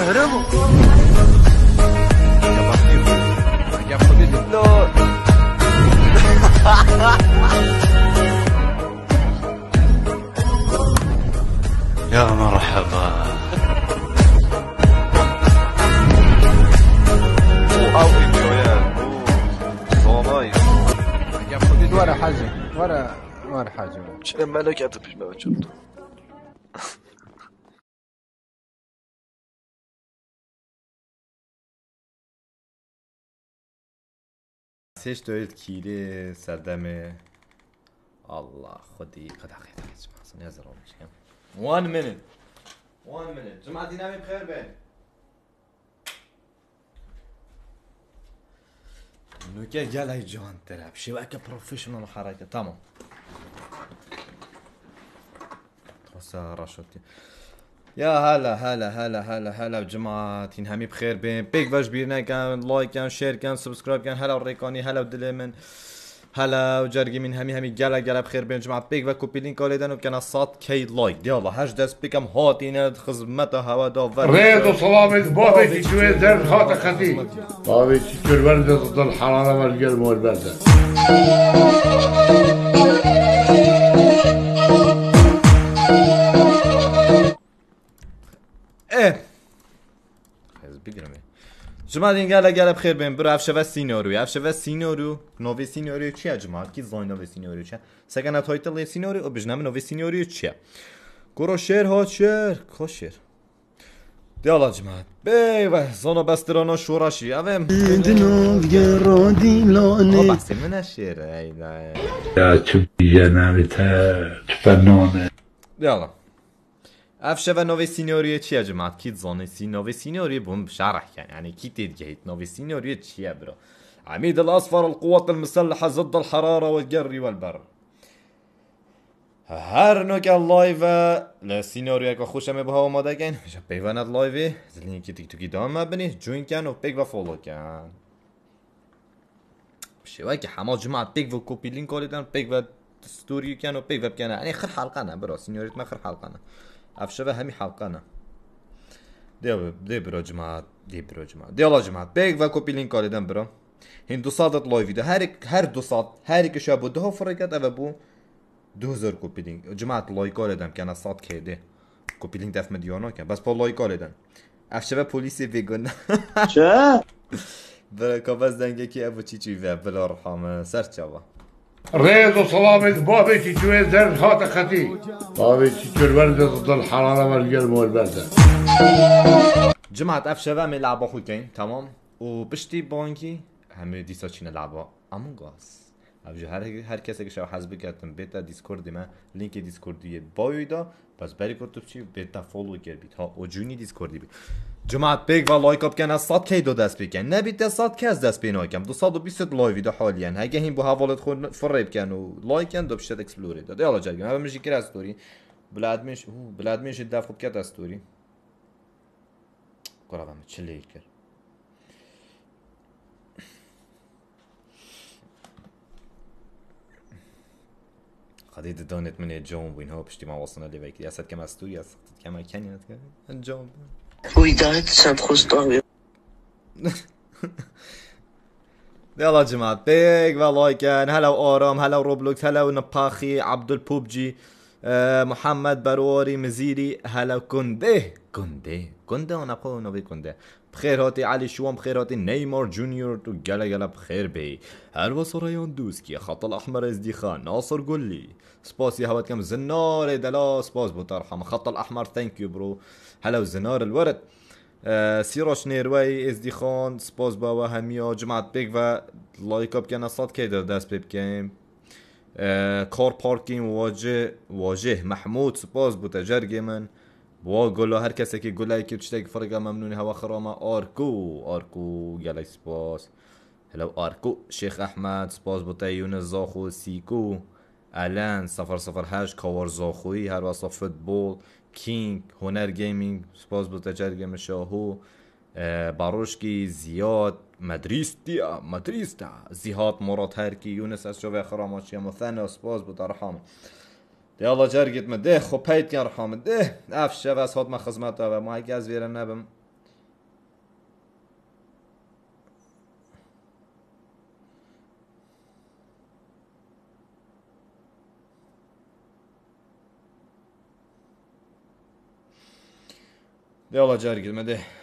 اهربوا يا خد النار يا مرحبا. ولا حاجة ولا ولا حاجة. شنو مالك عطيك ما شفته سێش دەوێت الله سەردەمێ ئەله خودی قەداقیتەوان وان منن وان منن جمعاتی نامی خێر بێن نوكي جالاي جوان تلعب شي بروفيشنال حركه تمام. تخصها راشوتي يا هلا هلا هلا هلا هلا جماعة تنهمي بخير بين بيك فاش بيرنا كان لايك كان شير كان سبسكرايب كان هلا وريكاني هلا ودلي من. هلا وجرجي من همي همي جلا جلا بخير بين جماعة بيك و كوبي لينك وليدن وكان صاد كي لايك يلا هاش دست بيكم هاتينا خزمتا هوا دا ريد وصلابة بابي شوية زر خاطر خطي بابي شكر بردة ضد الحرارة والقلب والبردة جماعت این گله گله بخیر بین برو افشه و سیناروی افشه و سینارو نوی سیناروی چیه جماعت کی زاین نوی سیناروی چیه؟ سگن تایتل سیناروی و بجنم نوی سیناروی چیه؟ گرو شیر ها شیر کشیر دیالا جماعت بی و زانا بسترانا شوراشی شیر يا تبي نامتها تفنونة يلا افشه و نوی سینیوری چیه جماعت کیت زانه سی نوی سینیوری بوم شرح کن يعني كي تيجيت نوي سينيوري چیه برو عميد الأصفر القوات المسلحة ضد الحرارة والجر والبر هر نوع كان لايف لسيناريو که خوشم به آماده کن میشه پیوند لایوی زلینی که تیک توکی دام مبنی جوین کن و پیک و فولو کن بشه که همه جماعت پیک و کپی لینک آلیدن پیک و ستوری کن و پیک و بکنه یعنی خر حلقه نه برا سينيوريت ما خر حلقه نه افشه و همي حلقه نه دي برو جماعت دي برو جماعت دي الله جماعت پیک و کپی لینک آلیدن برا هین دو ساعت لایوی ده هر هر دو ساعت هر که شب ده فرقت او بو 2000 کپی لینک جماعت لایک آلیدم که انا ساعت که کپی لینک دف مدیانا کن بس پا لایک آلیدن افشه و پلیس ویگن چه؟ برا کابز دنگه که ابو چی چی و بلا رحمه سر چاوا ريد وصلابة بابي شوية زر خاطر خطي بابي شكر بردة ضد الحرارة والقلب والبردة جماعت افشه و می لعبا خود کن. تمام. و پشتی بانکی همه دیسا چینه لعبا. اس افجه هر هر کسی که شو حزب کردم بیتا دیسکورد من. لینک دیسکوردی بایو دا پس بری چی؟ بیتا فولو گر بیت ها و جونی دیسکوردی بی. جماعت بیگ و لایک اپ کن از صد کی دو دست بکن نبیت صد کی از دست بینا کم دو صد و بیست لایوی دا حالیا هگه هین بو حوالت خود فریب کن و لایک کن دو بشت اکسپلوری داد یالا جرگم همه مشی کر استوری بلاد میش اوه بلاد میش دف خوب کت استوری قرابم چلی کر خديت دونت من جون وين هو بشتي ما وصلنا لبيك يا سد كما استوري يا سد كما كان جون Santo Rostório. يلا جماعة بيج ولايكن هلا وآرام هلا وروبلوكس هلا ونباخي عبد البوبجي آه محمد بروري مزيري هلا كوندي كوندي كوندي ونبخو نبي كوندي بخير هاتي علي شوام بخير هاتي نيمار جونيور جالا جالا بخير بي. هروا سرايان دوسكي خط الأحمر ازديخا ناصر قولي سباس يا هوات كم زنار دلا سباس بوترحم خط الأحمر ثانك يو برو هلا وزنار الورد. آه، سيروش نيروي ازديخان سباس باوا هميا جمعت بيك و لايك اب كان صاد كيدر داس بيب كيم كور آه، كار باركين واجه واجه محمود سباس بوتجر جيمن بوا گلا هر کسی که گلای که چتک فرقه ممنونی هوا خرامه آرکو. آرکو گلای سپاس. هلو آرکو. شیخ احمد سپاس بو تیون زاخو سیکو. الان صفر صفر هشت کاور زاخویی هر واسه فوتبول کینگ هنر گیمینگ سپاس بو تجرگم شاهو. اه، باروشکی زیاد مدریستیا مدریستا. زیهات مراد هرکی یونس از شوه خراماشی مثنى سپاس بو دی الله جر گیت ده خو پیت کن رحم ده افشه و از ما خدمت و ما اگه از ویرم نبم دی الله جر گیت ده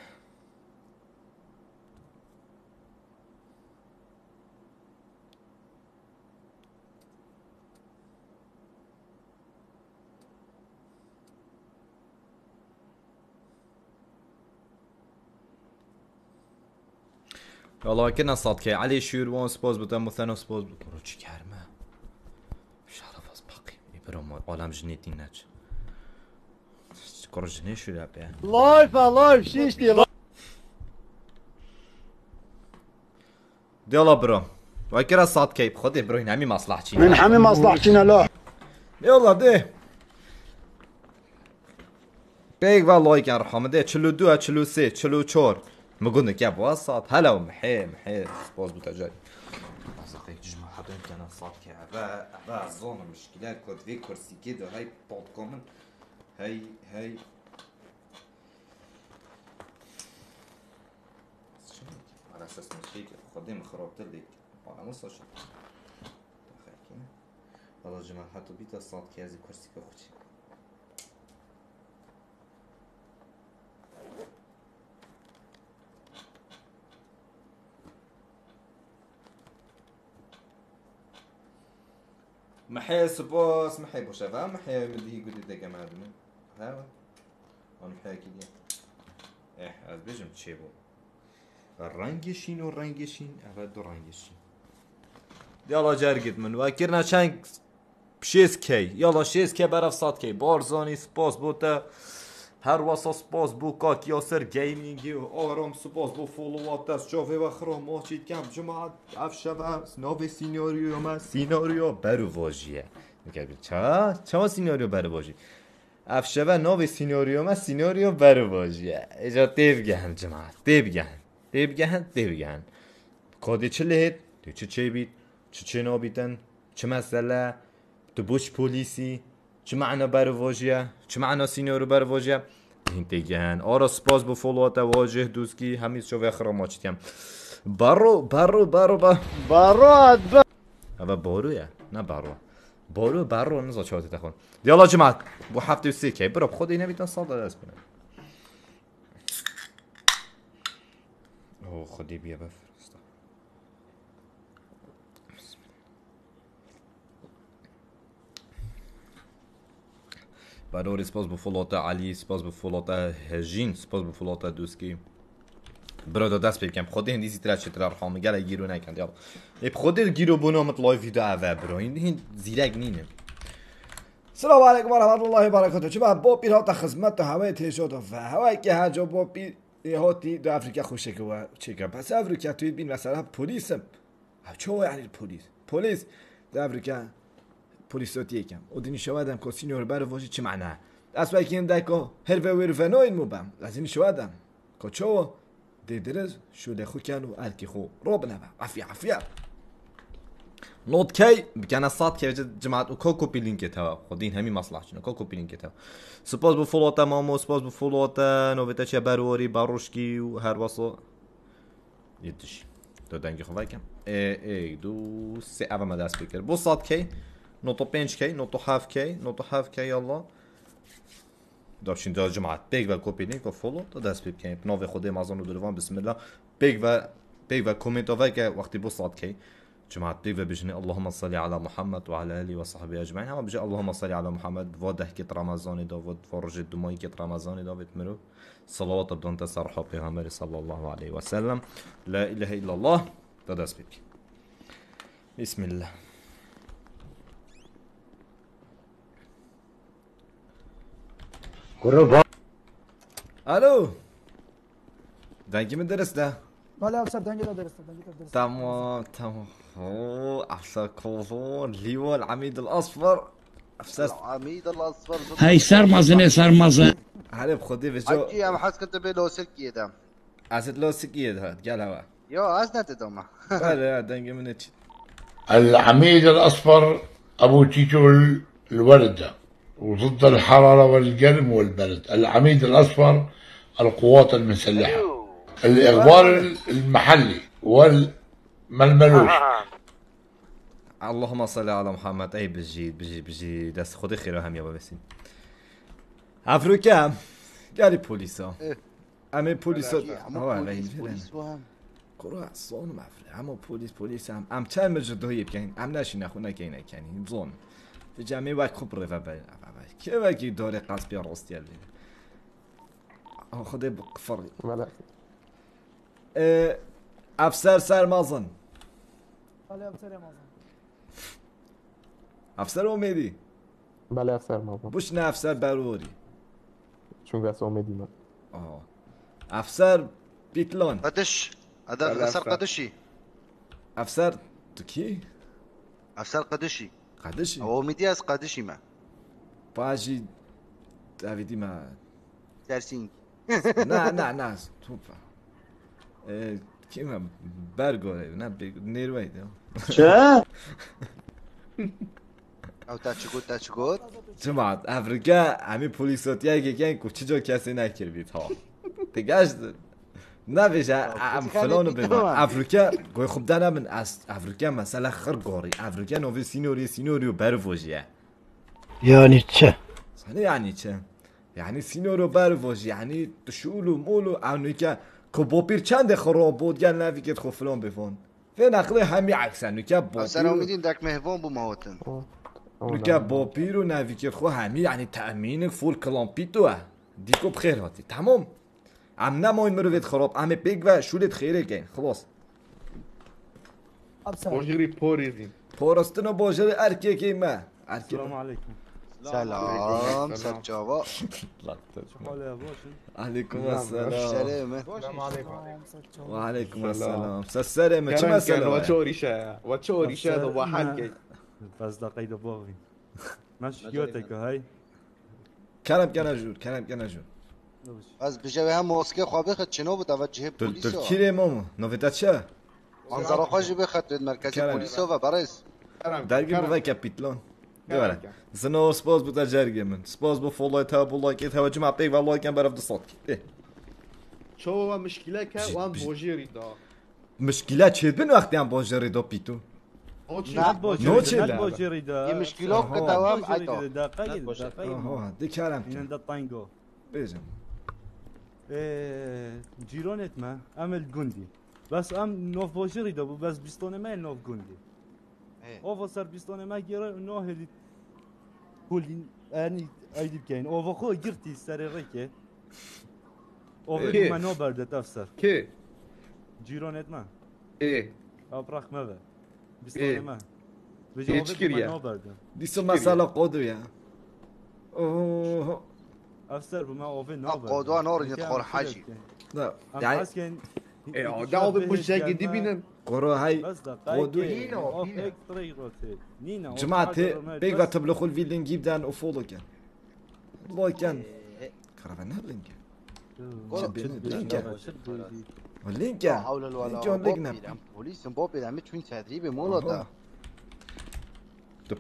که الله که علی شیر وان سپاس بدم مثنه سپاس بدم برو چی کرمه؟ شالا باز باقی نی برو ما عالم جنیتی نج کرد جنی شود آبی لایف لایف شیشی دیالا برو وای که ساد کیپ خودی برو این همی مصلح چینه این همی مصلح چینه لا دیالا دی بیگ و لایک ارحمه دی چلو دو چلو سی چلو چور مگونه كيف بواسط هلا ومحي محي محی باز بوده جای صدق جمع حدوم كان صاد عبا زون المشكلة كود في كرسي كده هاي بوت كومن. هاي هاي. على أساس مشيك خدام خربت لك أنا مو صوشي والله جمع حطو بيتا صاد كازي كرسي كوتشي محي سبوس محي بوشافا محي مدي يقول لي دقا معدن ها انا محي كده ايه از بيجم تشيبو رنگشین و رنگشین اول دو رنگشین یالا جرگید من. و کرنا چنگ شیز کی یالا شیز کی برف سات کی بارزانی سپاس بوده سپاس بو کات یاسر گیمینگی و آرام سپاس بو فولوات دست جاوه و خرام ماچید کم جماعت افشه و ناو سیناریو ما سیناریو برو واجیه میگه چا؟ چا سیناریو برو واجی افشه و ناو سیناریو ما سیناریو برو واجیه اجا دیو گهن جماعت دیو گهن دیو گهن دیو گهن کادی چه لهید؟ تو چه چه بید؟ چه چه نابیدن؟ چه مسئله؟ تو بوش پولیسی؟ چه معنا بر واجیه؟ چه معنا سینیورو بر واجیه؟ این دیگهن آرا سپاس بو فولوات واجه دوسکی همیز شو وخرا ماچتیم برو برو برو برو. براد ب... اما بارویه؟ نه برو. بارو برو نزا چهاتی تخون. یالا جماعت بو هفته و سی کی؟ برو خود اینه بیتن سال داره دست کنه اوه خودی بیا بفرست برای سپاس به فولات علی سپاس به فولات هجین سپاس به فولات دوسکی برادر دست بکم خود این دیزی ترچ تر رحام گله گیرو نکند یا اب خود گیرو بنامت لایف ویدیو اوه برو این زیرک نینه السلام عليكم ورحمة الله وبركاته شباب بوبي هاتا خدمت هواي تيشوت و هواي که هجا بوبي هاتی دو افریقا خوشه و چیکا پس افریقا توی بین مثلا پلیسم چه یعنی پلیس پلیس دو افریقا پلیسات یکم. و دینی شوادم که سینیور بر واشی چه معنی؟ از وقتی این دکا هر و ور نوین موبم. از این شوادم که چه دیدرز شده خو کنو الکی خو روب نبا عفی عفیه. نوت كي كان الصاد كي جماعة وكوكو بيلينكي توا خدين همي مصلحة شنو كوكو بيلينكي توا سبوز بفولوتا مامو سبوز بفولوتا نوفيتا شي باروری باروشكي وهر وصو يدش تو دنگی خواه کم ای دو سه. اول ما دست بکر بو صاد کی؟ نوتو پنج کی نوتو هاف کی نوتو هاف کی یالا. داشتین دا جماعت. بیگ و کپی لینک و فولو. تا دست بکن ناو خود مازون رو دروان بسم الله. بیگ و بیگ و کومنت و که وقتی بو صاد کی. جماعة ديفا بجني اللهم صل على محمد وعلى آله وصحبه أجمعين هم بجي اللهم صل على محمد. وده كت رمضاني داود. فرج الدموي كت رمضاني داود. مرو. صلوات بدون تسرح پیغمبر صلى الله عليه وسلم لا إله إلا الله. تدس بك بسم الله. كره ألو دنگی من درس ده بله افسر دنگی ده درس درس تمام تمام افسر کوزون ليو العميد الاصفر افسر العميد الاصفر هی سر مزنه هاي سرمزنه سرمزنه هلا بخدي بجو أجي حس حاسك به بلو کیه دم عسد لو کیه ده گل هوا یا يو اسنت دوما لا دنگی من چی العميد الاصفر ابو تيتو الوردة وضد الحرارة والجرم والبرد. العميد الأصفر القوات المسلحة. الإخبار المحلي والململوش. اللهم صل على محمد. أي بجيد بجيد بجيد هسه خذي خير هم يابا بسين افريكا قال بوليسا. أمي بوليسا. هو علي قرأ صون مفرق اما بوليس بوليس هم ام تام جدهی بکنین؟ ام نشین نخونه که اینه زون. به جمعی وقت خوب رو ببین که وقتی داره قصبی راستی البته آه خدا بقفر بله. افسر سرمازن بله افسر مازن افسر امیدی؟ بله افسر مازن بوش نه افسر بروری. چون بس اومدی من. آه. افسر بیتلان. قدش بله، افسر. قدشي افسر تو کی؟ افسر قدشی. ما باجی دویدی ما درسين نه نه نه با اه، کی من؟ برگاره نه بگو نیروی ده چه؟ او تاچگوت تاچگوت جماعت افریقا همین پلیسات یکی گن کو چجا کسی نکردید ها؟ دیگه ام فلانو ببین. افریقا گوی خوب دارم من از افریقا مثلا خرگاری افریقا نوی سینوری سینوریو برواجیه یعنی چه؟ سنه یعنی چه؟ یعنی سینورو برواج یعنی شولو مولو اونی که که با پیر چند خراب بود؟ گل نوی که خو فلان بفون. و نقله همی عکسن که با افسر پیر امیدین دک مهوان بو موتن که با پیر و نوی که خو همی یعنی تأمین فول کلامپیتو دیگو بخیر هاتی. تمام. ام نماین مروید خراب ام بگ و شولت خیره گین خلاص پوریزیم پارستن و باجر ارکه که ما ارکه علیکم سلام سر جاوا علیکم السلام و علیکم السلام سسره چه مسئله و چوریشه و حد بس دقیقه باقی من شکیاته که های کرم کنه جور کرم کنه جور از بجوی هم موسکه خواه بخد چنو بود؟ توجه دل پولیس دل کیره ماما نویتا چه؟ منظره خوش بخد بید مرکزی کرم. پولیس و برس درگی بوده کپیتلان. دوره زنو سپاس بوده جرگی من. سپاس بو فولای تا بو لایکی تا بیگ و لایکن برف دستات اه. چو و مشکله که و هم بوجری دا مشکلات چه؟ بین وقتی هم باجری دو پیتو نه چه نه لا. باجری دا یه مشکلات که دوام عطا دقیقه دقیقه آها دی کرم این کن دا تانگو بیجم جیرانت ما عمل گندی بس ام نوف باجری دا بو بس بیستانه ما نوف گندی آوا سر بیستانه ما گیره نو هلی کلی یعنی ایدی بکن آوا خو گرتی سر ریکه آوا کی؟ ما نو برده افسر که جیرانت ما ای ابراخ ما. بیستانه ما بجا إيه، آوا چکریه؟ ما نو برده دیسو مسئله قدو یا اوه افسر بما اوفي نو قودوا نور يدخل حاجي. نه يعني یعنی حاسكن ای دا به پشتگی دی بینن قرو های بس قودوا. دقائق اوف هيك طريقته نينا جماعت بیگ و تبلو خول ویلدن گیب دن و فولو کن لایکن کرابن نبلنگ ولينك لا حول ولا قوة الا بوليس بوبي عم توين تدريب مولا ده تو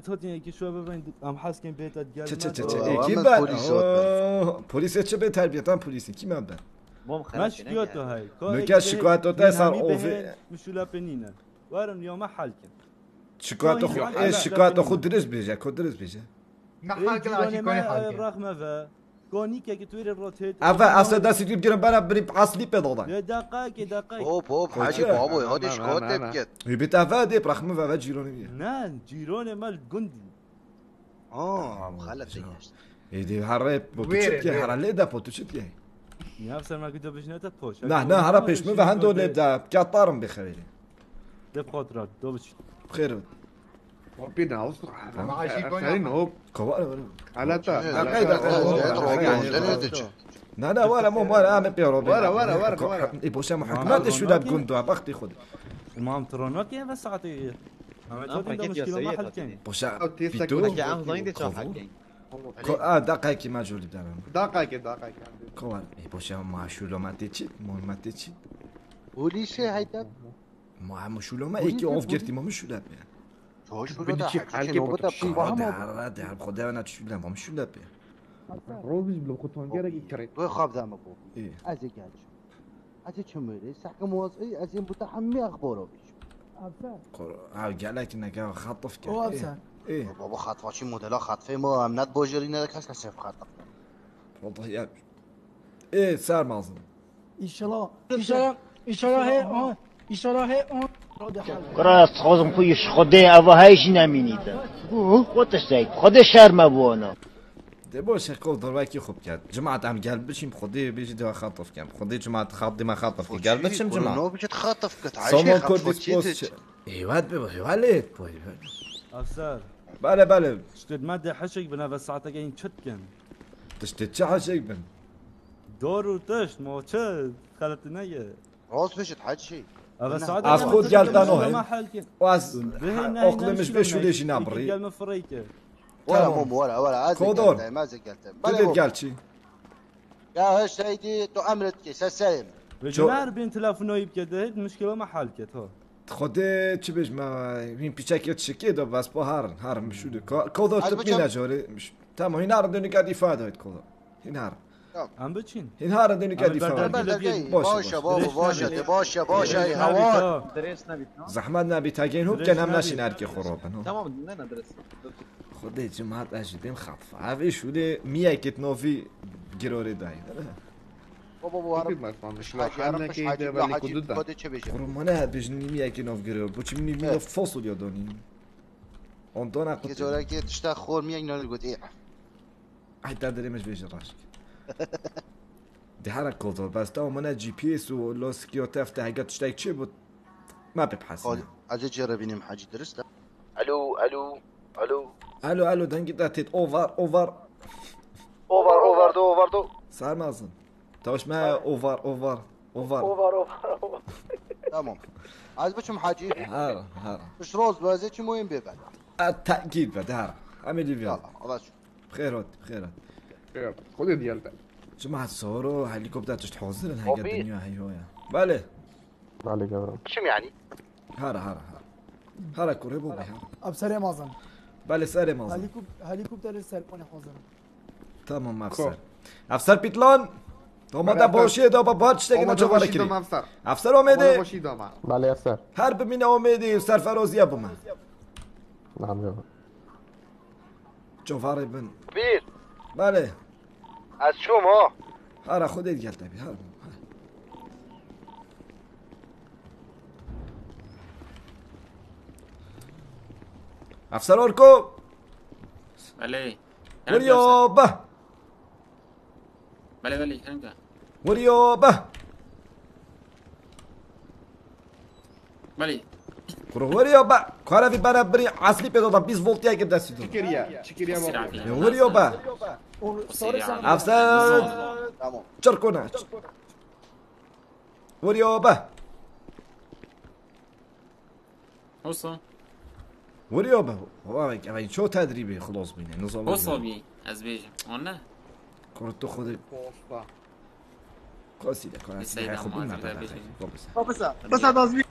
توتي كي شو ببين ام حاسكن بيت چه چه چه چه آه، کی من بر پلیس چه به تربیتان پلیسی کی من بر ما شكيوتو هاي نوكا شكواتو تايسر اوفي. مشولا بنينا وارن يوم حالكن شکایت خود شکایت خود درست بیجه کد درست بیجه رغم ذا اول اصلا دستی دیب گیرم برم بریم اصلی حاجي خوشة. بابو هادش ما- ما- كوت ما- بكت وی بیت اول دیب رخم و اول جیرونی بیه نان جيروني مال جندي اه خلت تيجي ایدی هره بوتو چت که هره لیده بوتو چت که نفس ما قد بجنته بوش نه نه هره پیشمه و هندو لیده کتارم بخیری دب خاطرات دوبش بخیر کوار برو على تا نه نه ولا مو ولا عم بيرو ورا- ورا- ورا- ورا. اي بوشا محكمات شو ده بكندو بختي خد المهم ترونوك يا بس عطيه مشكلة ما حل كان بوشا بيتو اه دقائق ما جولي دارم دقائق دقائق كوار اي بوشا ما شو لو ما تيجي مو ما تيجي وليش هيدا ما هم شو لو ما ايكي اوف جرتي ما مش لا شو شو بدي ده شي حاجي حالكي شنو بطل بده شي. بفهم ده ده خدا انا شو لا ما شو لا بيا روبيز بلو خطوان گرگی کرد. تو خواب دم ابو ايه از گاج از چمری سحق موظفي از این متحمي اخباره بیش افسر. ها خطف افسر. ايه بابا خطفه چی مدل خطفه ما امنت باجری نه کس کس خطف والله يا ايه سار مازن ایشالا ایشالا ایشالا هی آن ایشالا هی آن راست خودم خویش خوده اوه هایش نمینیده. خودش داید خود شرم بوانا ده باشه قول دروکی خوب کرد. جماعة عم قال بشیم خودی بیجی دو خاطف کم خودی جماعة خاطی ما خاطف کی قال بشیم نو جماعة بجد خاطف قطعة سامان شيخ کردی خطفت سپوس شيتك. ايواد بابا ايوالي افسر. بله بله. شتد ماده حشك بنا بس ساعتك این چت کن. تشتي تشعر شيء بن؟ دور و تشت ما چه خلط نیه راس بجد حد شي اول ساعت از خود گلتن ما اوه حل کن واز به نه اقلمش بشوليش نابري قال مفريكه ولا. مو ولا ولا عاد كودور. ما زقلت تدد قال شي يا هش هيدي تو امرت كيس سلم شو- بجنار بين تلفنوي بكده المشكله ما حل كت ها خودی چی بیش ما این پیچکی تشکی دو بس با هارن هارن مشوده کودو از تبنی بچم- نجاری مش تمام این هارن دونی قد ifade هایت کودو این هارن عم بچين این عم بردار ifade بردار بيد. باشا بابا باشا دي باشا باشا هي هوا. زحمت نبی تاگین هوب کنم نبی. نشین هرکی خرابن ها. تمام نه نه درست. خودی جماعت اجدیم خطفه اوی شوده میه کت نوفی گروری دایی. بابا بابا ما مش حاجي لاحظنا هرب مش كي حاجي ده لا بالي حاجي كدودا خودي چه بيجي قرمانه هد بجنی میه کی نوف گرور بچی منی میه فصل یا دونی. اون دو كي نقطه زولا كي تشتا خور مية نقول قلت ايه حتى ادري مش بيجي راشك دي حرك كوزر بس تو منا جي بي اس ولو سكيو تفتح قد تشتاك شي بوت ما قال أجي جربيني حاجي درست ألو ألو ألو ألو ألو دنجي داتيت اوفر اوفر اوفر اوفر دو اوفر دو صار مازن توش ما اوفر اوفر اوفر اوفر اوفر تمام عايز بشم حاجي هارا هارا مش روز بازي چه مهم بيبعد التأكيد بعد هارا عملي فيها الله بخير هوت بخير هوت خودی دیالت جماعة صوروا هليكوبتر هاي قد أوبي. الدنيا هاي هويا بالي شم يعني هارا هارا هارا هارا كوريبو بي هارا ابسر مازن. بالي ساري مازن. هلیکوب هلیکوپتر سرپون حاضر. تمام افسر. افسر پیتلان تو ما بله، باشه دا با شتگی آماده نجواره باشید کری افسر. افسر آمده؟ بله افسر. هر ببینه آمده سرفرازی ابو من. نعم جواب جوفار بن كبير بله. از ها هارا خودت گل تبی هارا افسر ارکو بله. وریابه بله بله وریابه بله. وریابه کارا فی برابری اصلی پیدا دا 20 volti اگه دستی دو چکریا چکریا بابا وریابه افسر تمام. چر کنه وریابه وصل وریابه وای اوی شو تدریبی خلاص بینه نظام وصل بي از بيجي وانا کار تو خود کاسیده کار اصلی سیدم خوب مازن نبره بيجي. بس بس دازمی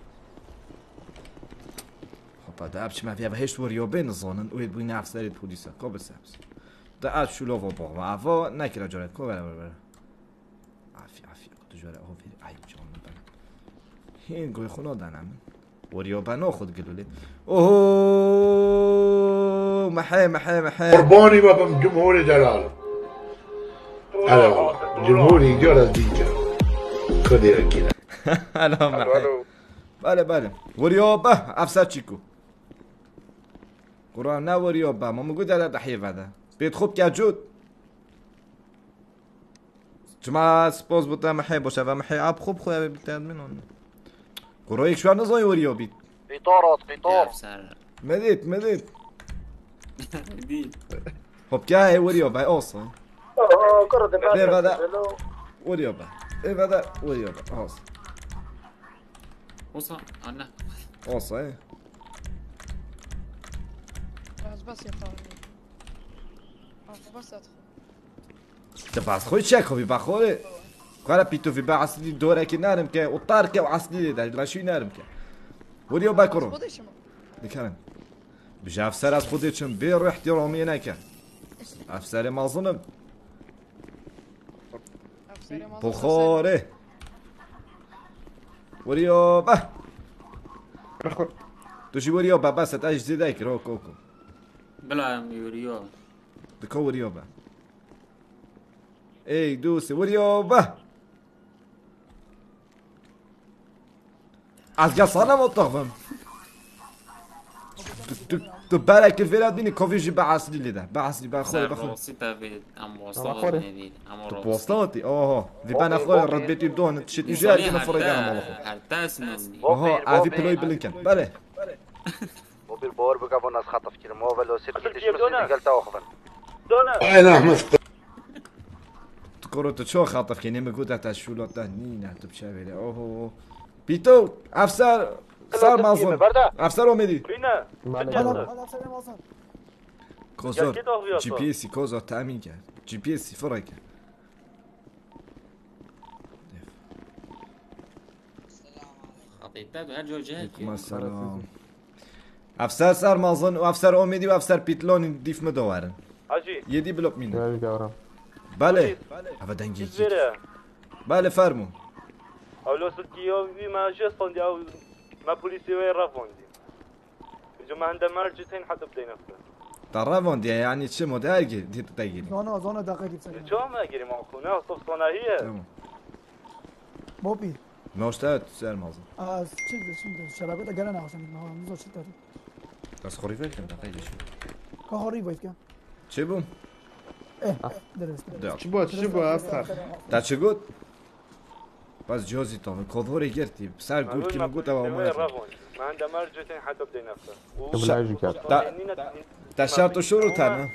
خب بعد ابچ ما فيها هشت وریابه نزانن. اوید بوی نفس دارید پولیسا. کو بس ابس ده اش شلو و با و عفا نکره جارت کو بره بره عفی عفی تو جاره او فی ای جان بره هین گوی خونا دنم وریابه نو خود گلولی اوه محي محي محي قرباني بابا جمهور جلال هلا والله جمهوري جرس ديجا خذي كده هلا محي بله بله وریابه افسر چیکو قرآن نه وریابه ما مگو در دحیه وده بيت خوب كجود جماعة سبوز بوتا محي بوشا محي عب خوب خويا بيتاد منون قرويك شو نزوي وريو بيت. قطارات قطار. افسر مديت مديت دي خوب كا هي وريو باي اوصا قرد ليه بدا وريو با ايه بدا وريو با اوصا وصل انا اوصا ايه بس بس يا خالد بس ادخل تبعث خوي شاكو في باخوري قال بيتو في بعصلي دورة كي نارم كا وطار كا وعصلي ده لا شو نارم كا وريو با كرون خودش ما دكان بجا افسر از خودشون بير احترامي نكا افسر ما ظلم افسر ما بخوره وريو با توشي وريو با بس تاج زيدك رو كوكو بلا يوريو دكو وريو با ای دوست وریا به از قصانا مطاقم تو تو برك الفيلاد بيني كوفي جي بعصلي لي ده بعصلي بخوري بخوري راسيتا في ام طبعا وصلات خوري. نادي ام تو بوستاتي اوه في بان اخوي رد بدون تشيت جاي انا فرق انا مالخو هرتاس نادي اوه عافي بلوي بلنكن بله بوبي البور بقى الناس خطف كده مو بلو ست كده شو قلت اخفن وين احمد تقولوا تشو خاطف كي نيم قلت تاع الشولوت ده نينا تبشافي اوه بيتو افسر صار ما اظن افسر اميدي كوزور جي بي اس كوزور تامين کرد. جي بي اس فرق کرد. جهك عليكم السلام. افسر سرمازن و افسر امیدی و افسر پیتلون دیف مدوارن حاجی. یه دی بلوک مين جاي جورم بله. هذا دنجي زيرة بله فرمو او لو سكيو في ما جستون او ما بوليسي وين رافوندي جو ما عنده مرجتين حتى بدينا طرفون دي يعني چه مدرگی دی تگیری زونا زونا دقيقة شو ما اجري معكونا صف صناهية تمام بوبي نوشتات سرمازن از چیز چیز شبکه تا گرن آسان نه میذار چی داری؟ بس خوری فکر دقیقه شو کاری باید کن چه بوم درست. چی بود چی بود افخر تا چه گود بس جوزی تو کدوری گرتی سر گود کی مگود و وين ما رافوندي ما عنده مرجتين حتى بدينا بلاجي كات تا شرط شروط نه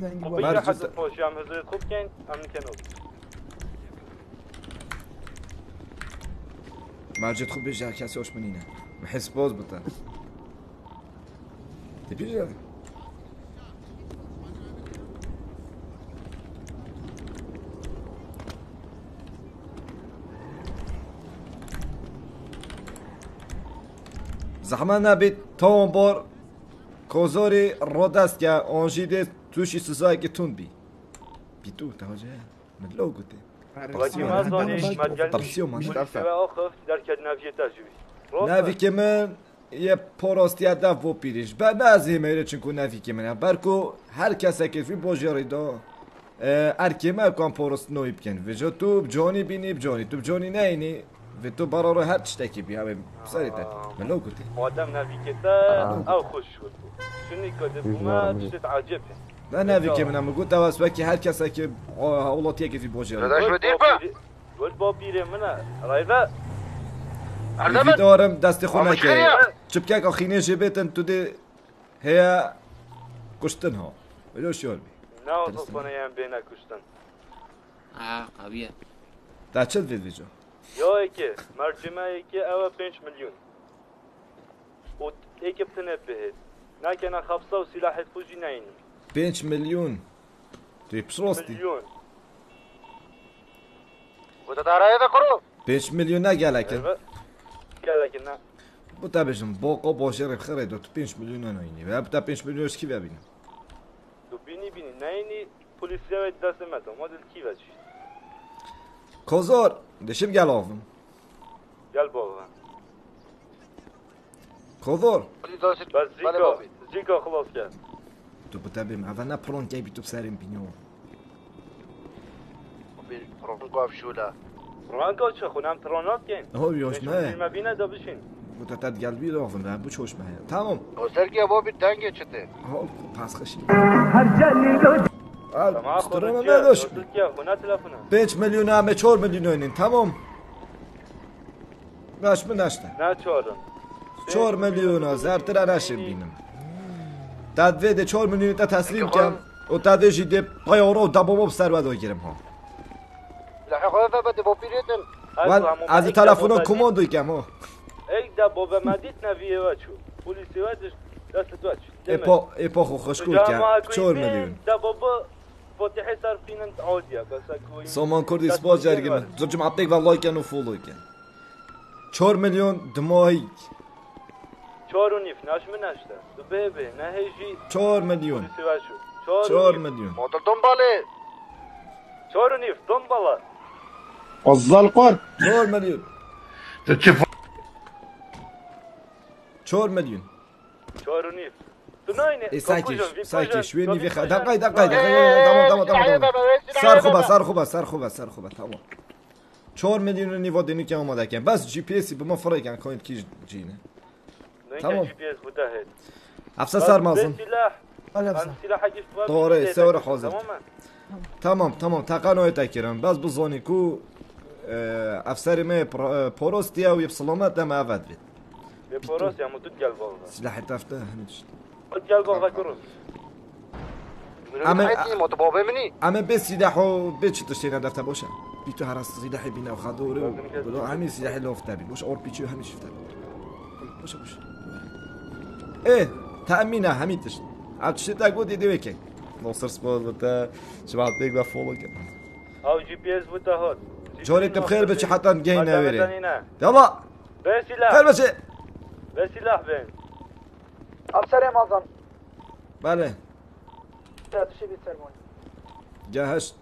دنگی وبيجي باید حتى فوش يام هزرت خوب كان امن كانوا مرجت خوب بجا کسی hoş منینه محس باز بوده دی زحمه نبید تا اون بار کوزاری رو دست که آنجیده توشی سزایی که تون بی بی تو تاجه مدلو گوته نافيه تاجوي نوی که من یه پراستی ده و پیریش. و بعضی میره چون نوی که من برکو هر کسی که فی باجاری دا من کام پروست نوی بکن و جو تو بجانی بینی بجانی تو بجانی و تو برا رو هر چتکی بی همه سری تا ملو گوتی مادام نافيكيتا او خش شوت شنو كده ما تشت عجبت نه نوی که من هم گوت واس که هر کسی که اولاتی که فی باجاری قول بابيري منا رايفا وی دارم دست خونه که چپکه که خینه جبتن تو دی هیا کشتن ها. ولو شیار بی. ناو تصفنا يام بينا كشتن اه قوية در چه وید ویجا يو ايكي مرجمة ايكي او 5 مليون و ايكي بتنبهت لكن خفصة وسلاح فوجي نايني 5 میلیون. توی پسراستی مليون داره ده کرو 5 میلیون نگلکن قال لك انه bu da بشم. باقا باشه رو خیره دو تو 5 میلیون ناینی و تا 5 میلیونش کی ببینم؟ تو بینی بینی. نايني بوليسيا دست متو موديل كيفاش کازار دشم گل آفم قال بابا کازار بس زيكو زيكو خلاص كان تو بتا بیم اول نه پرون کی بی تو بسرم بینو فرانكو افشولا فرانكو چه خونم ترونات كان ها یاش نه ما دا تد گل بی آفم و بو چوش مه تمام وسرقي بابي دنگه چته ها پس خشی ما سترون نداشت. خونا تلفونه 5 میلیون همه 4 میلیون اینین. تمام. باش من نشته نه چهارم 4 میلیون ها. زرتر نشیم بینم. تدوید 4 میلیون تا تسلیم کم. و تدوید جیده پایارا و دبابا بسر ودا گیرم ها. هذا بده بابيريتن من از تلفن کماندو کم ها ايك دا بابا مديت نافيه واتشو بوليسي واتش دست واتش اپا اپا خو خوشگول کم 4 میلیون. دا بابا فاتحه صار فينا عوديا بس اكو سامان کردی سپاس جرگی من زرجم عطیک و لایکن و فولو کن 4 میلیون دماهی چهار و نیف ناش من نشته تو ببه نه هیجی 4 میلیون بوليسي واتشو 4 میلیون موتر دنباله چهار و نیف دنبالا قزال قر 4 میلیون تو چه ف... 4 میلیون چهار ای سایکش وینی وی خ دقیقه دقیقه دقیقه تمام تمام تمام تمام سر خوبه سر خوبه سر خوبه سر خوبه تمام 4 میلیون نیو دینی که آماده کن بس جی پی اسی به ما فرای کن کوین کی جینه تمام افسر سر مازن دوره سور حاضر تمام تمام تقنوی تکرم بس بزانی کو افسر ما پر- پروستیا و سلامت دم اود بید بپروس یا مدود گل باغ سلاح تفته اما به سلاح و به چی تشتینا دفته باشه؟ بی تو هر از سلاحی بینا و خدوره و بلو همین سلاحی لافته بی باشه اور پیچی و همین شفته باشه باشه. اه تأمینه همین تشت عبد شد اگو دیدی بکن ناصر سپاس بتا شباب بيك بفولو كده او جی پی اس بوده هات جوري بخير بچه نويري نه. يلا به سلاح خير بچه سلاح بین. افسر مازن بله. تشي بيتسلمون جهزت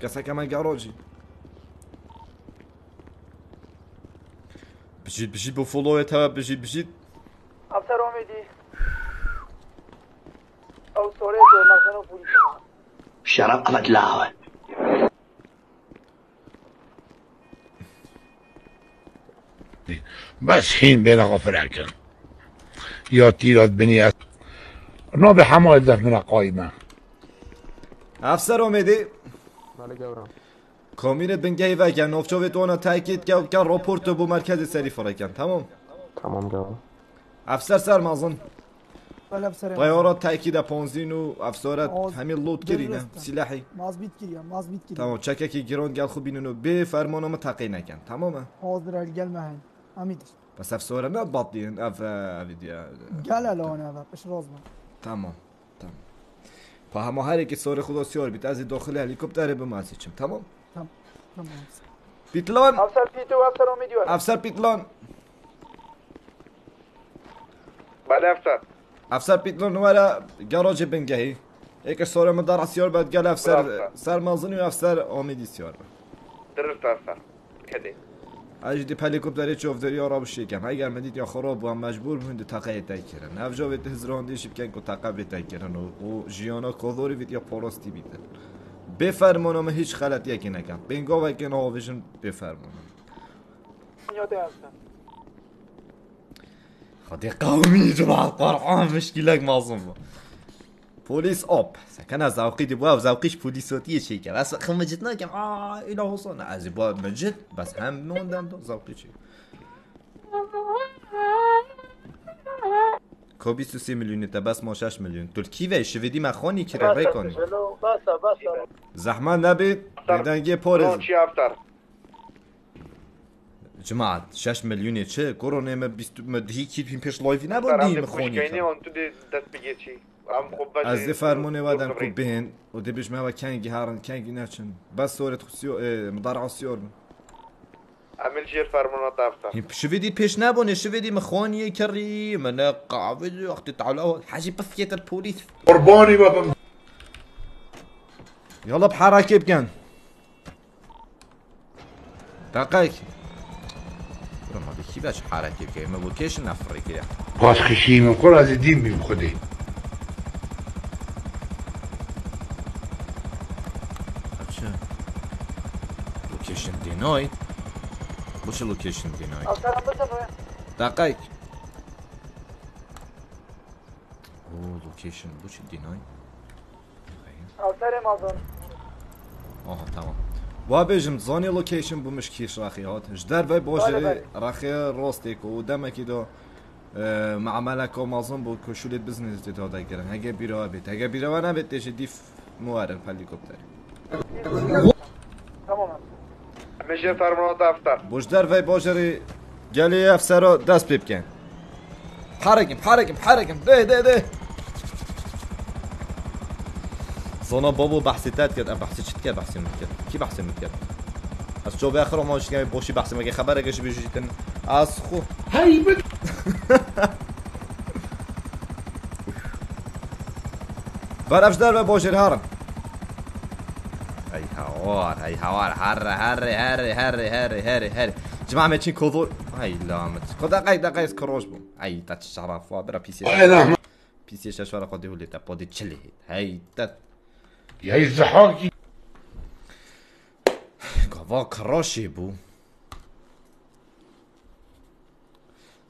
كسا كمان جاروجي بجيت بجيت بفولو تبع بجيت بجيت افسر امیدی. او سوره مازن و پولیس شرقت لهوه بس حين بين غفرك يا تيرات بني نوب حمال دف من قايمة افسر اومدی؟ بله گورم. کامیرت بن گهی وگن نوفچوت اونا تاکید که کن راپورت بو مرکز سری فرکن تمام؟ تمام گورم. افسر سرمازن بله افسر. طیارات تاکید پانزین و افسارت همین لود کرینه درسته. سلاحی. ماز بیت گیریم ماز بیت گیریم تمام. چککی گران گل خوب بینونو به فرمانم تقی نکن. تمامه حاضر الگل مهن امیدش بس افساره نه باطین اف اویدیا گل الان اول پش راز من تمام تمام. همه هر که سور خدا سیار بیت از داخل هلیکوپتر به تمام؟ تمام تمام. پیتلان. افسر پیتو افسر امیدی افسر پیتلان. بله افسر. افسر پیتلان ورا گاراج بنگهی. یک سور مدار سیار بعد گل افسر سرمازنی و افسر آمیدی سیار بعد درست افسر. کدی؟ اجدی هلیکوپتری چوفدری آراب شیکم اگر مدید یا خراب و هم مجبور بوند تقیه تای کرن افجا بیت هزران دیشی بکن که تقیه بیتای کرن و, و جیانا کذوری بیت یا پاراستی بیتن بفرمانم هیچ غلط یکی نکن بینگا و کن آویشن بفرمانم یاده افسر خدي قومي جماعة قرعان مشكلة معظم پلیس آب. سکن از زوقی دی باو زوقیش پلیساتیه چی که بس خم مجد نکم آه اینا حسن. از با مجد بس هم موندم دو زوقی چی؟ کو 23 میلیونی تا بس ما 6 میلیون. ترکی و شویدی مخانی که رو کنی؟ زحمت نبید. ردنگی پارز چی افسر جماعت 6 میلیونی چه؟ کرونا ما 20 ما پیش افسر نبودیم اون تو دست بگیر چی؟ از دی فرمونه ودم کو بهن. و دی بیش ما کنگی هارن کنگی نچن. بس صورت خسیو مدار عسیور عمل جیر فرمانات افسر شوفيدي بيش نابوني شوفيدي مخوني كريم انا قاعد وقت تعالوا حاجة بفيت البوليس قرباني بابا. يلا بحركة بكن دقيق ما بيكي باش حركة كي ما بوكيش نفري كده باز خشيم كل از دين بيم خدي ديناي افسر هم بزنه دقيق اوه لوكيشن وش ديناي افسر مازن اه تمام و بيجم زاني لوكيشن بمشكيش راخيات جدار باي بله، بوجه بله. راخي روستيك و دمكي دو اه، مع ملك ومازن بو كشولت بزنس دي تادا گرن هگه بیرا بیت هگه بیرا نبیت تشه دیف موارن هلیکوپتر تمام عمل جیر فرمانات افسر بوجدار وی باجری گلی افسرا دست بی بکن حرکم حرکم حرکم ده ده ده. زونا بابو تات كده بحثي شت كده بحثي من كده كي بحثي من كده بس شو باخر ما مش بوشي بحثي ما خبرك ايش بيجي تن اسخو هاي بد بر افجدار و باجری هارم. هي حوار هي حوار هري هري هري هري هري هري هري جماعة ماشي كوضو هاي لا ما تقول دقاي دقاي سكروج بو هاي تات الشهر فوا برا بي سي بي سي شاش ورا قدي ولي تابودي تشلي هاي تات يا الزحاكي قوا كروشي بو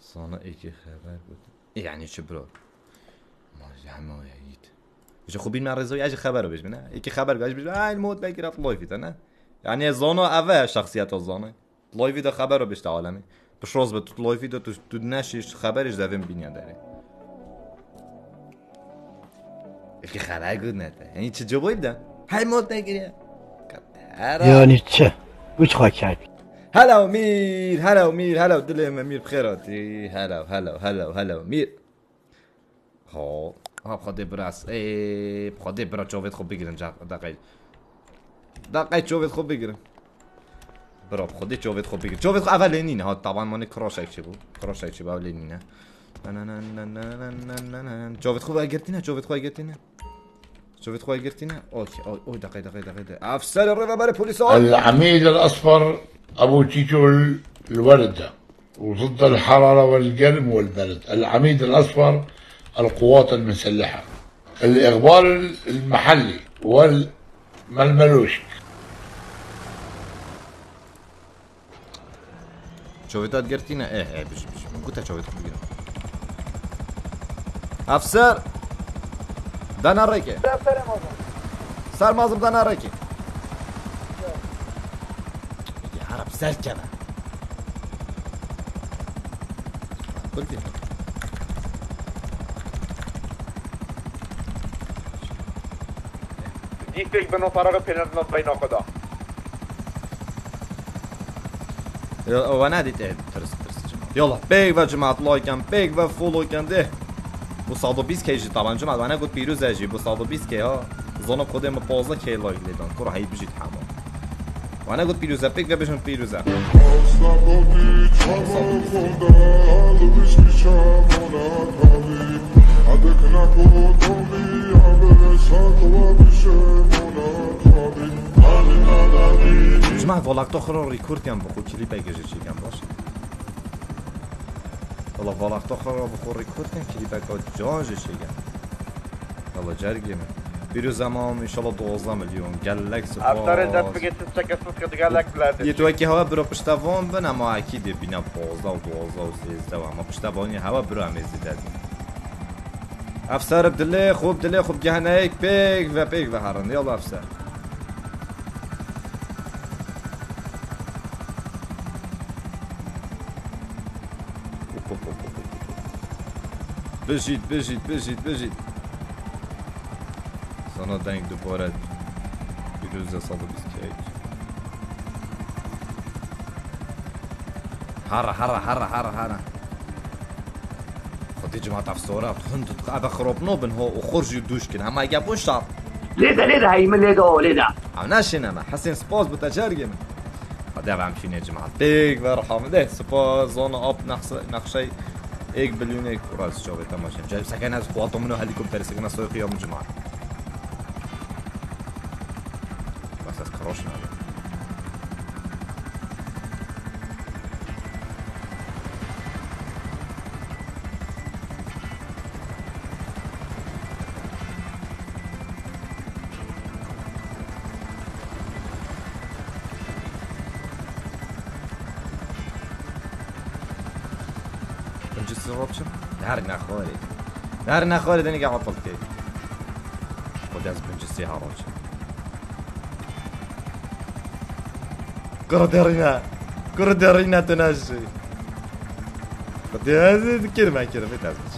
صانع ايكي خبر بود يعني شبرو ما زعما يا بشه خوبی من رضا یه خبر رو بشه نه یکی خبر گاش بشه این مود بگیرد لایف نه یعنی زانو اول شخصیت ها زانو لایف خبر رو بشه عالمی پس روز به تو لایف تو دو نشیش خبرش دوه مبینیان داره یکی خبر گود نده یعنی چه جو باید دم های مود نگیرد یعنی چه او چه خواه کرد هلا میر هلا میر هلا و میر بخیراتی هلا و هلا و هلا میر هلا Hapga debras. Ej, hapga debra, čovjek ho bigren, dakaj. Dakaj, čovjek ho bigren. برو خدي جوفيت خو بيجي جوفيت خو اولينينا هاد طبعا ماني كروش هيك شبو كروش هيك شبو اولينينا جوفيت خو اجرتينا جوفيت خو اجرتينا جوفيت خو اجرتينا أوكي اوي دقيقة دقيقة دقيقة افسر الربا باري بوليس العميل الاصفر ابو تيتو الوردة وضد الحرارة والقلم والبرد العميد الاصفر القوات المسلحة الإغبار المحلي والململوشك شوفيتات قرتينا إيه إيه آه، بش بش. من قلتها شوفيتات قرتينا افسر دانا ريكي افسر سار مازم دانا ريكي يا عرب سار كنا قلت Dice che devono fare appena sbagliato da. va nə deyir? Tırıs tırıs. Yola, bey və cəmaət loykan, bey və folokan de. Bu saldo 20 kg tabanca, ma vana gut piruz aji, bu saldo 20 kg. Zona kodem 15 kg loydan. Kur hayib jit hamam. وانا گفت پیروزا پیک و بشون پیروزا جمع ولک تو خرو ریکورد یم بخو کلیپ اگه چی گم باش والا ولک تو خرو بخو ریکورد کلیپ اگه جاج چی گم والا جرگیم شي كان والله جرگي من پیروز امام ان شاء الله 12 میلیون گلک افطار سپاس دست بگید چک اسمت که گلک بلده یه تو که هوا برو پشتوان بن اما اکید بینم 15 و 12 و 13 و اما پشتوانی هوا برو هم ازیده افسر بدله خوب دله خوب گهنه پیک و پیک و هران یالا افسر بجید بجید بجید بجید Ona daj dopora wirus zasobu bezpieczeństwa. حرة حرة حرة حرة حرة خد تيجي مع تفسورة تخنتوا تقابا خروبنو بن هو وخرجوا دوشكن هما يجابوش شعب ليدا ليدا هاي من ليدا ليدا عمناش هنا حسين سبوز بتجاري قد يبقى عمشي نجي مع بيك برحم ده سبوز زونا اب ایک بلیون ایک بليونيك وراس شوبي تماشي جايب سكنة خواطو منو هليكوبتر سكنة سويقية من جماعة Daarna Khalid en ik عطلت خود از بنج السيارات قردرنا قردرنا تنجي قد هذه كلمة كلمة تزمش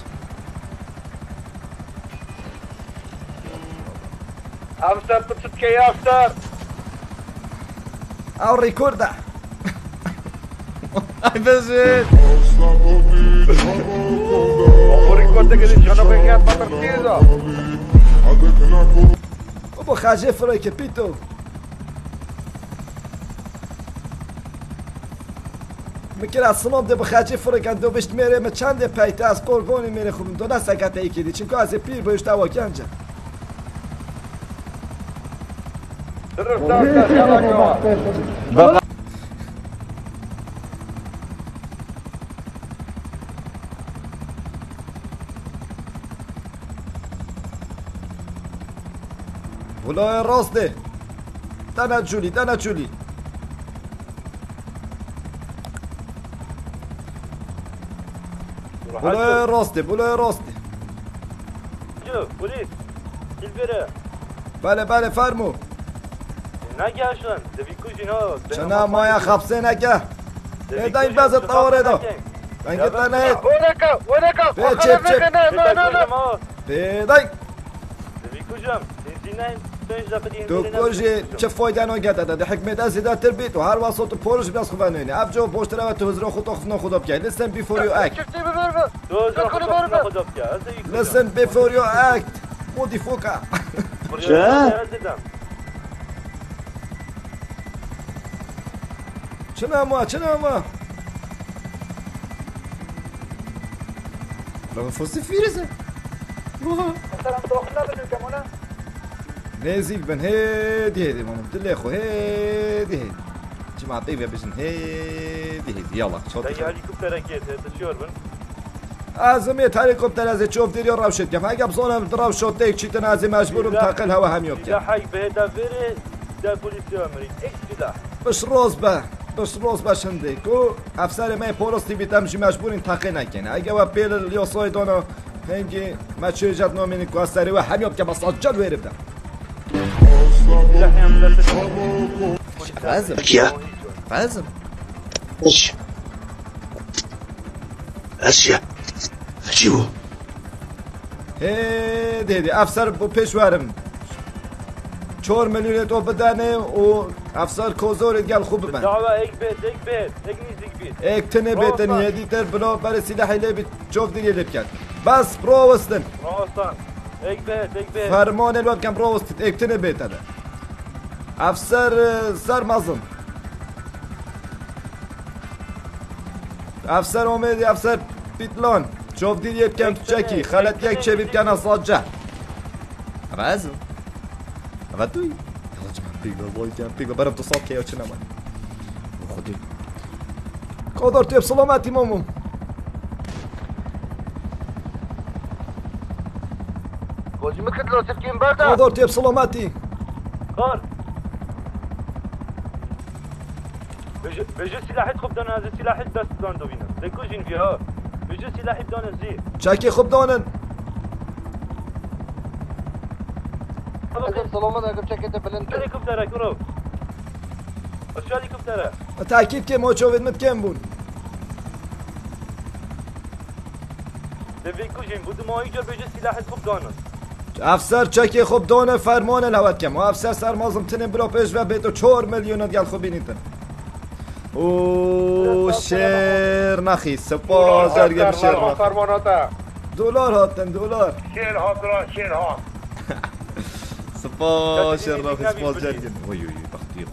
Amster, tot het kei Amster. Au, recorda. ای بزید. conta que a gente já não vem cá para partido. Vamos fazer Frei Capito. می‌کرد سلام ده بخاچی فرکند دو بشت میره ما چند پیت از قرگونی میره خب، دو نسکت ای کدی چون که از پیر بایش دوا کنجا درست درست بلای راسته دنه جولی دنه جولی بلای راسته بلای راسته جو پلیس. کیل بره. بله بله فرمو. نگهشن دوی کجین ها چنا مایا خبسه نگه. ایدای بزد طوره دا. دنگت نهید ونکا ونکا به چپ چپ. نه نه نه کجی چه فایده نگه داده حکمت از ایده تر بیت و هر واسط پرش بیاس خوبه نوینه اب جو پشت رو تو هزرا خود خفنا خدا بگه listen before you act. دو خدا خدا بکه listen before you act. مودی فوکا چنا ما چنا نزيك بن هادي هادي ماما له اخو هادي هادي جماعة طيبة باش هادي هادي يلا شوط هلیکوپتر اکیت تشیار بن؟ ازميت هليكوبتر از تشوف ديري راوشت كيف هاي بصونا ضرب شوط تيك شي تنازي مجبور تاقل هوا هم يوم سلاح حق بهتا بره در پلیس امری اکس سلاح باش روز به باش روز باش هنديك و افسر ما پولوس تي بيتم شي مجبورين تاقي نكن اگه و بيل اليوسوي دونا هنجي ما تشجت نومين كواسري و هم يوم كبس اجل ويربدا فازم يا فازم ايش اسيا اجيبه هيدي هيدي افسر پیشورم چهار میلیون تو بدنه و افسر کوزور گل خوب ببن دعوه ایک بیت ایک بیت. ایک نیزیک بیت. ایک تنه بیتن یدی تر بلا بر سلاحی لبی چوف دیگه لب کرد. بس برو وستن ایک ایک برو وستن ایک تنه بیتن افسر سر مزم افسر اومدی افسر بیتلان چوف دیگه یب کم چکی خلط یک چه بیب کن اصاجه رازو غدوي يلا جماعة بيجا والله جماعة بيجا برم تصاب كيا Chodzimy kredlo, cewki imbarda. Odor, ty psalomati. قال بجو سلاح خب دانن از سلاح دست دان دو بینن دکو جین بیا. بجو سلاح دانن زی. چاکی خب دانن. سلامت اگر چکت بلند کرد. شادی کفتره کرو آه، شادی کفتره آه، تاکید که ما چوید مت کم بود دوی کجیم بود ما اینجا بجو سلاح خوب دانن. افسر چکی خوب دونه فرمان لوت کم. و افسر سر مازم تنه برا پیش و بیتو چهار میلیون گل خوب بینیتن او شیر نخی سپاس جرگه شیر نخی فرماناتا. دلار هاتن دلار. شیر هات را شیر هات سپاس شیر نخی سپاس جرگه. اوی اوی بختی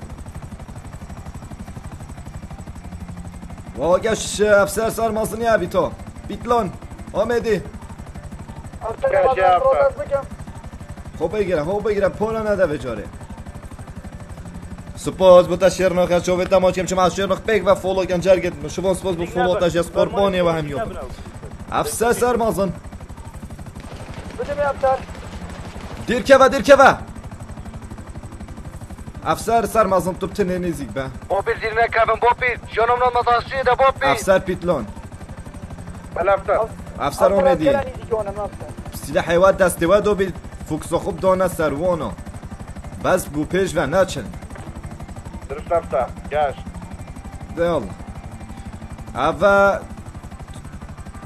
واقعش افسر سر مازنی ابی تو بیتلان آمدی. خوب بگیرم خوب بگیرم پولا نده بجاره سپاس بوتا شیرناخ از شوفت تماش کم چما شیرناخ بگ و فولو کن جرگت شما سپاس بو فولو تاش از قربانی و هم یوم افسر سر مازن بده می افسر دیر که و دیر که و افسر سر مازن تو بتنه نزیک به بوبی زیر نکبن بوبی جانم نام متاسیه ده بوبی افسر پیتلان بله افسر افسر اومدی سلاح حیوان دسته و دو بی فوکس خوب دانه سروانا بس بو پیش و نچن. درست افسر گشت. يلا هذا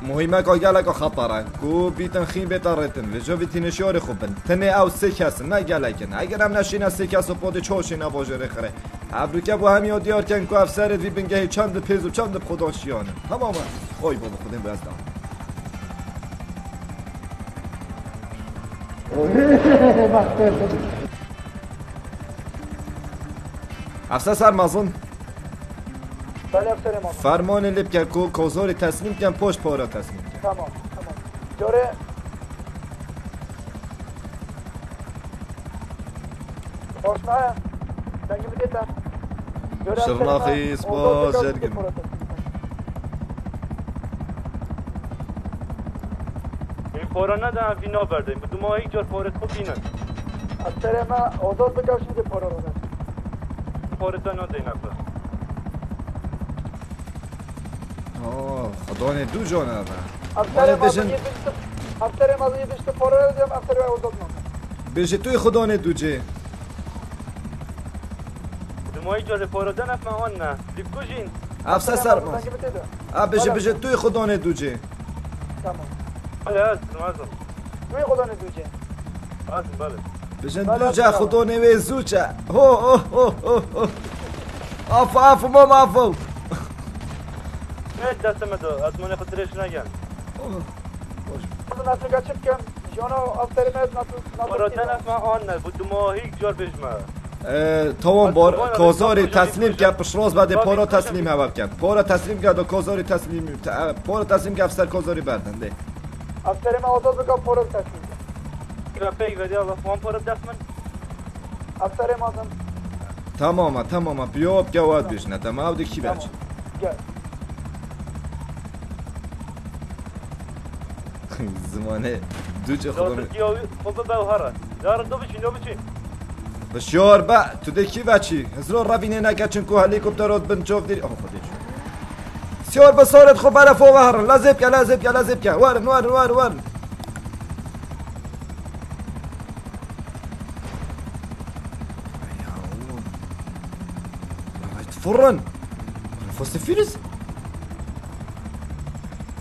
مهمة كو قالك خطرة كو بيتن خين بيترتن وجو بيتن شوري خوبن. تني او سيكاس نا قالكن اگر هم نشينا سيكاس و پودي چوشينا باجره خره ابروكا بو هم ياد يار كن كو افسر وی بنگه چند پیز و چند خدا شیانه. تماما اوی بابا خودم بزدم. افسر سرمازون بله افسر ما فرمان لب که کو کوزاری تصمیم کن پشت پارا تصمیم کن تمام تمام جوره آشناه دنگی بدیتم جوره افسر شرناخی ما. فورا ندن وینا برده. دو ماه یک جار فورت خوب بینن افسر ما آزاد بکش میده پارا رو بس پارتا نده نفر آه خدا نه دو جان هذا افسر ما دشت افسر ما یه دشت پارا رو دیم افسر ما آزاد نمه بجه توی خدا نه دو جه. دمایی جاده پارتا نفر آن نه. دیب کجین افسر سرماز آه بجه بجه توی خدا نه دو جه. تمام. بله هست نمازم توی خدا ندوجه هست بله. بجن دو جه خدا نه وی زوچه هو هو هو هو آفو آفو مام آفو نه دستم دو از من خطرش نگن نسل گچت کن جانا افسر ما نسل پارتا نفر آن نه بود دماهی جار بجمه تمام بار کازاری تسلیم کرد پشراز بعد پارا تسلیم هوا کرد. پارا تسلیم کرد و کازاری تسلیم پارا تسلیم کرد افسر کازاری بردنده افسر ما آزاد بکن پارا رو تسلیم را پیگ ودی الله فهم پارا دست من افسر ما زن تماما تماما بیاب گواد بشنه تمام او کی بچه گل زمانه دو چه خدا داست گیاوی خب به هره دار دو بچین دو بچین بشیار با تو دکی بچی هزرو روینه نکچن کو هلیکوپترات بن سيور بصورة خوف على فوق ظهر. لا زبكة لا زبكة لا زبكة. وارن وارن وارن وارن فرن فوست فيرز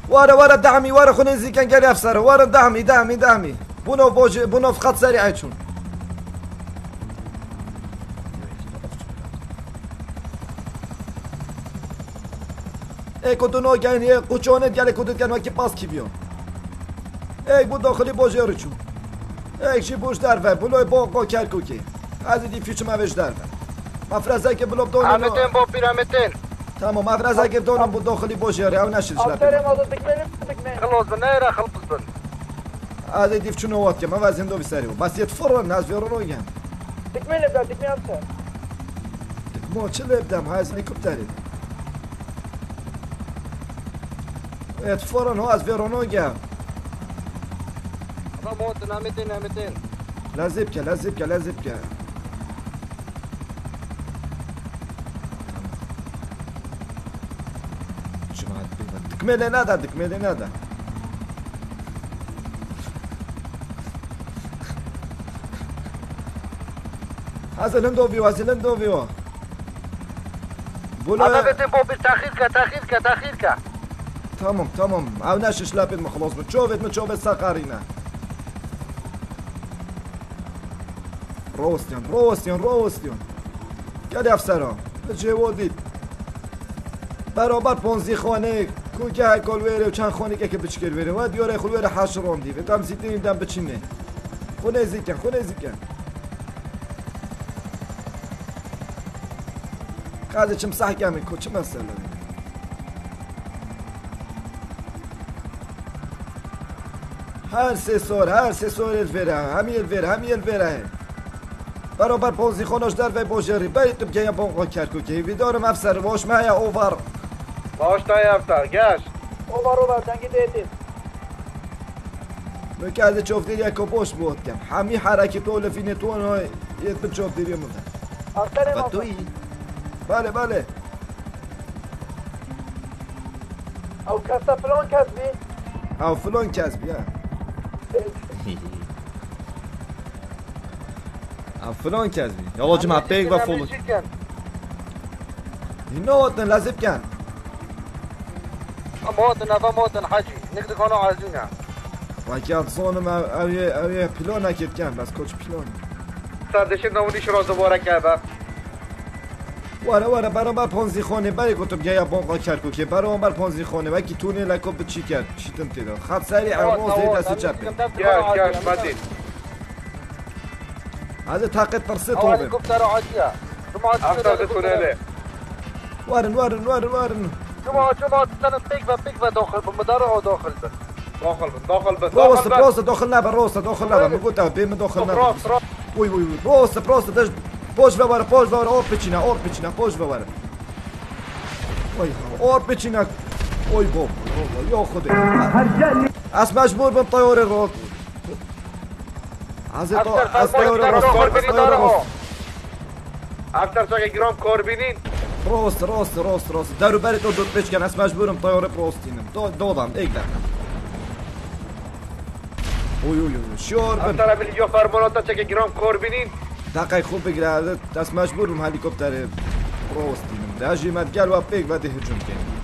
وارا وارا دعمي وارا ورا خنزي كان قال أفسر. وارا دعمي دعمي دعمي. بونوف بونوف خط سريع شون ای کدو نو گن ای قوچونه گله کدو گن وکی پاس کی بیون ای بو داخلی بوجه رو چون ای چی بوش در و بلوی با با کر کوکی از دی فیچ ما وش در مفرزه که بلوب دونم همتين بو بيرامتين تمام مفرزه که دونم بو داخلی بوجه یاری او نشد افسر شلپ ما آزاد بکن بکن خلص بنايرة خلص بن از دی فیچ نوات که ما وزن دو بسری بس یت فرن از ویرو نو گن تکمیل بده تکمیل افسر مو چه لبدم های هلیکوپتری ات فرن ها از ویرو نو گن موت نامتين نامتين لازب که لازب که لازب که جماعة تكملة نادا تكملة نادا هذا لندوفيو هذا لندوفيو بولا همتين بو بالتأخير تأخير تأخير تمام تمام او نشش لابد ما خلاص بتشوفت بتشوفت ساقارينا روستيون روستيون روستيون قد افسرا. جوادید برابر پونزی خانه. کو که هکال ویره و چند خانه که که بچکر ویره. و دیاره خل ویره حش رام و دم زیتین دم بچینه. خونه زیکن خونه زیکن. قاعدة چم صح كامل كو چم مسألة هر سه سال هر سه سال الفيرا همي الفيرا همي الفيرا برابر پونزی خانش در و بوجری بیت بگه یا بانقا کرکو که ویدارم افسر. واش ما یا اوور. باش تا يفتر قاش اوبر اوبر تنگی دیتی. مكاد تشوف ديري اكو بوش بوت كم حمي حركة طولة في نتوان هاي يت بتشوف ديري مثلا افسر ما فتوي بله بله. او کسا فلان کسبی او فلان كسب يا فلان كسبي يلا جماعة بيك وفولو ينوتن لازم كان موتن افا موتن حجي نقدر كونو عايزينها وكاد صونم او يه او يه بلون اكيد كان بس كوتش بلون سردشت نمونیش رو دوباره کرده بانقا کرکو که برابر پونزی خانه وکی تونه لکو به چی کرد چیتم تیدا خط گاش گاش مدین هذا طاقة ترسي او طوبة هلیکوپتر عادیه شما أفتر عادیه تونيلي. ورن ورن ورن ورن شما شما بيك بيك داخل بالمدار او داخل بس داخل بس داخل بس روسة داخل بس بروسة داخل لعبة روسة داخل لعبة ما قلت بيم داخل لعبة راس وي وي وي روسة بروسة دش بوش بورا بوش بورا اور بيتشينا اور بيتشينا بوش بورا وي اور بيتشينا وي بوب يا خدي اس مجبور از افسر تو از از راست ها افسر ساق گرام کار بینین راست راست راست راست درو بری تو دود بچکن از مجبورم طیاره پروستینم دو دادم ایک در اوی اوی اوی شور بن افسر یا فرمانات چه گرام کار بینین دقیق خوب بگیره دست مجبورم هلیکوپتر پروستینم ده جیمت گل و پیک و ده هجوم کنیم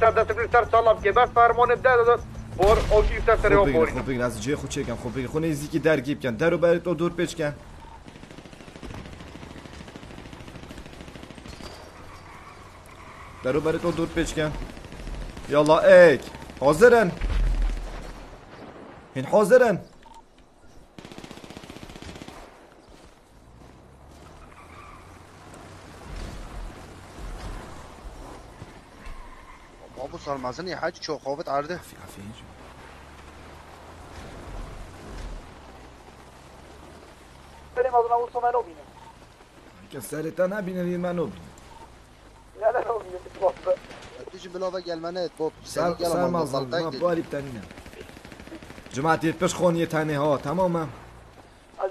سر دست بلی سر سالم که بر فرمان ده داد بار آگی سر سر خوب بگیر بارین خوب بگیر از جای خود چکم خوب بگیر خونه ایزی که درگیب کن درو بری تو دور پیچ کن درو بری تو دور پیچ کن یالا ایک حاضرن. این حاضرن. ابو سلمازن يا حاج شو خوفت عرضه. بریم از اون اون منو بینیم. که سرتا نبینه منو بینه. نه نه نه بوب سر سر مازن ما باری بتنینه جماعتی پیش خونی تنه ها تمامه از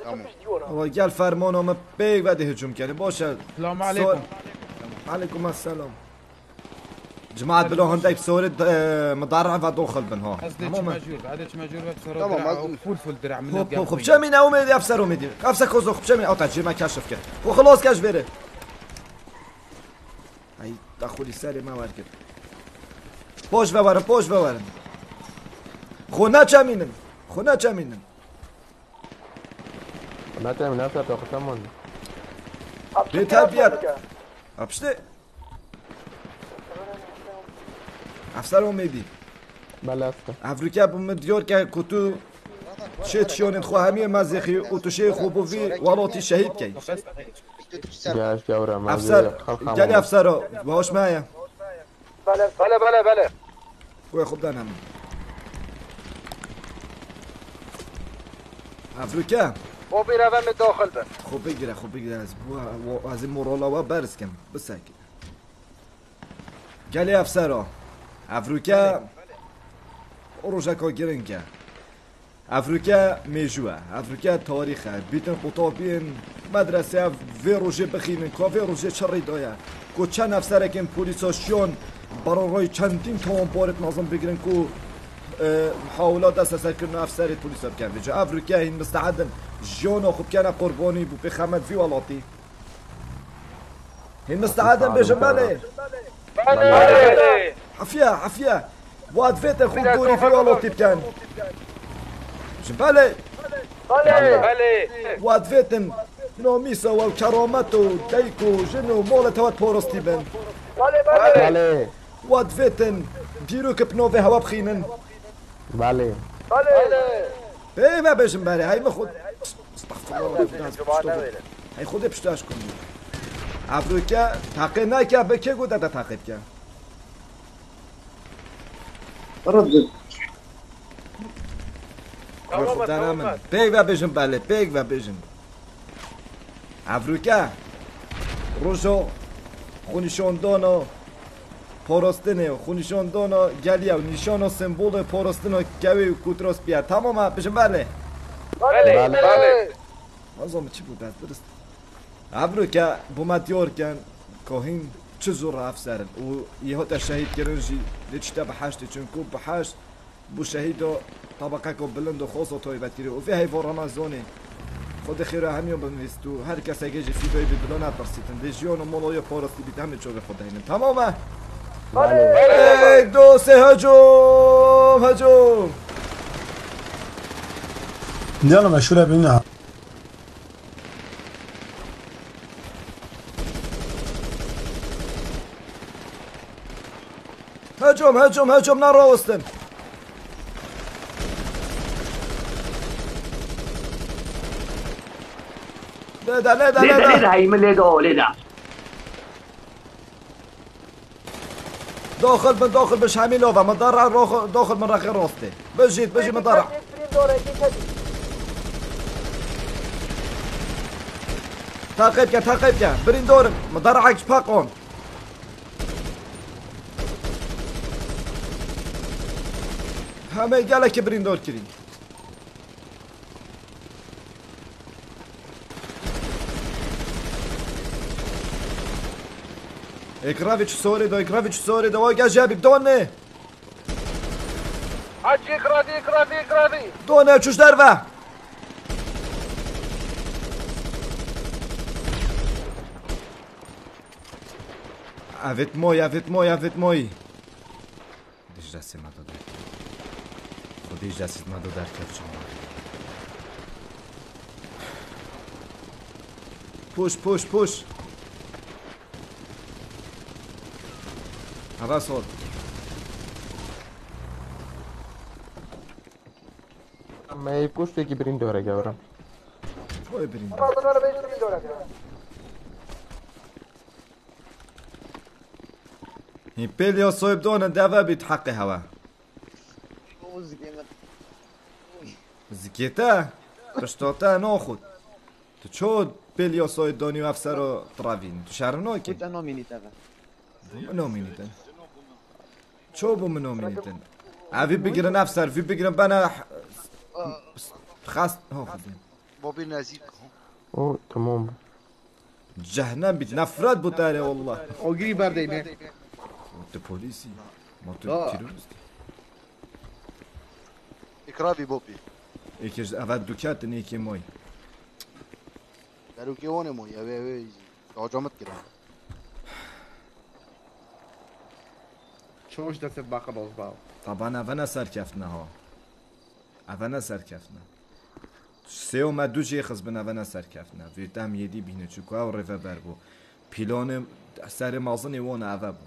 تو پیش دیوارم والله گل فرمان هم بیگ و ده هجوم کرده باشه سلام علیکم. علیکم السلام جماعة بلو هندك صورة آه، مضرع و دخل بنها قصدك تماما مجهول بعدك مجهول وقت تمام،. فول فول درع من خب خب القلب. خب چه مینه اومدی افسر اومدی افسر کوزو خب چه مینه او تجربه کشف کرد خب خلاص کش بره ای دخولی سر ما ورکد پوش ببرم پوش ببرم خونه چه مینن خونه چه مینن متى من أفضل تأخذ ثمن به تربیت ابشته افسر اومدی بله أفضل افریقا بوم دیار که کتو چه چیانت خو همه مزخی او تو شیخ خوبوی ولاتی شهید کی جاش جورا افسر گلی افسر باش معايا بله بله بله بله. خويا خب دانم. افریقا با بیروم داخل بر خوب بگیره خوب بگیره. از بو از این مورالا و برز کن بسک گلی افسرا افریقا روژکا گرنگه افریقا میجوه. افریقا تاریخه. بیتن قطابین مدرسه وی روژه بخینن که وی روژه چری دایه که چند افسره که پولیساشیون برای چندین توان بارت نظم بگیرن کو آه، محاولات أساسا كنا افسار البوليس كان جا افريكاين مستعد جونو خب كان قربوني بو بخمد في ولاتي هن مستعد بجمالي عفيا عفيا واد فيت خب دوري في ولاتي كان جبالي بالي واد فيتن نوميسا والكرامات وديكو جنو مولة واد بورستي بن. بالي بالي بله واد فيتن ديروك بنوفي هوا بخينن بله. بله. ايه ما بيجن بالي هاي ما خد استغفر الله استغفر هاي خود بشتاش کن. افریقا تحقیق نکه به که؟ گوده تا تحقیق کرد خب در همین پیگ و بجن بله پیگ و بجن افریقا روژو خونیشاندان و نیشان و سمبول پاراستن و گوی و کوتراس بیار. تمام بجن بله. بله. بله. نظام چی بود؟ از درست. افریقا بومت یار کن کاهین چه زور افسرن و یه تا شهید کردن جی لیچتا به حشت چون کو به حشت بو شهید و طبقه کو بلند و خاص و تایبت کردی و فی های ورانا زونه خود خیره همیون بنویست و هر کس اگه جی فیدای بدلو نترسیتن دی جیان و مولای پارستی بیت همه چوب خود تمامه یک دو سه هجوم هجوم يلا مشهورة بينا هجوم هجوم هجوم نراوستن ليدا ليدا ليدا ليدا ليدا هيمن ليدا ليدا داخل من داخل باش همین لوفه من دار داخل من رقی راسته بجید بجید من دار تعقیب کن تعقیب کن. برین دورم من دار عکس پاقون همه گله که برین دور کرین. Ekravić sorida, Ekravić sorida, ovo ga žebi, done! Ači, kravi, kravi, kravi! Done, čuš derva! Avit moj, avit moj, avit moj! Gdjež da se ma dodar? Gdjež da se ma dodar, kevčom? Push, push, push! هذا صوت اما ای پشت که برین دوره گورم وای برین. Aldım öyle beş bin dolar. هي بيليو صويب دون دافا بيتحقي هوا. زكيتا بشتوتا ناخد تو چو بيليو صويب دوني وافسر و ترافين تو شهر نوكي Uite, nu miniteva. منو مينيتن شو بو منو مينيتن عفي بقرن افسر في بقرن بنا خاص هو خدين بابي نزيد او تمام. جهنم بيت نفرت بوتاري والله. اوگری بردینه انت بوليسي ما تو آه. تيروست اكرافي بوبي يكيش افاد دوكات نيكي موي درو که اونه مو یوه یوه آجامت کرد چوش دست باقا باز باو طبعا افنا سركفنا ها افنا سركفنا سيو ما دو جي خز بنا افنا سركفنا في تام يدي بينه چوكا و رفا بربو بيلون سر مازن وون افا بو.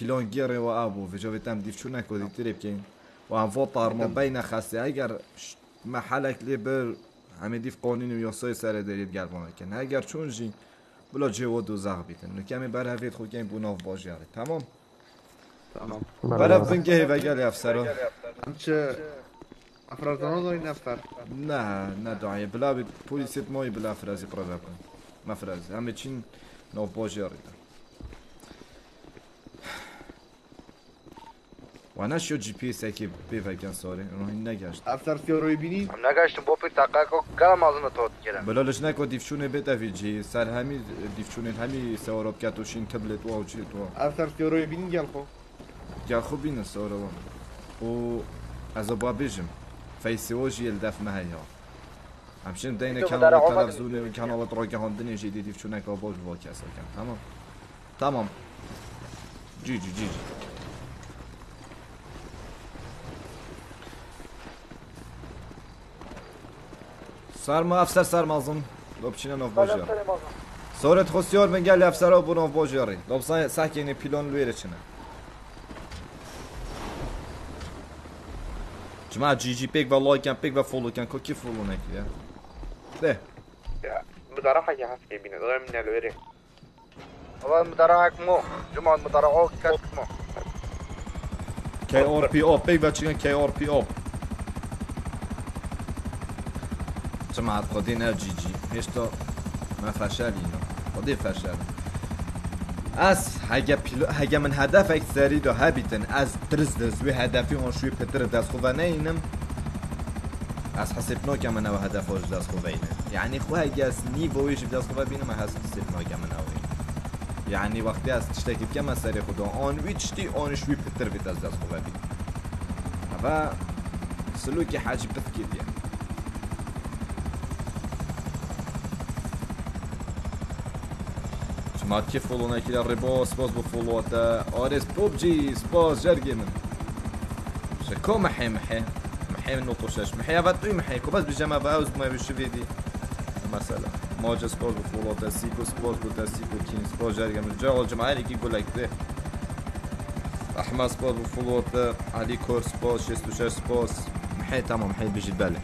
بيلون گير و ابو في جو تام ديف چونا كو دي تريب كين و ام فوتار ما بين خاصي اگر ش- محلك ليبر همه دیف قانون و یاسای سر دارید گلبانه کن اگر چون جی بلا جو دو زغ بیتن. نو کمی بر هفید خود کمی بوناف باش یاره تمام. تمام. برا بنگه و گل افسرا چه افرازانو نفر؟ نه نه دعایه بلا بی پولیسیت مایی بلا فرازی قرار بکن ما فرازی همه چین نو یاره و انا شو جی پی اس اکی بیوگن ساری. اونو این نگشت. افسر سیاروی بینی؟ هم نگشتم بابی تقاقا گرم آزم تو گرم. بلالش نکو. دیفشونه بده جی. سر همی دیفشونه همی سواراب کتوشین تبلت و اوچی تو. افسر سیاروی بینی گل خو. بینه سواراب و از با بیجم فیسی واجی الدف مهی ها. همچنین دینه تو کانال تلفزیون کانال راگه هاندنی جی دیفشونه که باج با کسا کن تمام. تمام. جی جی جی سرما افسر سرمازم. لبچینه نوف باجی ها. صورت خسیار من گل افسرا بونو باجاری لبسا سحکینی پیلون لویره چنه جماعة جي جي بيك والله كان بيك فولو كان كو كيف فولو ناك يا ده بصراحة يا حسكي بينا غير من الوري والله مدرعك مو جمعة مدرعوك كاتك مو كي اور بي او بيك باتشيغان كي اور بي او جماعة خدين جي جي هشتو ما فشلينو خدي فشل از هگه پیلو هگه من هدف اکثری دو هبیتن. از درز دزوی هدفی اون شوی پتر دست خوبه نینم از حسب نوکه من او هدف هاش دست خوبه اینه. یعنی خو هگه از نیوویش دست خوبه بینم از نوکه من او یعنی وقتی از تشتکی که من سری خدا آن وی چتی آن شوی پتر بیت از دست خوبه بید و سلوکی حاجی بفکید یعنی ما كيف فولونا كده الريبو سبوز بفولوتا اوريس بوبجي سبوز جرجي من شكو محي محي محي من نطوشاش محي افاتوي محي كو بس بجمع باوز ما بشوفيدي مثلا موجة سبوز بفولوتا سيكو سبوز بوتا سيكو كين سبوز جرجي من جا الجماعة اللي يقول لك ده احمد سبوز بفولوتا علي كور سبوز شستوشاش سبوز محي تمام محي بيجي بالي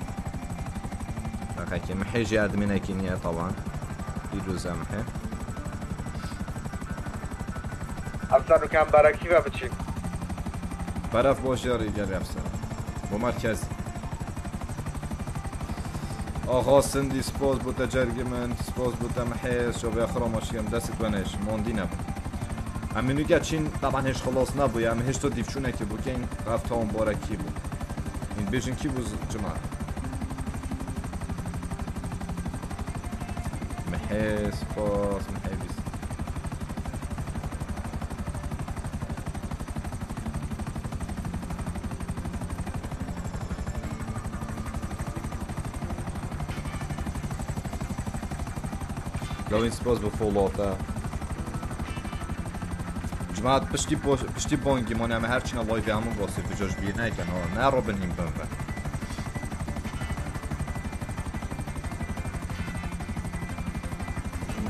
محي جي ادمين كينيا طبعا يجوز محي افسر کم برکی و بچین برف باش یاری گری افسر با مرکز. آقا سندی سپاس بوده جرگی من سپاس بوده محیز شو به اخرا ماشیم دستت بنش. موندی نبود. همینو که چین طبعا هیچ خلاص نبوی هم هیچ تو دیفچونه که بود که این رفت اون باره کی بود. این لو این سپاس به فولاتا جماعت پشتی پشتی بانگی مانه همه هرچی نه لایف همون واسه بجاش بیر نه کن نه رو بنیم بمبه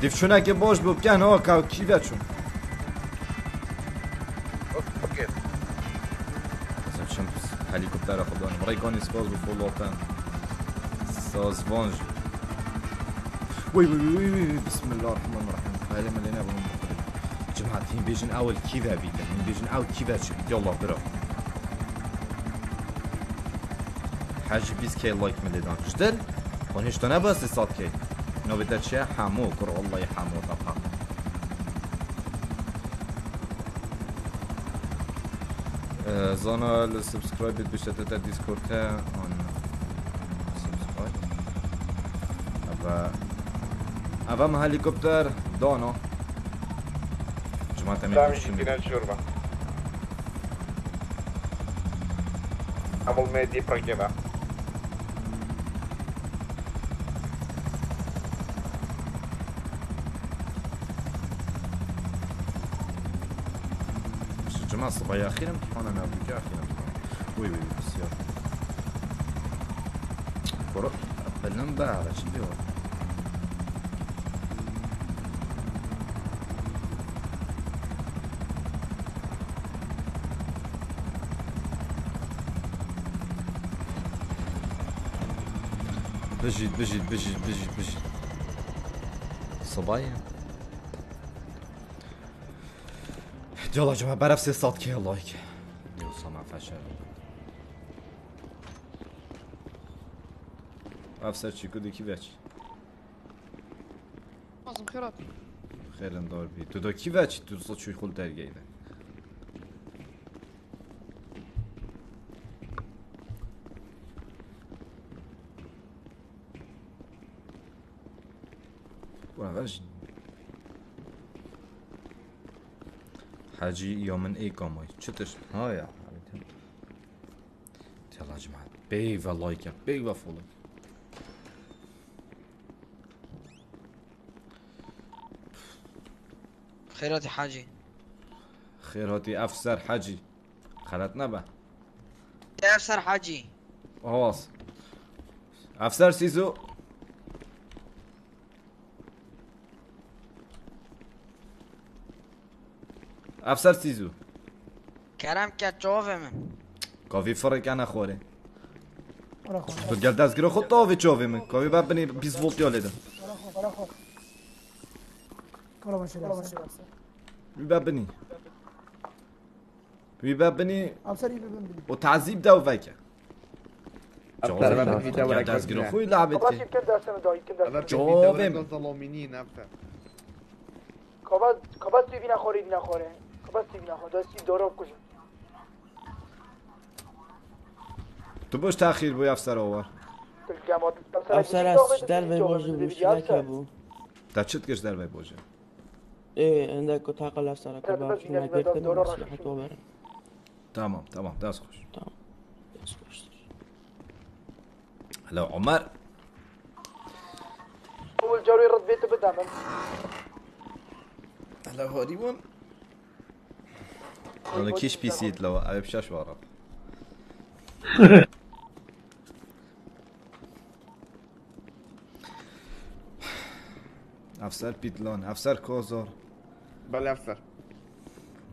دیف چونه که باش بکن ها که کی بچون مثلا چند هلیکوپتر خدا برای کانی سپاس به فولاتن سازوانج وي وي وي وي بسم الله الرحمن الرحيم. فهذا ما لنا بهم جماعة هين بيجن أول كذا بيجن بيجن أول كذا يلا برو. حاج بيس كي لايك من مليدان جدل ونشتو نبس الصاد كي نو بدات شي حامو كر الله يحامو طبعا آه، زانا السبسكرايب بشتات الديسكورد تاع اون سبسكرايب أبا أبا هليكوبتر دانو جماعة دامي تمام شدينا الشوربة أبو ميدي بركبة بس جماعة صبايا أخيرا امتحان أنا أبوك أخيرا امتحان وي وي بس يلا فرق بلن بقى على شي بيور بجد بجد بجد بجد بجد صبايا يلا يا جماعة بنفس الصوت كي لايك يو سمع فشل افسر چی کدی کی بچ معظم خيرات خیلی دار بی تو دا کی حاجی ای کامای چتش ها یا يلا يا جماعة بي و لايك بي و فولو خيرات يا حاجي خير هاتي افسر حاجي خلت نبه افسر حاجي خلاص افسر سيزو افسر سيزو كلام كتشوفه من. کافی فرق انا خوره تو گل دستگیره خود تاوی چاوی من. کافی باید بنی 20 ولت یا لیده بی باید بنی. بی باید بنی. ابصر يبي و تعذیب دو وکه أبصر ما في دورة گل دستگیره كبيرة. خوی لعبت خلاص که. يمكن درسنا داي يمكن درسنا أبصر في جوابم. نخوره. تو باش تاخیر بوی افسر آور. جماعت افسر از در وی بوجه بوشیده که بو تا چت کش در بی بوجه ای عندك طاقة الأفسر كبار في ناقير كده مصلحة وبرن تمام تمام دست خوش. هلا عمر. اول جاري رد بيته بدعم هلا انا كيش بيسيت لو ابي بشاش ورا افسر پیتلان افسر کوزار بله أبصر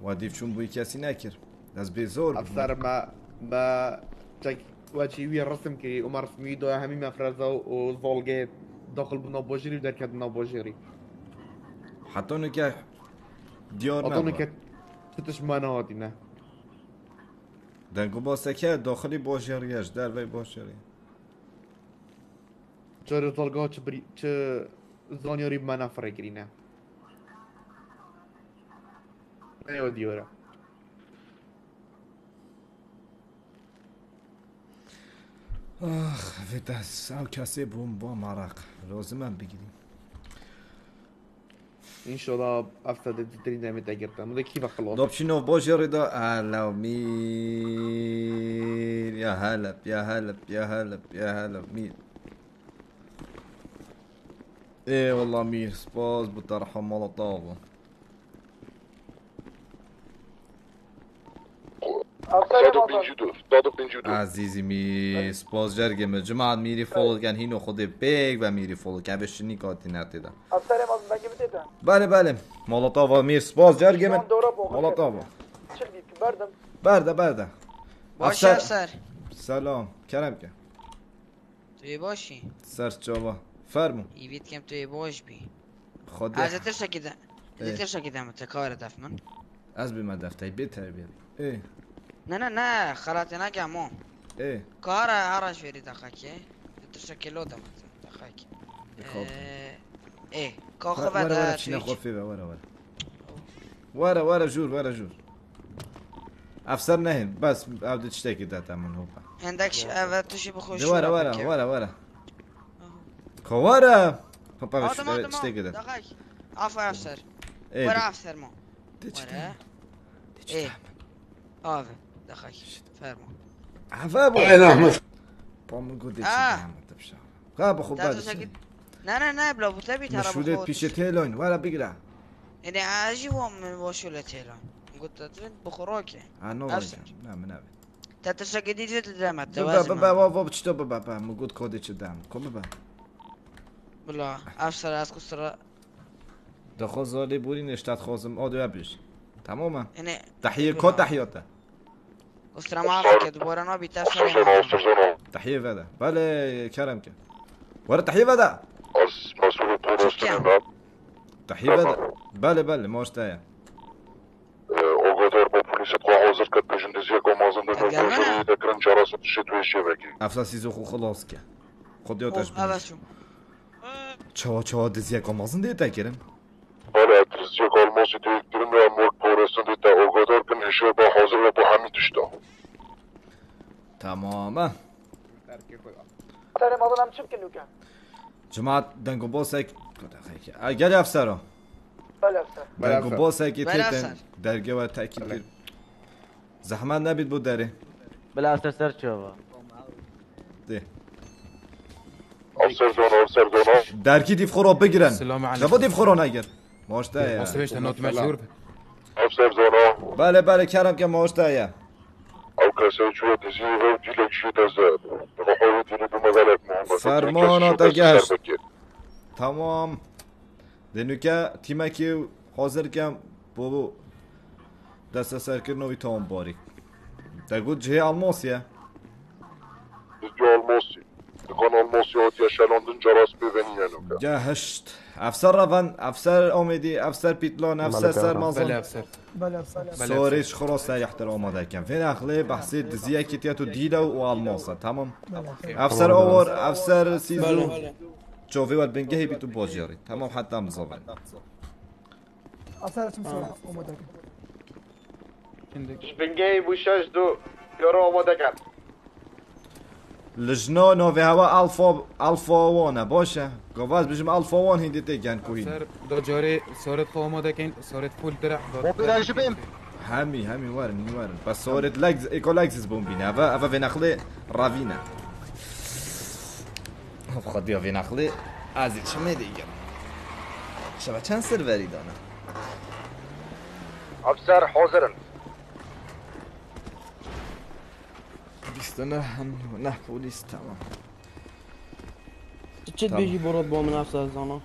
ودیف چون بوی کسی نکر. از بیزور أبصر ما ما تك واشي ويا الرسم كي عمر سميدو همي ما فرزو وزولجيت داخل بنابوجري ودركت بنابوجري حتی اونو که دیار أظن نبا. كت ستش مناطق نه. دنگو با سکه داخلی باشریش در وی باشری چه رزالگاه چه بری چه زانیاری بمنا فرقري نه. ايوه ديورا آخ ویدس او کسی بوم با مرق. هم بگیریم ان شاء الله افتاد تدرين دائما تاجرتها مو كيف خلاص دوبشينوف بوش رضا هلا ومين يا هلا يا هلا يا هلا يا هلا مين ايه والله مير سباز بترحم مولوتوف عزیزی می سپاس جرگمه جماعت میری فولو کن هینو خود بیگ و میری فولو کن بشینی کاتی نتیدم بله بله مولوتوف میر سپاس چل بید که بردم برده برده باشه افسر سلام کرم که توی باشی سر چاوا فرمو يبيت كم توي بوش بي خود عايزة ترشا كده إيه. إذا ترشا كده متكارة دفمن از بما دفتای بی تربیت ايه نا نا نا خلاص انا قامو ايه كارا هراش فيري دخاكي ترشا كيلو دم خب. إيه، ايه ورا ورا خبا چی نخور فیبه ورا ورا ورا ورا جور ورا جور افسر نهین بس عبد تشتكي داتا من هو عندكش اول تشي بخوش ورا ورا ورا ورا كورا هوبا هذا ما تشتكي هذا داتا دخاك عفوا افسر إيه، ورا افسر مو ورا ايه هذا دخاك فرمو عفابو أين أحمد؟ بام قد اه تبشا غاب اخو تاتو نا نا نا بلا ترى مشهودات بخوت بيش تيلون ولا بقرا يعني عاجي هو من وشولة تيلا قلت تريد بخروكي انا. نعم نعم تتشا جديد تدامت بابا توازن بابا بابا بتشتو بابا بابا موجود كودي قدام كم بابا. بالله افسر از كسر دخل زالي بوري نشتات خازم آدو ابش تماما يعني تحية كو تحياته كسر ما عرفت كده بورا نو بيتا تحية فدا بله كرم كن ورا تحية فدا مسئول پروستون تحية فدا بله بله ماشتايا اوگادار با پلیس قوا حاضر کرد پیشندازی گامازن به نوبوژری دکرن جراس تشی توی شبکی افسا سيزو خو خلاص كه خود يوتش عوض شو چوا چوا دزيا كمازن ديتا كرم بله ادرسی گالماسی توی گرم یا مورد پروستون دیتا اوگادار کن هشو با حاضر و با همین تشتا تماما افسر ما دارم چیم کنو کن جماعة دنگو بوسك قال افسرا بله افسر. دنگو بوسك بله تيتن. درگه و تأكيد كر زحمت نبید بود داره بلا افسر سر چوبا ده. افسر جان افسر جان. درکی دیف خورا بگیرن. السلام عليكم. شبا دیف خورا نگر نوت مشهور. افسر جان. بله بله کرم که ماشتا یا او کسی چوی دزی و دیلک شید از روحوی دیلی دو مدلک محمد فرمانا گشت تمام دنوکه کم دکان آلماسی آتیا شلاندن جراس ببینی ینو جهشت. افسر روان افسر آمدی افسر پیتلان افسر بله سرمازان. افسر. بله افسر. سوارش خلاص سریحتر آماده کن. فین اخلی بحثی دزیه کتیه تو دیده و الماسه تمام. افسر آور افسر سیزو. بله. شوفي والبنجهي بيتو بوجيري تمام حتى مزبن افسر چیم سوال اومده شبنگی بوشش دو یارو آماده کرد لجنا نوفي هوا الفا الفا وانا باشه قواز بجم الفا وان هندي تيجان كوين سر دو جاري صارت قوامه دكين صارت فول درع همي همي ورن ورن بس صورت لجز ايكو لجز بوم بينا افا افا في نخلي رافينا خديا في نخلي ازيد شمي دیگر شبه چند سروری دانه افسر حاضرن بیست و نه هم نه پولیس تمام. چت بيجي برد با من افسر زانا؟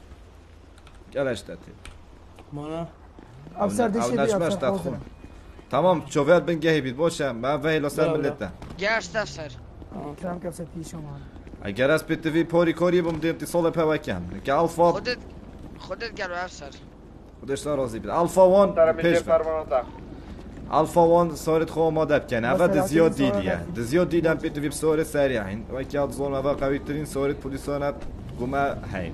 گلش داتی مانا افسر دیشی بی افسر حاضر تمام شوفير بنجهي بيت بوشه ما فهي سر بلا بلا. ملته جاش افسر. کرم که افسر پیش اومد اگر از پیت وی پوری کوری بم دی اتصال پاوکن که الفا خودت خودت قالوا افسر. خودش را راضی بید. الفا وان پیش فرمان الفا وان صارت خو آماده بکن اول صورت دیدیه. دزیاد دیدم پیت وی بسور سریعین و که از ظلم و قوی ترین صورت پولیسانه گمه هین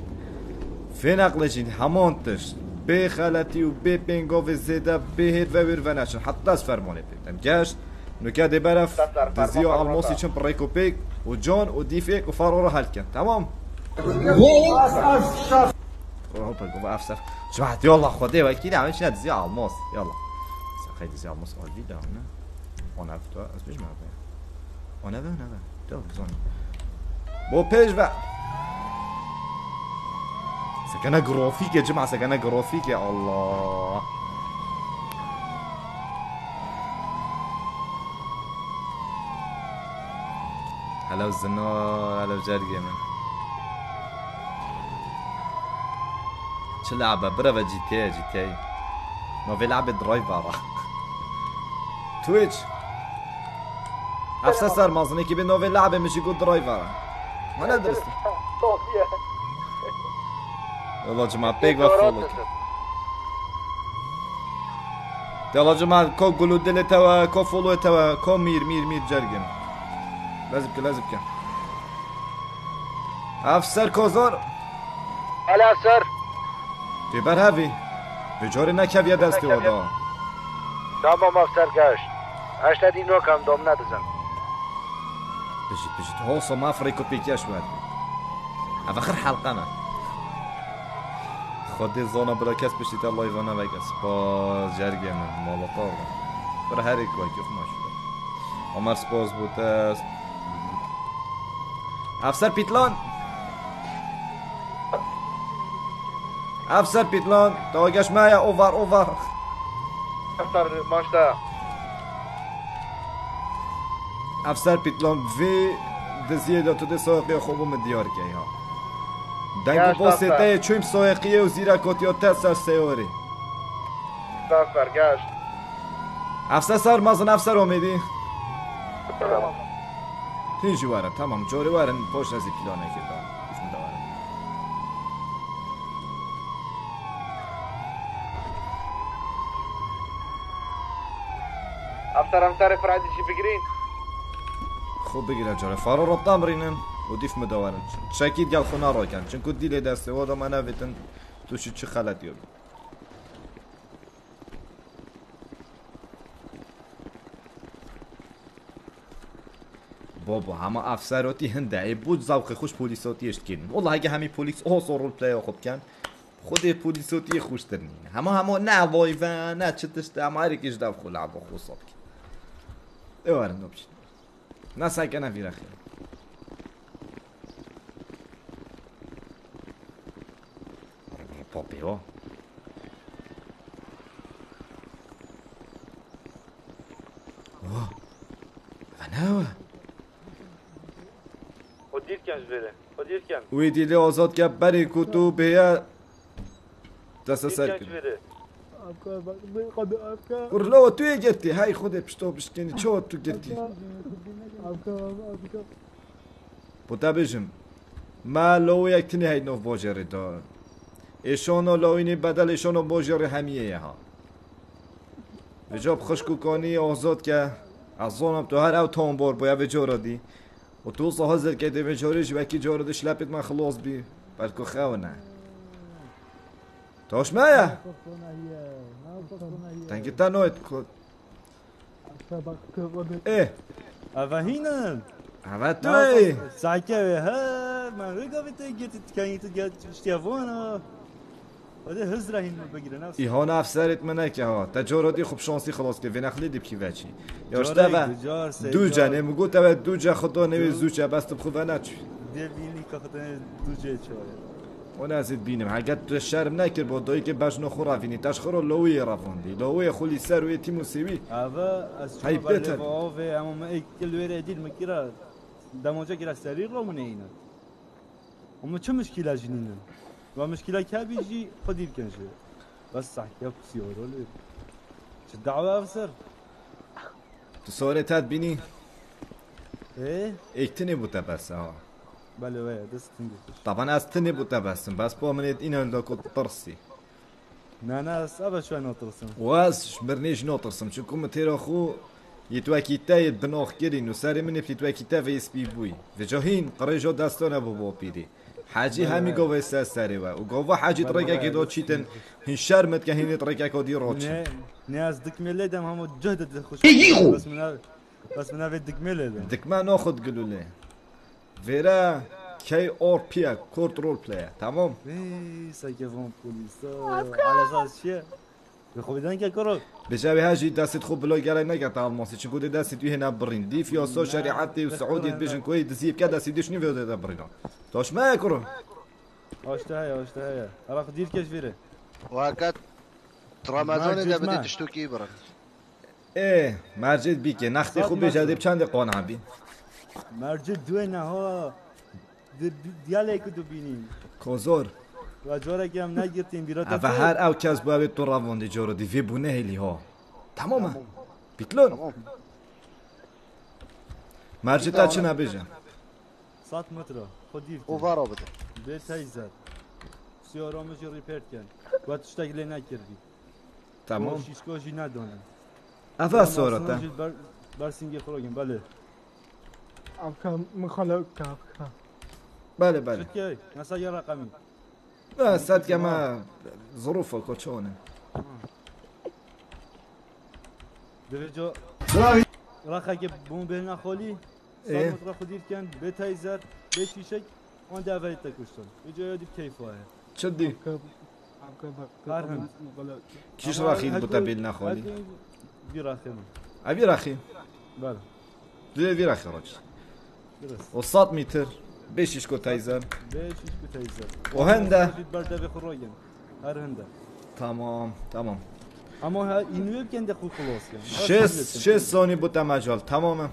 فين اقلشين همانتش بێ خەلەتی و بێ پێنگۆڤ زێدە بێهێت بە وێرڤەنەچن حتاش فەرمانێ پێتەم گەشت نوکە دێ بەرەف دزی و ئەڵمۆسی چم پڕێک و پێک و جۆن و دیفێک و فارۆڕە هەلکەن تەمام هوبا قوم افسر جماعة يلا خدي وكيل عمل شنو دزي الماس يلا après des hermosos vides, on a. On a, toi, je me rappelle. On avait, on avait. Toi, besoin. Bon, pêche va! سكنة جرافيك يا جماعة سكنة جرافيك يا الله هلا بالزنار هلا بجاد جيمن شو لعبة برافا جي تي جي تي ما في لعبة درايفر تويتش افسر صار مازني كي بنوفي لعبة مش يقول درايفر ما ندرس يلا جماعة بيك وفولك يلا جماعة كو قولوا دل توا كو فولو توا كو مير مير مير جرقم لازم لازم افسر كوزور هلا افسر Ty برهوی بجاری نکویه دستی ودا تمام افسر گشت دینو کم دوم ندزن بجید بجید. هوسا ما فريكو بيكياش بعد هذا آخر حلقة أنا خدي الزونة بلا كاس بشتي الله يفانا بيكاس باز جرقي من مالا طاولة برا هاري كويك يخ ماشي عمر سبوز بوتاس افسر بيتلان افسر بيتلان تواجهش معايا اوفر اوفر افسر ماشتا. افسر پیتلان وی دزیه دا تو ده سایقی دیار که ها دنگو با افسر. سته چویم سایقیه و زیرا کتیا تسر سیاری. افسر گشت. افسر سر مازن افسر اومدی تیجی وارن tamam جوری وارن پشت از پیلانه که دا اسم دا وارن افسر امسر فرادی چی بگیرین؟ خوب بگیرن جاره. فارو رو تمرینن و دیف مدوارن شکید گل خونه را کن. چون که دیل دسته وادا من اویتن توشی چی خلطی رو بابا همه افسراتی هنده. بود ذوق خوش پلیساتی اشت کردن والله اگه همین پلیس آسا رول پلی خوب کن خود پلیساتی خوش ترین همه همه نه وایفن نه چه تشته همه هر کش دو خود لعبا خوصاب کن. اوارن نبشید نه سکنه فی رخی بابی ها واه فناوه خود کن جوره خود کن وی دیلی آزاد که بری کتو بیا دست سر کن کن جوره ورلو توی گرتی های خود پشتو بشکنی چه تو گرتی بودا بجم ما لو یک تنی های نو باجری دا ایشانو لوینی بدل ایشانو باجری همیه ها وجاب خشکو کنی آزاد که از زونم تو هر او تون بار باید به جارا دی و تو صا حاضر که دی به جاریش وکی جارا دی شلپت من خلاص بی بلکو خونه تاش مایا تنگی تا نوید کد اه أفهينا اما توی ساعتها ها ما رقبت جت كان يتجت اشتيافونا وده هزره هنا بقرا نفس ایهان افسرت منه که ها تا جارا دی خوب شانسی خلاص که وینخلی دیب کی وچی یاش جارا تا یک جار، سه دو جار. جنه مگو تا دو جا خدا نوی زوچه بست بخو و نچوی دي بيني كختن دوجه شويه اون ازید بینم اگر تو شرم نکر با دایی که بجنو خورا وینی تش خورا لوی رفاندی لوی خلی سر و تیمو سیوی هذا هاي الشباب بيتر. اللي فوافي اما ما اي كل ويرا دي المكيرا دموجا كيرا سرير رو منينا هم شو مشكلة جنينا ومشكلة كابيجي خدير كنشي بس صح يا بسيورو لي شو الدعوة افسر تو سوره تد بینی ايه اکتنی بوده بس ها بله ويا دست طبعا از تنی بوده بسم بس با منید این هنده کد ترسی. نا ناس ابا شوي نطرسم واز شمرنيش نوترسم شو كم تيرا خو يتواكي تايد بنوخ كيرين وساري مني في تواكي تا في سبي بوي في جاهين قريجو داستون ابو بو بيدي حاجی بله، همی بله. گوه سه سری و. و گوه حاجی بله، بله. که دو چیتن. هین شرمت که هینی طریقه که دی روچ نه نه از دکمه دم همو جهد خوش. ایگو. بس من بس من دکمه دم دک ما ناخد گلوله. ویرا کی اور پیا کورت رول پلیر تمام ای سایکفون پلیسا على اساس چیه به خوب دیدن که کرو بجاوی هاجی دستت خوب بلو گره نگه الماسی چون گوده دستت توی هنا برین دی فیاسو شریعتی و سعودی بیشن کوی دزیب که دستی دیش نیوه ده برینا توش ما کرو آشته هیا آشته هیا حالا دیر کش فیره وقت رمضان ده ما. بدي تشتكي برا اه مرجد بیکه نختی ساعت خوب مصر. بجادی چند قانع نه ها دیاله که تو بینیم کوزور و جاره که هم نگرتیم بیرا و هر او کس باید تو رواندی جورو دی وی بونه هلی ها. تمام. بیتلون. مرجد تا چه نبیجن سات متر خود دیر او وارا بده. به تایزد سیارامش ریپرت کن. و تشتگله نکردی تمام. شیشکاشی ندانم. افا سورتا بر بر سینگه خراگیم. بله. بله بله شد که نسا یه رقمی لا صدق ما ظروفه كوتشونه درجا رخه که بوم به نخالی. سال مطرح خودیر کن به تایزد به شیشک آن دعوی تکشتن به جای دیب کیف واه شدي هرهم كيش راخي بوتابيل نخولي بیراخیم ابي راخي بله دي دي راخي رجل درست. وسط متر بيش يشكو تايزر به شیش به تایزد وهنده؟ برده به خراگیم هر هنده. تمام تمام. اما ها اینو کنده خوب خلاص کن شش شش ثاني بوتا مجال. تمام.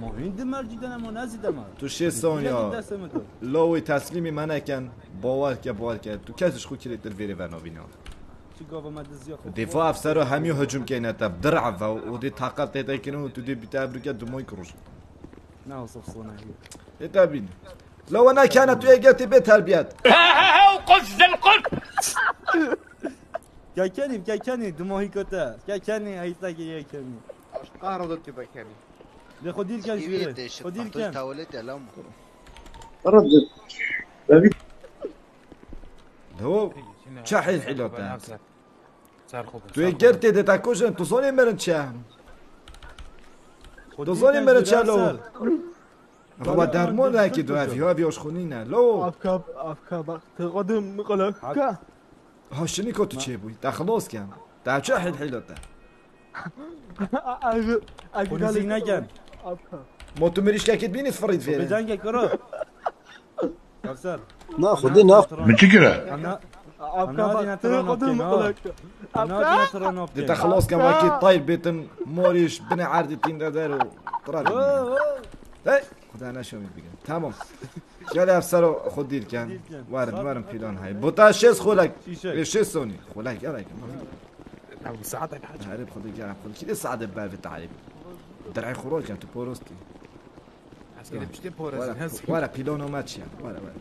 ما هند مرجیدن اما نزیدم تو شش دستم تو. لوي تسليمي منه كان باور که باور که. تو کسش خو کلی در ویری خوب. دفاع افسر همي هجوم كينا تب درع و ودي طاقت تيتا كنو تو دي بتابرك دموي كروش نه صف صنع هي تابين. لو أنا كانت توي قلت بيت هالبيات. وقف زنقل كاكاني كاكاني دموهي كوتا. كاكاني هيتاكي يا كاني. قهر ضدك بكاني لا خدي الكان شوية. خدي الكان تاولت على أمك ردت هو شاحن حلو تاع توي قلت تاكوجن تصوني مرنتشام تاكوشن تو زوني مرن چه تو زوني مرن چه لو هو درمون را که دو افی ها بیاش خونی نه لو. افکا افکا وقت قدم مقاله کا هاشنی که تو چه بوی تا خلاص کن تا چه حل حلو تا اگه پلیسی نکن افکا ما تو مریش که بینید فرید فیره بجنگ کرو. افسر نه خودی نه متشكرة انا افکا وقت قدم مقاله انا تا خلاص کن واکی طایب بیتن موریش بني عردی تین دادر و طراد هی خدا نشو بگم تمام جالي افسر رو خود دیر کن وارم وارم پیلان های بوتا شیز خولک شیز سونی خولک یلا ابو سعدك حاجه عارف خد الجرح خد كده صعد بقى في التعريب درعي خروج كانت بوروستي عسكري بشتي بورس ولا بيلونو ماتش ولا ولا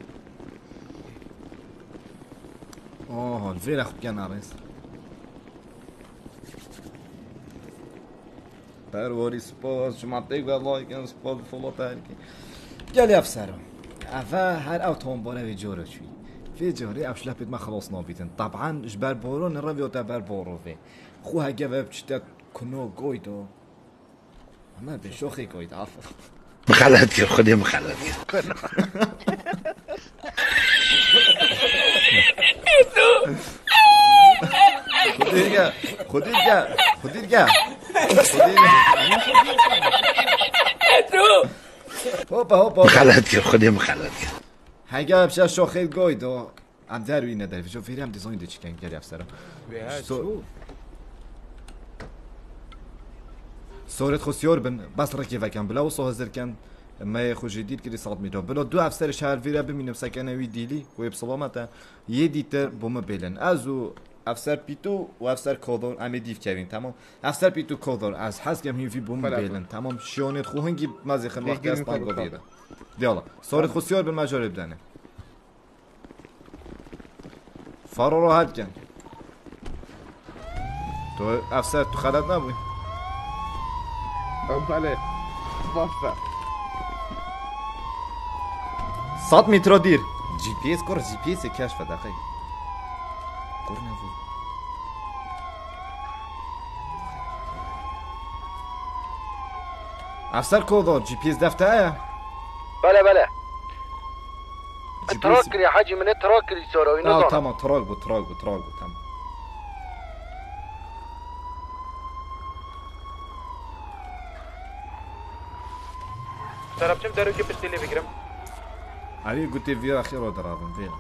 اوه الفيلا خو كان بروري سبوز جمعتك والله كان سبوز فولو تاركي قال يا افسرو افا هر او توم بورا في جورو شوي في جوري او شلابت ما خلاص نوبيتن طبعا جبر بورون الربيو تبر بورو في خوها جاب بشتات كنو قويدو ما بشوخي قويد عفوا مخلاتي خدي مخلاتي خديرجا هوبا هوبا مخلاتي خدي مخلاتي حاجة بشا شوخي قويدو عم داروي ندر شوف فيري عم ديزاين دي كان قال افسره صورت بن بس ركيفا كان بلا وصو هزر كان ما يخو جديد كري صعد ميدو بلا دو افسر شهر فيرا بمين بسكنه وي ديلي صبامتا يديتر بوم بيلن ازو افسر پیتو و افسر کودور امی دیف کوین تمام. افسر پیتو کودور از حس کم هیفی بوم. بیلن تمام. شونت خو. هنگی مازی خن وقت دیگه از بخواب. بیده دیالا. صورت خسیار بالمجال بدنه فارو رو حد کن. تو افسر تو خلط نبوی؟ بله. بافا 100 متر دير جي بي اس كور جي بي اس كاشفه دقيق كورنا عسل كوضو جي بي اس دفتايا بلا بلا تراكر يا حاجي من تراكر يسورو ينو آه تمام تراكبو تراكبو تراكبو تمام ترى بتم دارو كيف بستيلي بكرم علي قلت فيرا خير درابن فيرا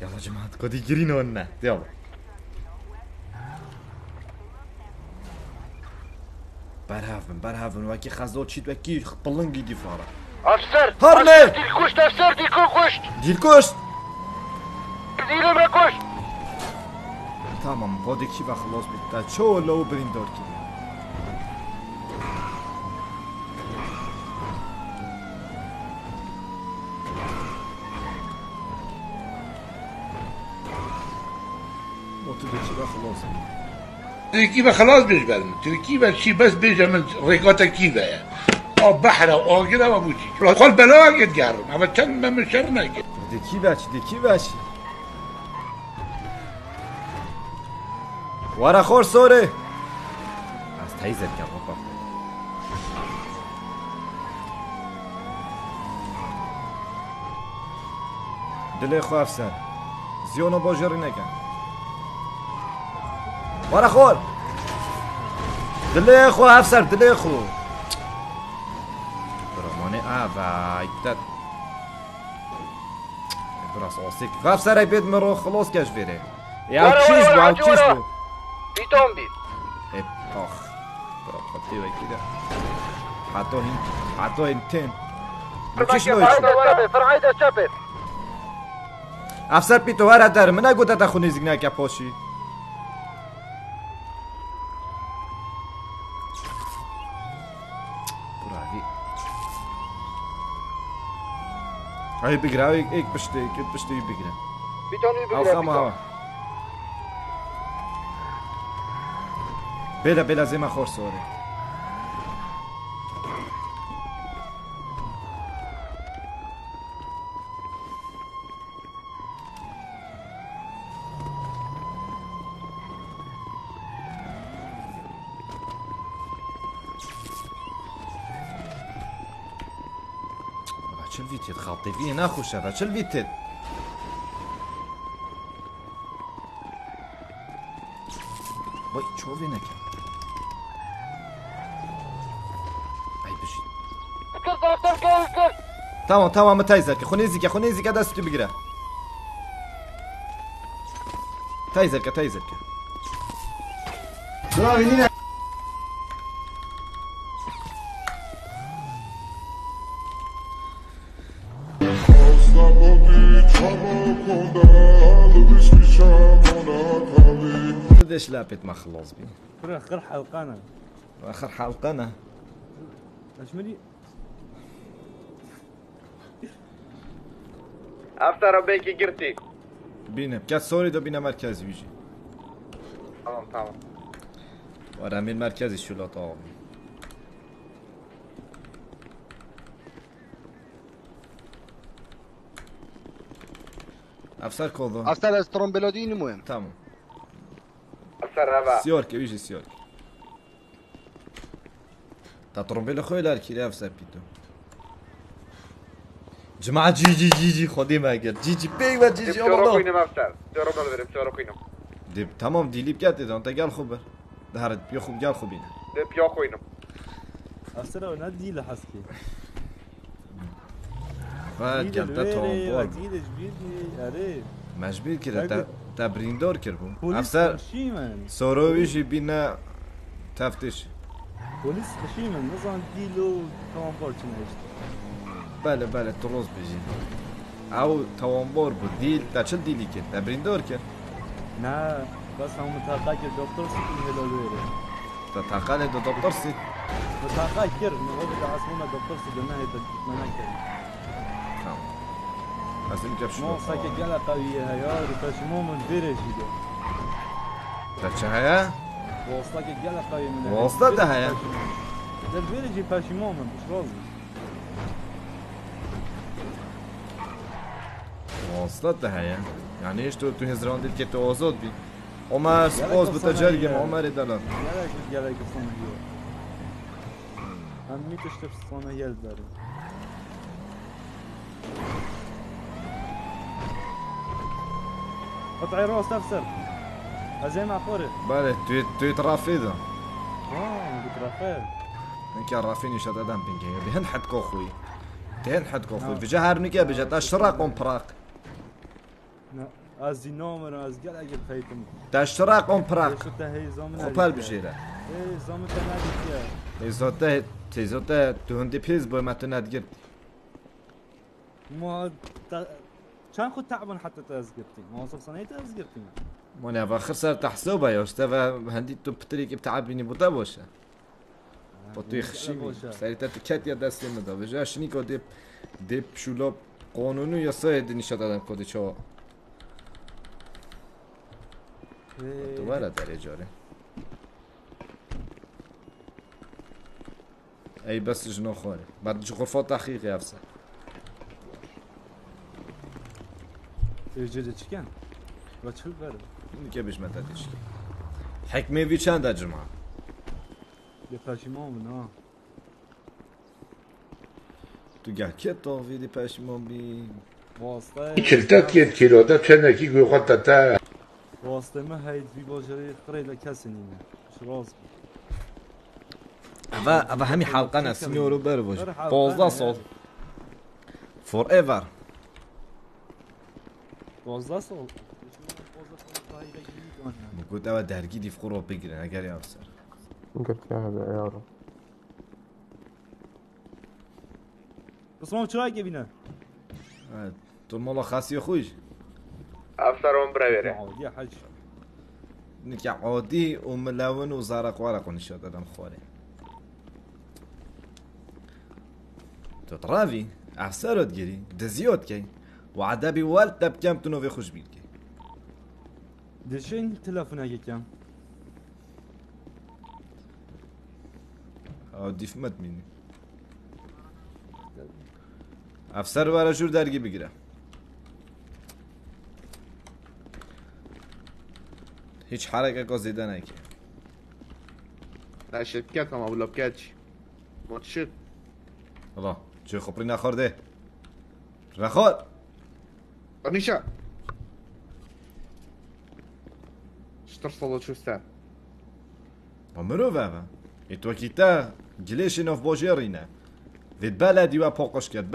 يلا جماعة قد يجرينا ونا يلا برهافن برهافن وكي خزو تشيت وكي بلنجي دي فارا افسر هارلي! افسر ديل كشت افسر ديل كشت ديل كوست ديل ما كشت تمام بودي كيفا خلاص بيتا شو لو بريندور كده موتو كيفا خلاص تركيبة خلاص بيش بالنا تركيبة شي بس بيجا من. ريكوتا كيفا يعني اه بحرة واقرة وابوشي قال بلا قد قارن اما كان ما مشرنا كده دي كيفاش دي كيفاش ورا خور سوري از تایزت کرد بابا دل خو افسر. زیونو باجری نکن. ورا خور دل خو افسر دل خو برامانه اوه ایتت براس اوسيك سراي بيد مرو خلاص كاش فيري يا ورا، تشيز ورا، بو. تشيز بو بيتون بيت ايه اخ برا خطيوه كده حطوه هين حطوه هنتين مكيش نو فرعيدة فرعيدة شابر افسر بيتو ورا در. من اگو تا خوني زگنا كا پوشي هاي بقرا هاي ايك بشتي ايك بشتي بقرا بيتون او خما هوا بلا بلا زي ما خور سوري چل ویتید خاطی فيه ناخوش هذا چل ویتید وای چوبی نکن ای بشید كر كر كر كر تمام تمام تایزر که خونیزی که خونیزی که ليش لابت ما خلص بي؟ اخر حلقه أنا إيش مني افسر بيكي قرتي بينا بكات سوري دو بينا مركزي بيجي. تمام تمام. ورا من مركزي شو لا طاوم. أفسر كوضو أفسر از ترومبلوديني مهم. تمام. افسر هبا سيوركي بيجي سيوركي تا ترومبيل خوي لا الكي افسر بيتو جماعة جي جي جي جي خدي ما قال جي جي بيك ما جي جي بسيارة الله كوينم افسر بسيارة بلدرم بسيارة كوينم دي تمام دي لي بجد اذا انت قال خبر دهرت بيو خب قال خبينا بيا كوينم افسر نادي لحسكي فات قال تا ترومبول اكيد جبيدي اري مجبور كده تا تا بريندور كربو بوليس افسر خشيمن سورو يجي بينا تفتش بوليس خشيمن نظام ديلو تمام بورتش نشت بله بله درست بجی او توانبار بود دیل تا چل دیلی کرد تا بریندور کرد نه بس هم متوقع که دکتر سیکن هلال بره تا تاقل دو دکتر سی متوقع کرد نه هو بده عصمونا دکتر سیکن نه هیتا نه کرد از این کف شما ما ساکه گلا قویه هیا رو پشمو من بره جیده تا چه هیا؟ واسطه که گلا قویه من واسطه ده هیا؟ در بره جی پشمو من بش راضی واصلت ده هيا يعني ايش تو تو هزران ديت كي تو آزاد بي عمر سپاس بتجرگم عمر دلم Gerek gerek sana diyor. Ben mit işte sana yer derim. قطعي روس تفسر إزاي مع فوري. بالي تويت تويت رافيدا آه قلت رافيد. انك رافيني شاد آدم بينك بهن حد كوخوي تهن حد كوخوي في نعم. جهر نكا بجت اشراق أم براق. نعم. از دي نومن از گل اگه پیتم. تشراق أم براق. خوبال بشیره. ای زامن تنادیه ای زوته تیزوته تو هندی پیز بو متنادگیر ما چند خود تعبان حتى تازقرتي وصل صنعي تازقرتي ماني افا خسر تحسوبه یا استفا هندی تو با توی خشیمی. باشه. سریعتا تو کت یا دستی ندا. بجا شنی که دیپ دیپ شولا قانونو یا سای دنیشا دادم چا تو برا در اجاره. ای بس جنو خواره بعد جو غرفات تحقیقی افسر. جده چکن و چل بره اینی که بیش مددش کی حکمه وی چند اجمع یه پشیمان من ها تو گه که تاویدی پشیمان بی واسطه كيت كيلو ده بشنا كي يقول قد تتا واسطه ما هيد في باجري قريلا كسنينه اش راس اوه اوه همین حلقه نسیمی رو بره باشه بره حلقه پازده نه. سال فور ایور 12 سال. بگو اوه درگی دیف خورو بگیرن اگر یه افسر هذا عياره بس ما چرا بینه؟ اه، تو مالا خاصی خویش؟ افسر اون برایره عادی حج نکه عادی و ملون و زرق ورق و نشاد دادم خواره تو تراوی؟ افسرات گیری؟ دزیات کی؟ و عدبی ولد دب کم تو نوی خوش بید کی دشين تلفون يكم آه، دیف مت مینی. افسر برای جور درگی بگیره هیچ حرکه گازیده نکه. لا شركات ما ولا بكاتش ما تشد الله چه خبری نخورده؟ نخور! نيشا شترصلوا شو استاذ با مرو بابا ای تو کیتا گلیش نوف باجرینه وید بلدی و پاقش کرد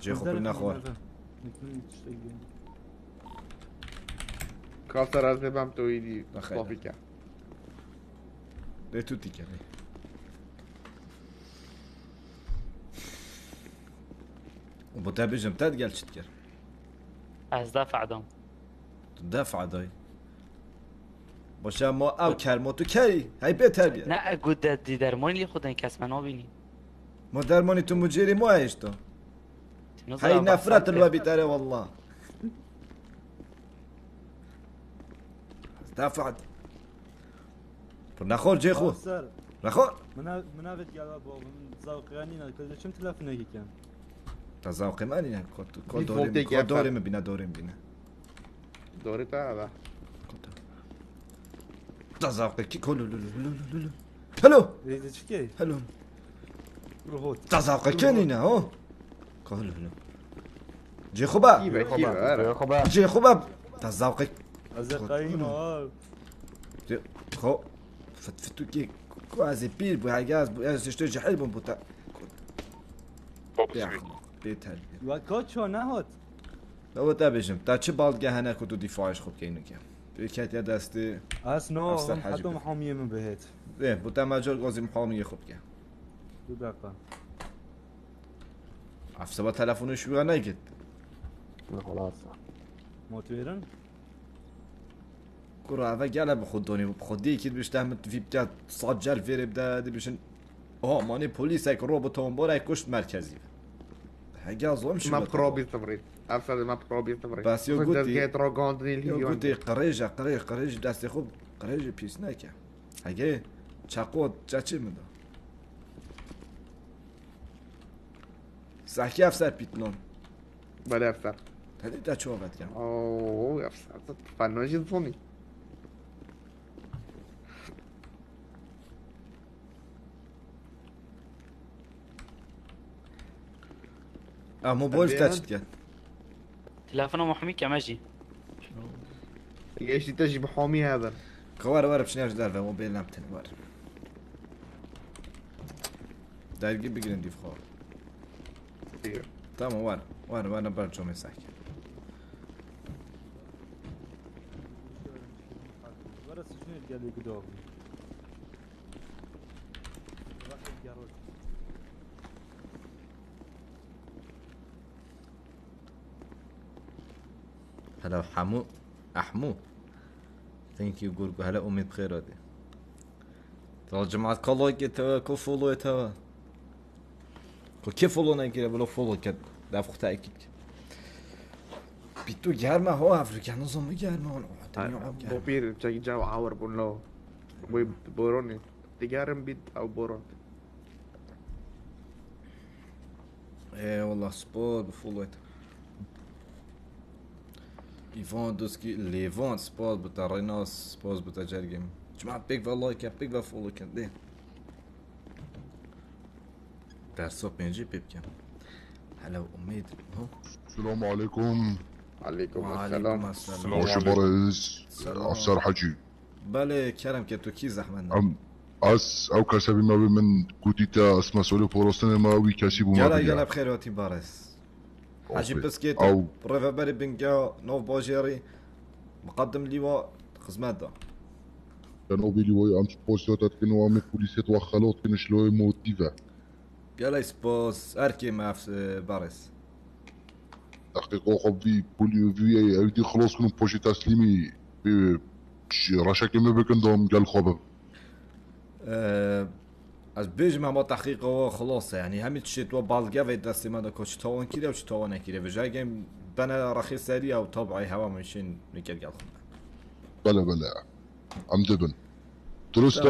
چه خبری نخور كاسر از بام خير. صافيكا ده تو تیکه و با تبیجم تد گل چید کرد از دفع دام تو دفع دای باشه ما او کرما تو کری هی بهتر بیار نه گود دی درمانی لی خودن کس من آبینی ما درمانی تو مجیری ما هیش تو هی نفرت الوا بیتره والله. دفع نخور جي خو. نخور. من من هذا قال بابا من ذوق يعني انا كذا كم تلفون يكم تزاوقي مالي نه کل کل این داری فولتی کل که داری افر. می‌بینه داری می‌بینه دوري تاع تزاوقي کی کل لولو لولو لولو هلو اذا شكي هلو روحوت تزاوقي کنینه ها؟ کل لولو. جي خوبا كيفا كيفا جي خوبا تزاوقي ازقاين اه جي- خو فتفتو كي كو ازي بير بو هاجاز بو از اشتو جحيل بو بوتا يا بيتر وكوتشو نهات لو تبجم تا چه بالگه هنه که تو دیفاعش خوب که اینو کم توی کت یا دسته اسنا افسر هم بود. محاميه من بهت. ده بوتا مجال قاضی محامی خوب که. دو دقيقه افسر با تلفنش بیگه نگید خلاص. موتويرن کرو اوه گله به خود دانی خود دی کید بیشتر هم وی بتا صاد جل فیره بده دی بیشن آه مانی پلیس یک رو با تنبار یک کشت مرکزی. اون شو ما بتا. بروبي تمريض افسر ما بروبي تمريض بس يو جيت روغوندني یا الهيون گوتی قریجه قریج قریج دست خوب پیس نکه هگه چقود چچه میده سحکی افسر پیتلون بله افسر تدید در چه وقت اوه افسر فناجی زونی اه موبایل البيان. تاچت کرد تلفن محمي كماجي ايش تجي بحامي هذا؟ كوار وار بشنياش دار و موبایل نبتن وار. درگی بگیرین دیف خواه تمام وار وار وار نبر جمعه سحکی برا سجنه قال لي قدوم هلا حمو أحمو. ثانك يو جورجو هلا أمي بخير هادي ترى جماعة كل توا كل فولو توا كل كيف فولو نكير بلو فولو كد. ده فختا أكيد بيتو جارما هو أفريقيا نظام جارما بوبير تجي جاو عور بنلو وي بوروني. تجارم بيت أو بورون. إيه والله سبور بفولو توا ايفون دوسكي ليفون سبور بتا رينوس سبور بتا جرجم جماعة بيك والله كا بيك فولو كان دي درسو بينجي بيبكا هلا اميد هو السلام عليكم عليكم وعليكم السلام باش بارز سلام. افسر حجي بله كرم كتو كي زحمة ام اس او كسبي ما من كوتيتا اسمه سولي بوروستن ما وي كسيبو ما يلا بي يلا بخير واتي بارس حجيب بسكيتو بريفا بالي بنكا نوف بوجيري مقدم اللواء خزمادة كانوا بلواء أمس بوسيوتات كانوا أمي بوليسيات وخلوت كانوا شلوي موتيفا قال سبوس أركي ما في باريس. دقيقة خبي بولي في أيدي خلاص كانوا بوشي تسليمي. رشاكي ما بكندهم قال خبب أه از بيجمع ما تحقيق هو خلاص يعني همي تشيت و بالجا في دستي ما كوش توان كده وش توان كده في جاي جيم بنا رخيص سري او طبعي هوا ماشين نكر قال بلا بلا ام دبن درست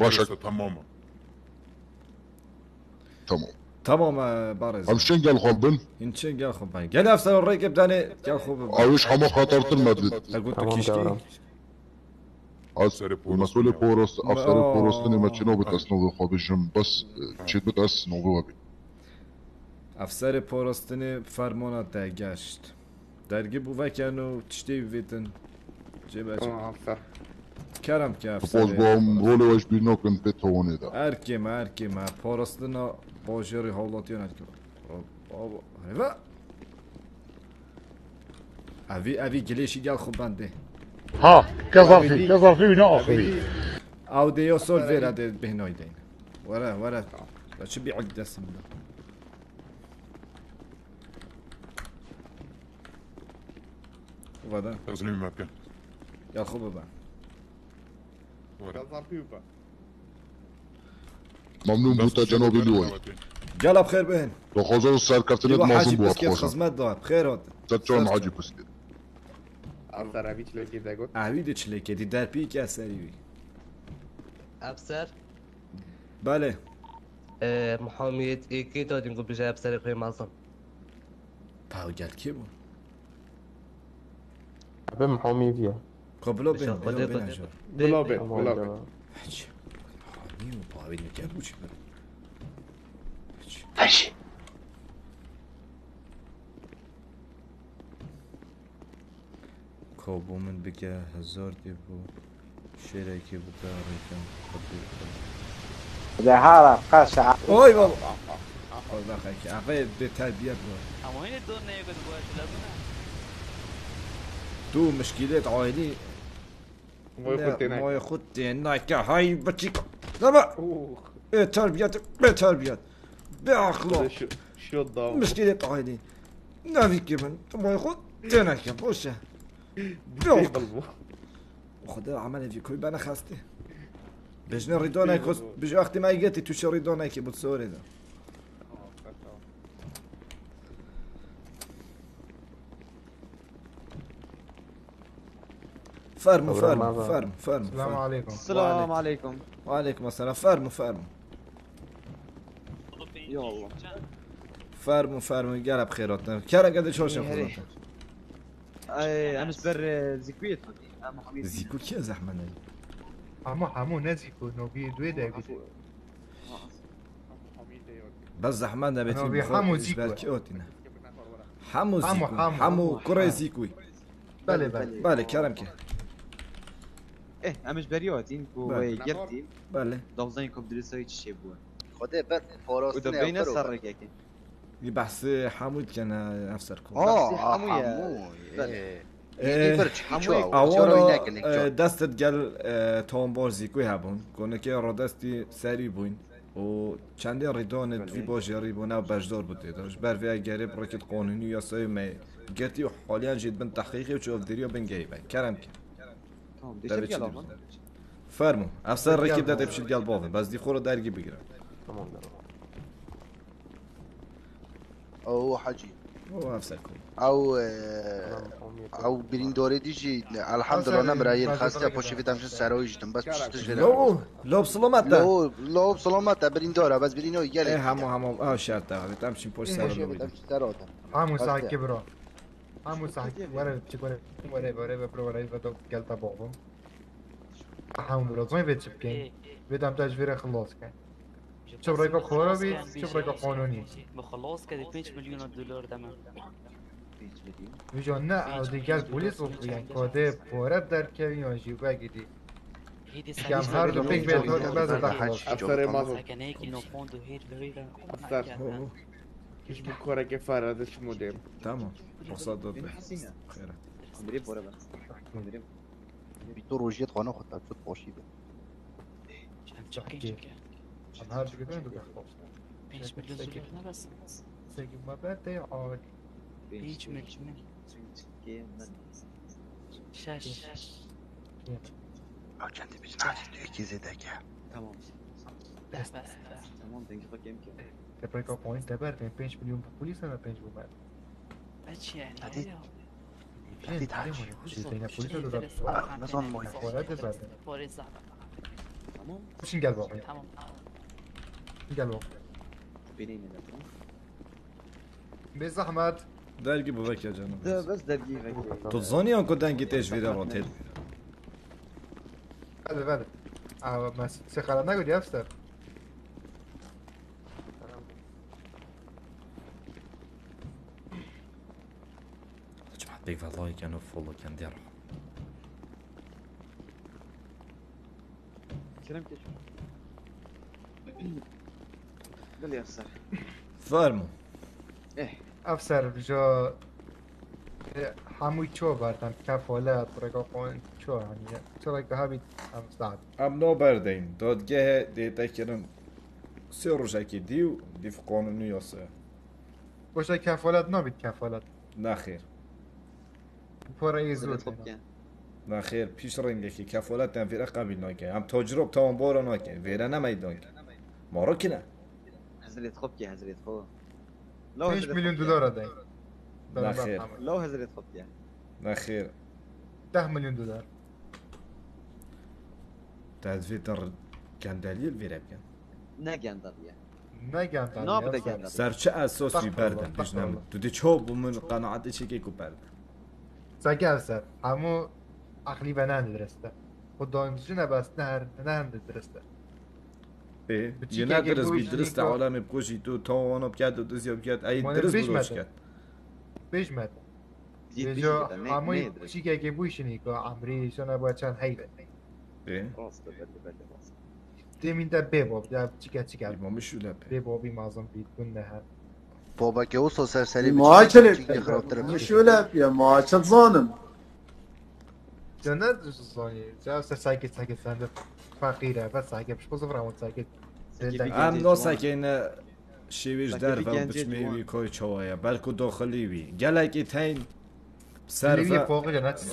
رشا تماما تمام. تمام. بارز. ام شن قال خبن ينشن قال خب باي قال افسر الريكب داني قال خب اوش حما خاطرت اقول لك كيشتي از مسئول پوروست افسر آه. پوروستنی ما چنو بتسنو خودشم بس چیت بتس نو ببی افسر پاراستن فرمانات در گشت. درگی بو وکن و تشتی ویتن چه بچه. افسر. کرم که باز افسر با رول وش بیر نکن به توانه دا ارکیم ارکیم پاراستن حالاتیان ارکیم بابا هوا اوی اوی گلیشی گل خوب بنده. ها كظرفي كظرفي ناخذي او دیو سول ویرا ده بهنای دین ورا ورا چه بیعد دستم ده ودا تسليم مكان يا خوب بقى ممنون بوتا جناب لوی جلا بخير بهن تو خوزر سرکفتنت يبقى مازم حاجي بو بسكيت افخوزم خزمت ده بخير هات زد جان حاجی اوی چلو که دگوت اوی ده چله که دی در پی که سریوی افسر بله اه، محامية ايكي دادين قبل جاي افسر معظم باو گل کی بود به محامی بیا قبلا بین بشه، بلا بین. اجا بلا بین بلا ماشي کابو من بگه هزار دی بو شرکی بود دارم ده هذا قشع اوی بابا. خدا خیلی. اوه به تربیت بود اما این دور باید تو مشکلات عائلی موی خود خود تینک های بچی لما به تربیت به تربیت. به اخلاق. شو شو الضوء مشكلة عائلي نافي كمان ما ياخد تنك بوشة بيقلبو خدا عمل في كوي بنا خاسته بجنا ريدونا كوس بجي وقت ما يجتي توش ريدونا كي بتصوري ده فرموا فرموا فرموا فرموا السلام عليكم السلام عليكم وعليكم السلام. فرموا فرموا الله. فرموا فرموا قال بخيراتنا كان قد شو شو إيه، هري. خيراتنا اي امس بر زكويت زيكو كي همو همو نزیکو نوبی دوی دیگه بس زحمة نبيتي أنا أبي حمو زيكو. حمو حمو- زيكو. حمو- حمو حمو- حمو. زيكوي. بله بله بله كلام كي. ايه امس بريوتين بله. جرتين. بله دوزنكم درسوا هيك بو خده بر فاراستن. سرقك بحث حمود كان نفسركم اه. بس حمو حمو، إيه. إيه، يدي برج حمو حمو اولا اه، دستت قال تومبور زيكوي هبون. كونه كي رو دستي سري بوين و چندین ریدان وی باش یاری بونه و بجدار بوده. داشت بر وی اگری براکت قانونی یا سای می. گرتی و حالیان جید بن تحقیقی و چوف دیری و بن. گیبه کرم. که تمام دیر؟ فرمو. افسر رکیب داده بشید گل باوه. بس دی خورو درگی بگیرم. او حجي او افسر کن. او او بريندوري ديجي الحمد لله نمرة هي الخاصة بوشي في دمشق سراوي جدم بس بشتش لو لو بسلامت ده لو لو بسلامة بريندورا بس برينو ای يلي همو همو آه شرط ده تمشین پشت سر رو سراوي همو ده. كبرى همو ساعت ورا تشكوري ورا ورا ورا ورا ورا قلت بابا. همو برا زين بيت بكين بدم تجوير خلاص كان شوف رايك خورا بيت شوف رايك قانوني خلاص كده 5 مليون دلار دمم ویجا نه از دیگر پلیس رو بگن کاده پارت در کردین یا جیبه گیدی هيدي كم هر دو بعد افسر مازن سكناكي نو فوندو هير لويرا افسر هیچ بکاره که فرادش مدل تمام. رخصت داد به. حسينة خیره. مدري بورا بس مدري بيتو روجيت قانا خد تبسط بوشي ده هم هر دیگه دو بخواست 5 مليون دولار نه بس سگی ما بعد عالی 5 مليون شش او كنت بجناتي دو اكي زيدك تمام بس بس تمام تنجي فك يمكن تبریکا پوینت تبر بین 5 میلیون به پلیس نه 5 بومن بچه يعني چی تعریف بین پلیس رو داد مثلا محيط خورد بعد فوري صعب تمام بشین قلب واقعی تمام قلب واقعی بينين هنا تمام به زحمت درگی بو وکر جانم ده بس درجي فك تو زانی آن کدن گیتش ویره روتل بله بله آه بس سه خلال نگودی افسر جماعة بيك والله كانوا فولو كان ديرو كلام كيف لي افسر فرمو ايه افسر بجا هموی چو بردن کفالت برگا پوینت چو يعني چرا که هبید هم ساعت ام نو بردين دادگه دیتا کرن سه روشکی دیو دیف قانونی یاسه باشه کفالت نبید کفالت نخیر پر ایزود نخیر پیش رنگه که کفالت هم ویره قبیل ناکه هم تجرب تا بارا ناکه ویره نمیدان که مارا که نه هزريت خبكي هزريت خو 5 میلیون دلار دهی نخیر لو هزريت خبكي نخیر 10 میلیون دلار. تدفید در کندلیل ویره بکن نگن داريا نگن داری نابد افسر. گندم. سر چه اساسی بردن؟ بجنم الله. تو دی چو بومن قناعت که کو بردن؟ سگه افسر همو عقلی و نه درسته. خود دانشجو نبست نه نه هم درسته. و مد زيد بيش جا بدن، نه- هموی نه درست. چی که اگه بویش نیکو عمری شو نباید چند حیبه اه راست بله بله راست دیمین ده بباب ده چیکه چیکه امام شولپه ببابی مازم بید کن نه بابا که او سرسری ماكل مشولب يا ماكل ظالم جا نه دوست زانی جا افسر ساکت ساکت سنده فقیره. و ساکت بش بزرگ رمون ساکت ام ناسا که این شیویش بلکه در و بچمیوی. کوی چوایا بلکو داخلی وی گلکی تین سر و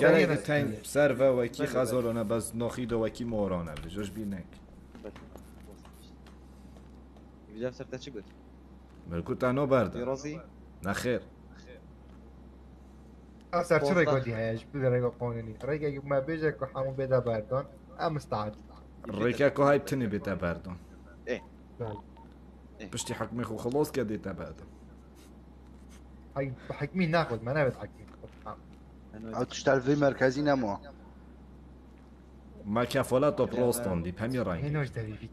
گلکی تین. سر و وکی. خزارانه بس ناخید و وکی مورانه بجاش بینک بيجي افسر تا چی گفت بلکو تنها برده. رازی؟ نخیر افسر چه ریکاتی هیش بده ریکا قانونی. ریکا اگه ما بیجه که همون بده بردان. ام مستعد الريكاكو هاي بتني بيتا باردون ايه بشتي حكمي خو خلاص كده باردون حق حكمين ناخذ ما نبي حكمين او تشتغل في مركزي نمو ما كفالات بروستون دي بهمي راي هنوش داري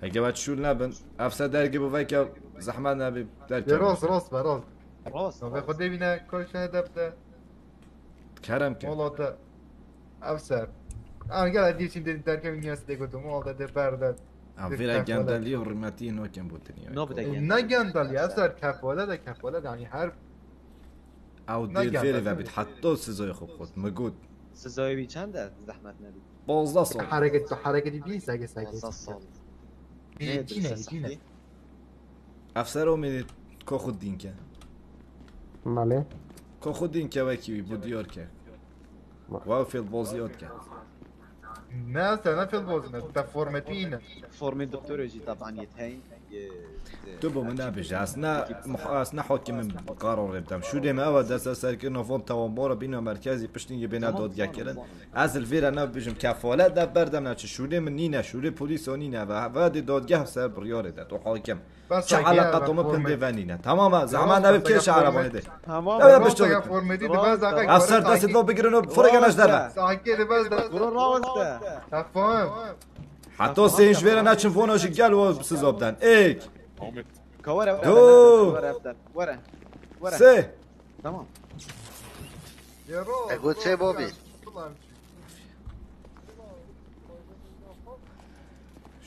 هيك بعد شو نبن افسد درجي بو فيك زحمه نبي درجي يا راس راس براس راس ما خد بينا كل شيء دبدا كرم كم والله ده افسر انا قاعد ادي شيء در كم الناس دي قلت مو ده ده برد افيرا جندلي ورماتي نو كم بوتني نه گندالی کفاله ده کفاله ده یعنی هر او فيري گندل. و بتحطو سزاي خب خود مجود سزای بی چنده زحمت نبی 12 سال حرکت تو حرکتی بی سگه سگه 12 سال نه افسر امید کو خود دین که ماله کو خود دین که وکی بو دیار که واو في البوزيات كان ناس أنا في البوزنة تاع فورمتينا فورمي دكتور يجي طبعا يتهين. تبو من ابيج اسنا اسنا حاكم من قرار بدم. شو دي ما ود اساس سركن فون توامبورا بينو مركزي بشتين بينا دود يكرن از الفيرا انا بيجم كفالة ده بردم نچ شو دي من نينا شو دي بوليس ونينا و وادي دادگاه سر بريار ده تو حاكم بس چه اگه علاقه تو اول مپن فرمت- دیوانینه تمام زمان اگه افسر کارت دست اگه- لو بگیرن و فرگنش در ساكي حتی سینج ویرا نچن فونوشی گل و سزاب دن ایک دو. سه. تمام. يا روح اقول سي بوبي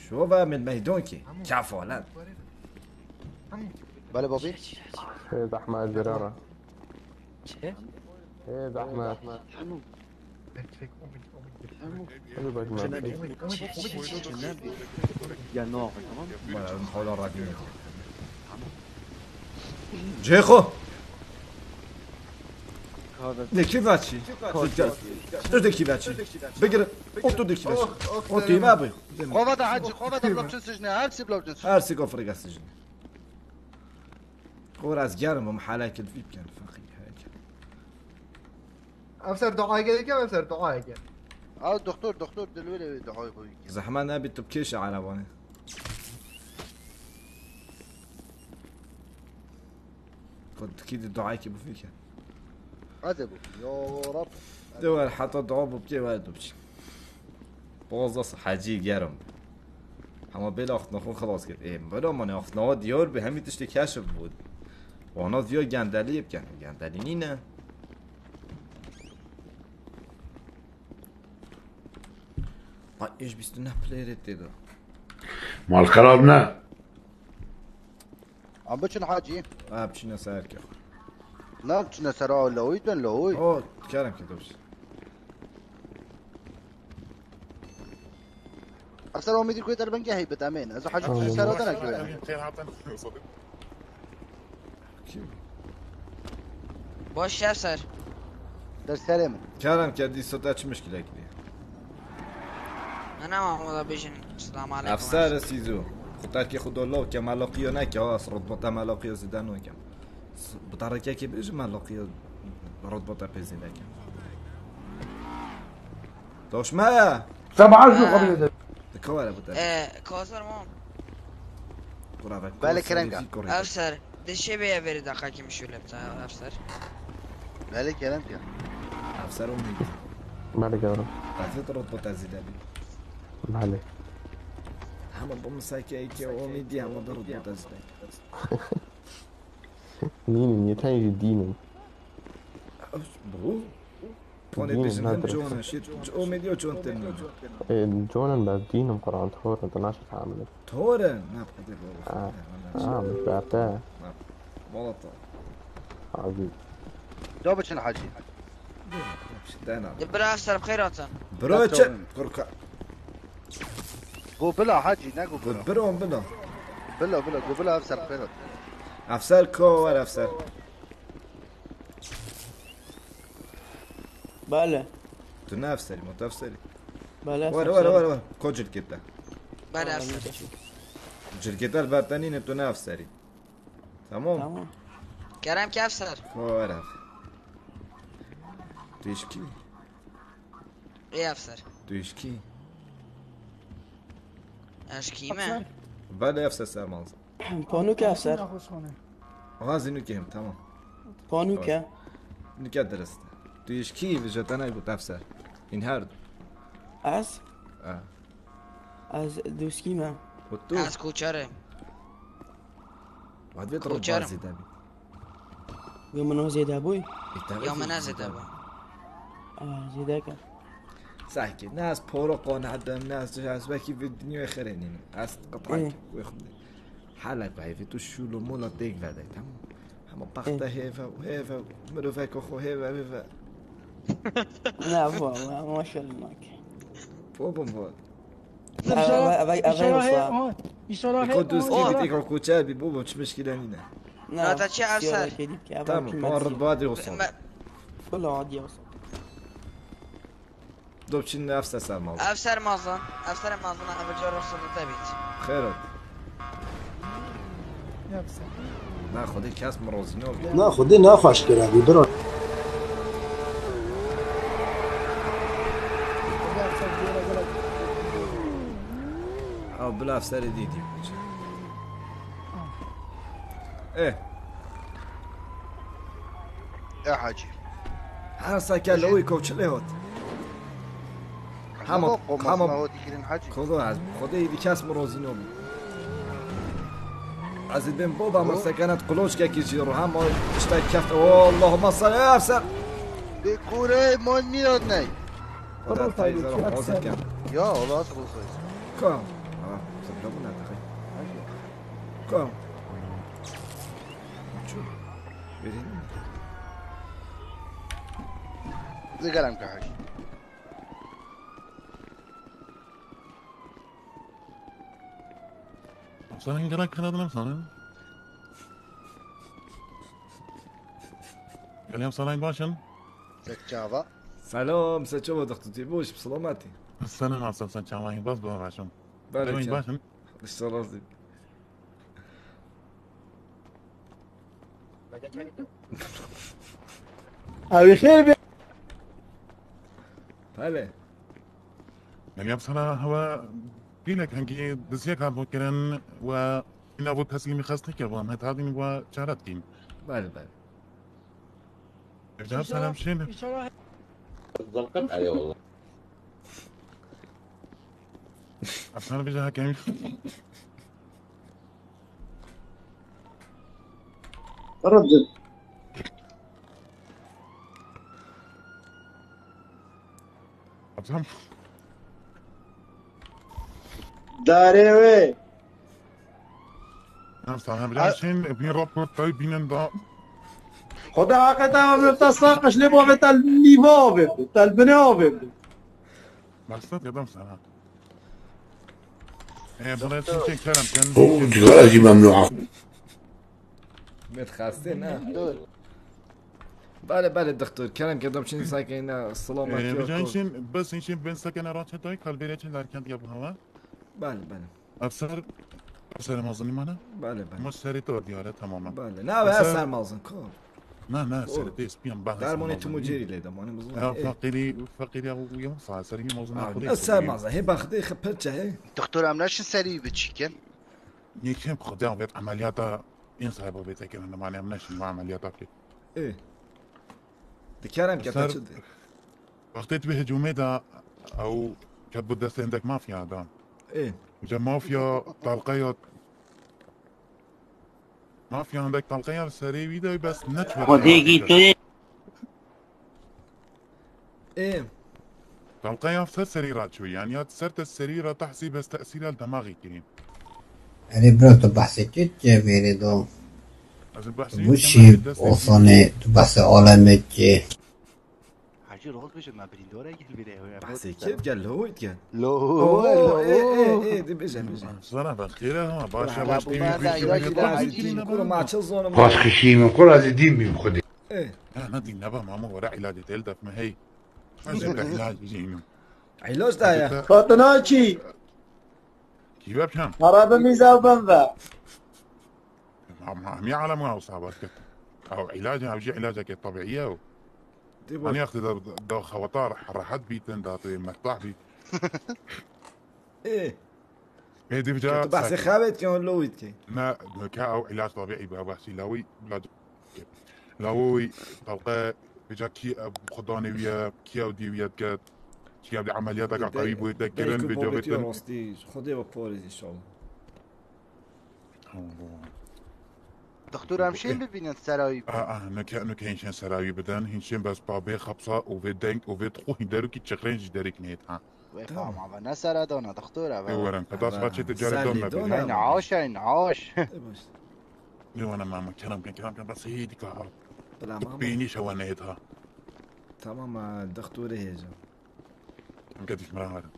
شو بقى من ميدونكي كفالة بله بوبي ايه ده احمد زرارة چه؟ ايه ده احمد خلي بالك ما يا نوع تمام ولا نحاول الراديو جيخو Ne kivaci? Što de kivaci? Begre, o tu de kivaci. O ti ma boj. خوفة حجي خوفة بلوبشن سجنة هرسي بلوبشن سجنة هر سيكو فرق السجن. خور از گرم و محلاك الفيب كان فقي هيك. افسر دعاء قال كم افسر دعاء قال اه الدكتور دكتور دلوقتي دعاء بوي زحمان ابي تبكيش على بوني. كنت كيد الدعاء كي بفيك. عذبوا يا رب دول حتى دعاء ببكي ولا ببكي. بوزاس حاجي گرم. اما بلا اخت نخون خلاص کرد ای بلا من اخت نوا دیار به همین تشتی کشف بود و آنا دیا گندلی بکن گندلی نینه با ایش بیستو نه پلیرت دیدو مال خراب نه عم بتشن حاجي اه بچینه سر که نعم تشنا سراء لوي دن لوي اوه کرم که دوش افسر اميدي كويت البنك هي بتامين اذا حاجه آه، سراء والله. دنا كده باش افسر در سلام کرم که دیستو تا چی انا محمود بيجن السلام عليكم افسر سیزو. خودت که خود الله که ملاقی و نکه آس رتبه ملاقی زیدن و کم بطرکه که بیش ملاقی رتبه پیزیده کم دوش ما سبعة شو قبل دكوارا بوتا ايه كوثر مام. قرابة بالك كرنكا. افسر دشي بيا بري دقاقي مشولة بتاع افسر. بالك كلام يا افسر امي مالك يا رب تعرفت رتبة زيدة بي معلش همه با مساكيك وميدي همه برضو تزبط نينم يتاني دينم برو بوني بيزنن جونا شيت اوميديو جون تنين جونا بعد دينم قرآن تورن تناشر عامل تورن ما بقدر والله آه. مش بعتها والله عجيب دوبتشن حاجي براشر بخير انت بروتشن قو بلا حاجي نقو بلا. برو بلا. بلا بلا قو بلا افسر خيرت افسر كو ولا افسر. بله. تو نفسري مو تفسري بله ورا ورا ورا ورا كو جركتا بلا افسر. جركتا البرتانين تو نفسري تمام؟ تمام. کرم که افسر. كورف تشكي ای افسر. تشكي اش کیمه بله افسر سرماز پانوک افسر غازي نكيم تمام پانوکه نكا درست تشكي لجتنا يقول افسر این هر دو از اه از دوسکیمه و تو از کوچره بعد بيت كوتشر. ربازي دابي یا منو زیده بوی یا من نزده با آه زیده که جاز باكي في الدنيا خيرين اس قطعك إيه. وياخذ حالك باي في تشولو مولا ديك بعد تمام. هم بخته هيفا وهيفا مرو فيك اخو هيفا هيفا نه با ما. شاء الله بوبم بود اشاره اشاره يكون دوسكي بيتيك عكو تشابي بوبم مش مشكلة لينا تا چه افسر تمام. مورد بادي وصل كل عادي وصل دوبشن نفس السما افسر مازن افسر مازن اول جا رسول تبيت خيرت ناخذ كاس مروزينو نه خودی نخواش کردی برو او بلا افسر ديدي ايه يا حاجي انا ساكن لوي كوتش ليهوت همه دیگرین حاجی. خدا از خدا ایدی کس مروزینو بی از بین بابا ما سکنت قلوش که کشی رو هم ما اشتای کفت. اللهم صل على افسر. به کوره ما میاد نه خدا تایزه رو حاضر کن یا الله کم آه سبلا بنا تخی کم چو برین دیگرم که حاجی. Soll ich gerade keine Ahnung haben? سلام سلام باشن سکچاوا سلام سکچاوا دختتی باش بسلاماتی سلام عصام سکچاوا باش باز باشم بله چم سلام زیب اوی خیر بیا بله نمیم سلام هوا Vielen Dank, Hanki. Bisher kam Votkeran و اینا بود تسلیمی خاص نکرد وام هت هادین و چارت کیم بله بله. جناب سلام شين زلقت عليه والله. عشان بيجي كامل ردد عبد داره وی أفسر بيجا شين بين رابط طيب بين دا خدا حقت هم بفتا ساقش لبا بتا لیوا بفتا تل بنا بفتا مقصد يا دم سلام إيه بلا شين كلام كان هو جغازي ممنوعة متخسته نه بله بله دکتر کلم کردم چنین ساکن إيه سلامتی بيجا شين بس إن شين بين سكن راتش تاي كالبيرة شين لاركان يا بهوا بله بله. أفسر أفسر ما ظني معنا بله. بله مش سري تور دياره تماما بله. نه به أفسر- سر مازن کن نه نه سر ديس بيان بحث درمانی تو مجری لیدم مانی اه مزون فقيري فقيري ابو يوم صار سري موضوع اه سر مازن. هی بخده خبر چه دکتر هم نشین سریع به چیکن يكشم خدام بيت عمليات این صاحب بيت كان انا مع اه دکرم که سر- شده وقتت به هجومي دا او كانت بدست عندك مافيا دا إيه. إذا مافيا طلقيه مافيا عندك طلقية السري ويدا بس نتفر وديجي إيه. طلقية في سريرات شوي. يعني يا صرت السريره تحسي بس تاثيرها الدماغي كريم. يعني برا تبحثي تيجي بيريدو وشي وصني تبحثي عالمتي كي الغلط باش مع بريندورا يقول بلي هو سي كيف قال هو كان لو هو اي اي بيجا بيجا صراحة خيره ما باش باش تيمي كل ماتش الزون باش خشيم كل هذه ديمي مخدي إيه أنا دي نبا ماما ورا علاج تلدف ما هي علاج جينو علاج ده يا فاطناشي كيف بشام مرابا ميزا وبنبا ما يعلم وصابتك أو علاجها أو علاجك الطبيعيه أنا اخذ دوخه da راحت بيت rahat bieten, dat je mag إيه. هي دي بجا كنت بحسي خابت كان لويت كي. ما كاو علاج طبيعي بحسي لاوي بلاد لاوي طلقة بجا كي خضاني ويا كي أو دي ويا كات كي أو بدي عمليات تاع طبيب ويتذكرن بجا بتن خدي بفوري إن شاء الله. دکتر همشین آه. ببینن سرایی آه آه نکه نکه هنشین سرایی بدن هنشین بس با بابه خبصا و به دنگ و به خوی درو کی چخرنج درک نیت ها فاهم عبا نسرا دونا دكتورة بقى ورا قداس باتشي تجاري دونا عاش نعوش عاش. وأنا ماما كلام كان كلام كان بس هي ديك العرب تبيني شو نيتها تمام الدكتورة هيجا قديش مرة هذا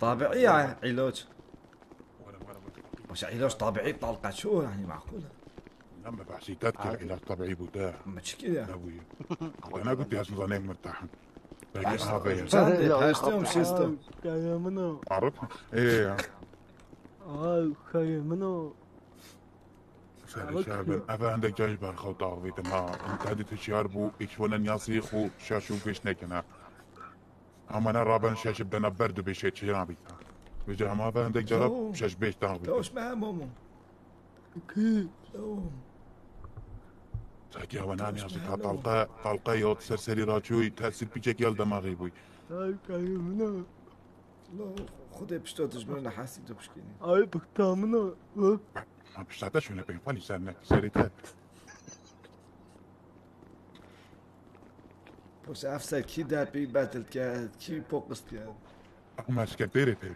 طبيعي يا علاج واش علاج طبيعي طلقه شو يعني معقولة؟ لما بحسيتات علاج طبيعي بوتاع ماشي كده أنا كنت يا سلطان مرتاح عشتهم شيستم كايا منو؟ عرفها. إيه آه كايا منو؟ شعب افند جايبه الخوطه ويتمها انتهدت إيش ولن يصيخو وشاشو فيش نكنا. اما انا رابن شاش بدنا برد بشيت شيران بيتا بيجا ما افا عندك جرب شاش بيش تاغ توش مع ماما لو ساكي هوا ناني هاسي طلقة طلقة يوت سرسري راجوي تأثير بيجيك يال دماغي بوي اه خير منو لو خدي باش تجبرنا حاسي بشكيني اه بكتا منو ما بشتعتش ولا بين فالي سنة سريتات بس افسر كي دار بي باتل كاد كي بوكس كاد ما سكرتيري تي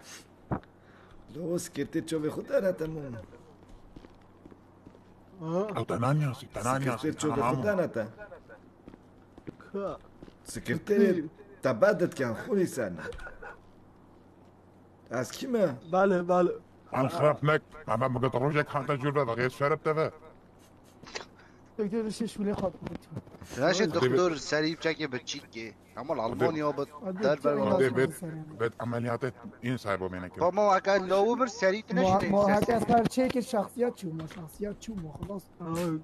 لو سكرتي تشوفي خد انا تمام او تناني هاسي تناني هاسي سكرتير تشوفي انا خد مامو انا تا سكرتير تبادت كان خولي سنة از كيما بله بله انا خربت ما ما قلت روجك حتى جور بابا غير شرب تفا دكتور شش ولی خاطر باش الدكتور سري بشكل بتشيكي عمل المانيا بت در بر بيت بيت عمليات این صاحبو منك بابا اگر لو بر ما تنشي ما حتی از کار چه که شخصیت چو ما شخصیت چو ما خلاص.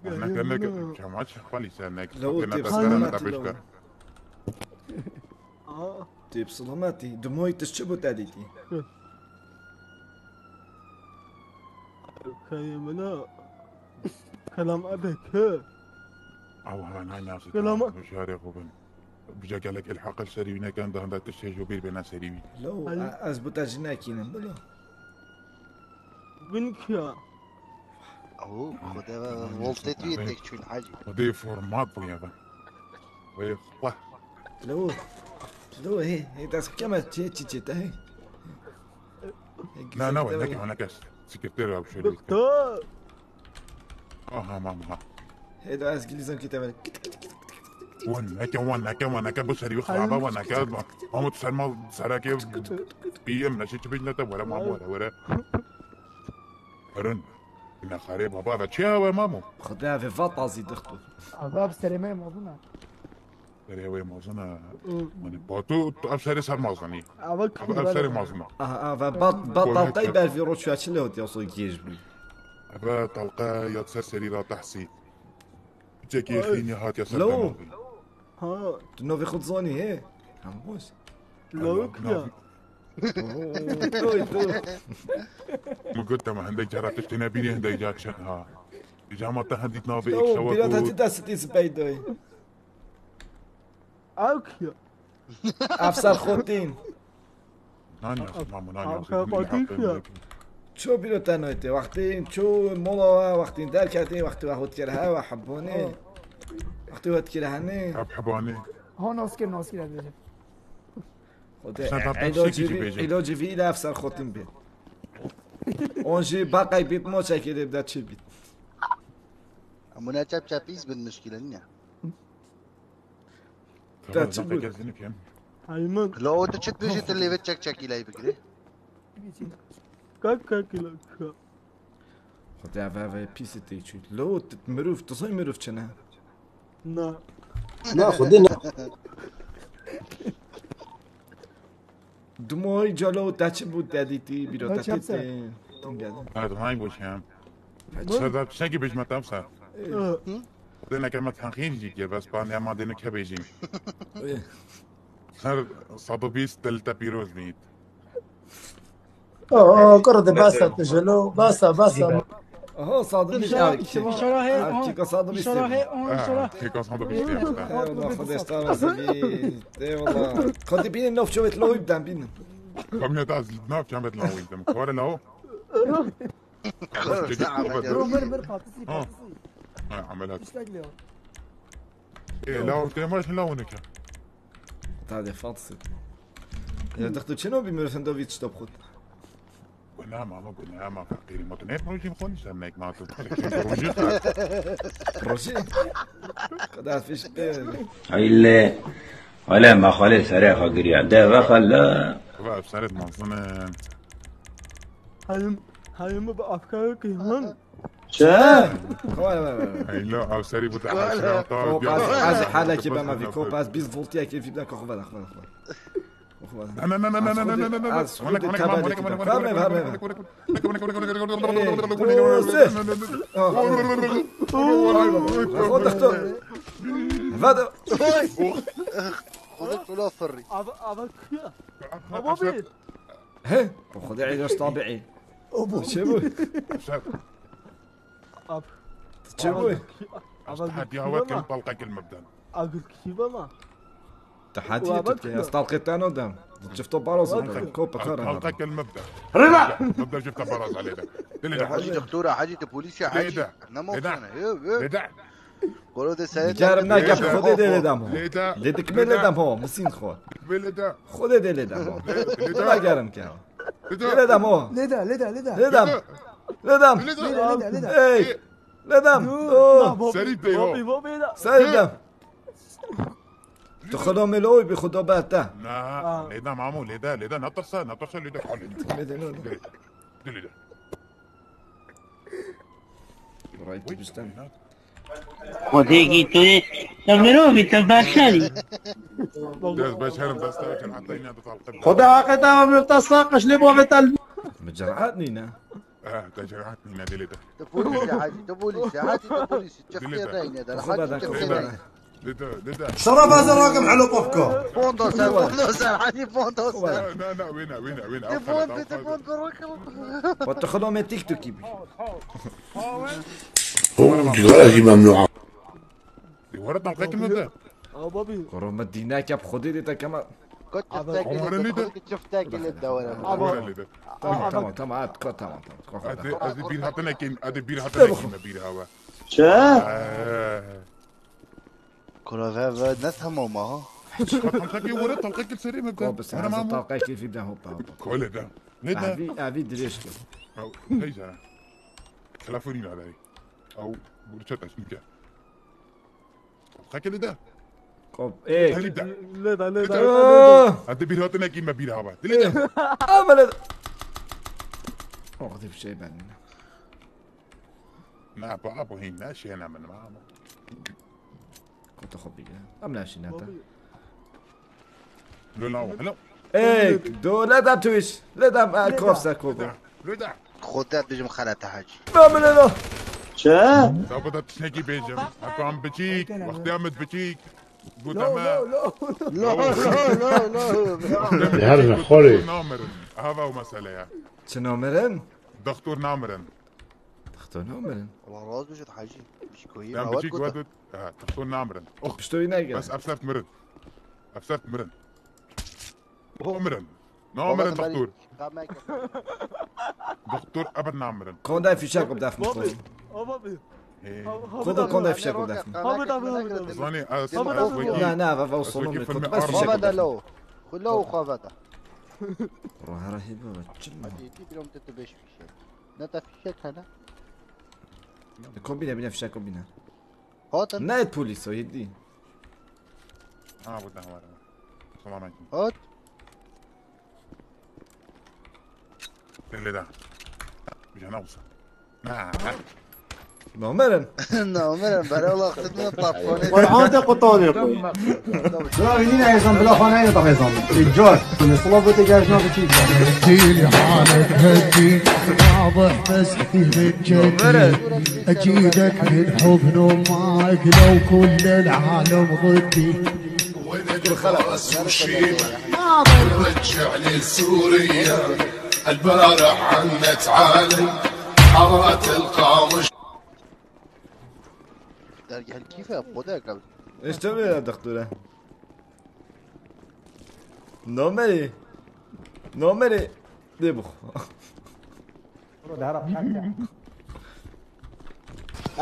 انا كانك كماتش خالي سنك كنا لما تبشك اه تيب سلاماتي دموي تشبو تاديتي خير منو كلام ابك اوه أنا ناس كلام مش عارف وبن بجا قال لك الحق السريوين كان ده هذا تشي جوبير بين سريوين لو اثبت اجناكي نبلا بنكيا أو خدا ولطيت بيدك شو الحاجة ودي فورمات بيابا ويخوه لو لو هي هي تاس كما تشي تشي تاهي لا لا هناك هناك سكرتير أو شو دكتور Aha, mamma. Hej, da skal وأنا كي med. ونك ونك ونك بشري وخلابة ونك عمود سلمى سراكي بي ام نشيت بينا ولا مامو ولا ولا رن أنا خريب بابا تشي تشاوي مامو خدها في فاطا زيد اختو باب سليمان موزنا سليمان موزنا من باتو ابشري سر موزني ابشري موزنا آه آه بط بط طيب الفيروس شو هاتشنو تيوصل كيجبني را تلقاه يتسرسري را تحسي تجاكي خيني هات يا لو ها تنوفي خلصوني إيه هموس لو كلا ما قلت ما عندك جرا تفتنا بيني هندي جاكشن ها. جامعة هندي نوفي اكشوا كود بيلات هاتي داستي سبايدوي اوكيا أفسر خوتين. نانيا ماما نانيا شو بيرو تنويتي وقتين شو مولا وقتين داركاتي وقت واخد كرها وحبوني وقت كرهاني حباني ها ناسکر ناسکر بده خدا علاجي في علاجي في الى افسر خوتين بيت اونجي باقي بيت مو شاكر يبدا تشي بيت اما چپ چپیز بد مشكلة نيا هيمن لو انت شت بيجي اللي بتشك تشكي Как как илака? Хотя веве писите и чуть. Лот, мръв, то сой мръв, че не? На. На, ходи на. Думай, джало, таче буд дадити, биро тачете. А, думай, бушам. Sada çeki biç matam sa. Dene kema tanhin jike bas pan ya madene kebejin. Sar 120 delta piroz nit. آه آه کرد باست تجلو باست باست آه صادم میشه چی کسادم میشه چی کسادم میشه چی کسادم میشه خودی بین نف چه بهت لوی بدم بین خب، کمی تا از نف چه بهت لوی بدم کار لو؟ عملت ايه لا انت ما راح نلاونك تعال يا فاطسي يا تخدو شنو بمرسندوفيتش تبخوت گفت ماما گفت ما فقیری. ما تو نپروشیم خونیشم نک ما تو پرکیم روزی خواهد روزی؟ خدا حفیش قیل ایلی حالا ما خالی سره خاگری ده و خالا و افسرت مانسونه هایم هایم با افکار کهان چه؟ ایلا افسری بود بله. افسر افتار خب، بیاد. از حالا خب، خب، که به ما ویکو پس بیز ولتی اکی ویبنا که خواهد خواهد خواهد خذ علاج طبيعي ابو شبوي شبوي عشان حد يهوى كلمة طلقة كلمة بدل أقول كذي والله تحدي تحديت استلقي تانودم شفته براز كوبا ترى قصدك المبدا رضا المبدا باروز علينا عليه ده حاجة دكتوره حاجة بوليسيا حاجة أنا مو أنا قولوا ده سيد جربنا كاب خذ دي لدم هو دي تكمل دام هو مسين خو تكمل لدم خذ دي لدم هو لا جرم كان لدم هو لدم لدم لدم لدم لدم لدم لدم اي لدم سريب بيو سريب دم تخدم ملوي بخدو باتا. لا ليدا معمو ليدا ليدا نطرسة نطرسا ليدا. كحول ليدا ليدا ليدا رايت بستان خديجي توي تمروبي تباشري بس بس هرم بس داز تاوكن حطينا بطال قبل خدا عاقيتا ومن التساقش لبو بتال مجرعات نينا آه تجرعات نينا دي ليدا تبولي شعاتي تبولي شعاتي تبولي شهادي تبولي شهادي تبولي شهادي شرف هذا الرقم حلو بوفكو فوندوس أيوة. فوندوس عادي فوندوس لا لا وين وين وين؟ فوندوس فوندوس وتاخذهم من تيك توك يبي دلوقتي ممنوعة ورد على الكلمة ده آه بابي ما اديناك يا بخدي دي كمان كنت شفتك اللي ده وأنا تمام تمام تمام تمام تمام أدي بير حطنا كيم أدي بير حطنا كيم بير هوا. شاه كره das haben wir mal. طلقاكي ورا طلقاكي ما بدا بس أنا ما طلقاكي في بدا هوبا كل ده. نتا افي افي دريشتو أو ليس كلافورين علي أو برشات اسمك طلقاكي لده قب إيه. لده لده لده إيه. انت بيرهاتنا كيما بيرهابا لده إيه. اما آه، لده أغضب شيء بعدنا ما بعض هنا شيء نعمل معه No to hobby, nie? A mlasi na to. Luna, no. Ej, do leda czujesz? Ledam, a kowsa kurwa. Leda. خودت بجم خلطه حاج بابل لا چه؟ سابدت شنگی بیجم اکام بچیک وقتی آمد بچیک قلت ما لا لا لا. لا لا يا خوری نامرن. هذا هو مسألة چه نامرن؟ دكتور نامرن. دكتور نامرن. والله راز بجد حاجي مش كويس بچیک ودت Ja, toen nameren. Och, Stoj negeren. Bas afseft meren. Afseft meren. عمرن عمرن دكتور دكتور ابدا عمرن كوندا في شاكو بداف مخطوط خذوا كوندا في شاكو بداف ثواني لا لا بوصل لهم كنت بس في شاكو لو لو خافتا روح رهيبه تجمع نتا في الشاك هذا كومبينا بنا في الشاك كومبينا Hod, Ne puliso, jedi. A, bude hovoril. To máme tu. hod. Vyhľadá. Už na usa. Na, na. مؤمرا انه مرن بلا والله خدمه طافوني والعودة قطارق لا هنا ايضا بلا خانه ايضا ايضا الجار نصلوا بتجاجنا بتشيك هدي لحالك هدي واضح بس من جدي أجيدك من حضن أمك لو كل العالم ضدي. خلاص وشيبة رجع لي سوريا البارح عنت عالم حارات القامش کیفه خدا قبل إيش تعمل يا دكتورة؟ نومري نومري ديبخ رد هرب حتى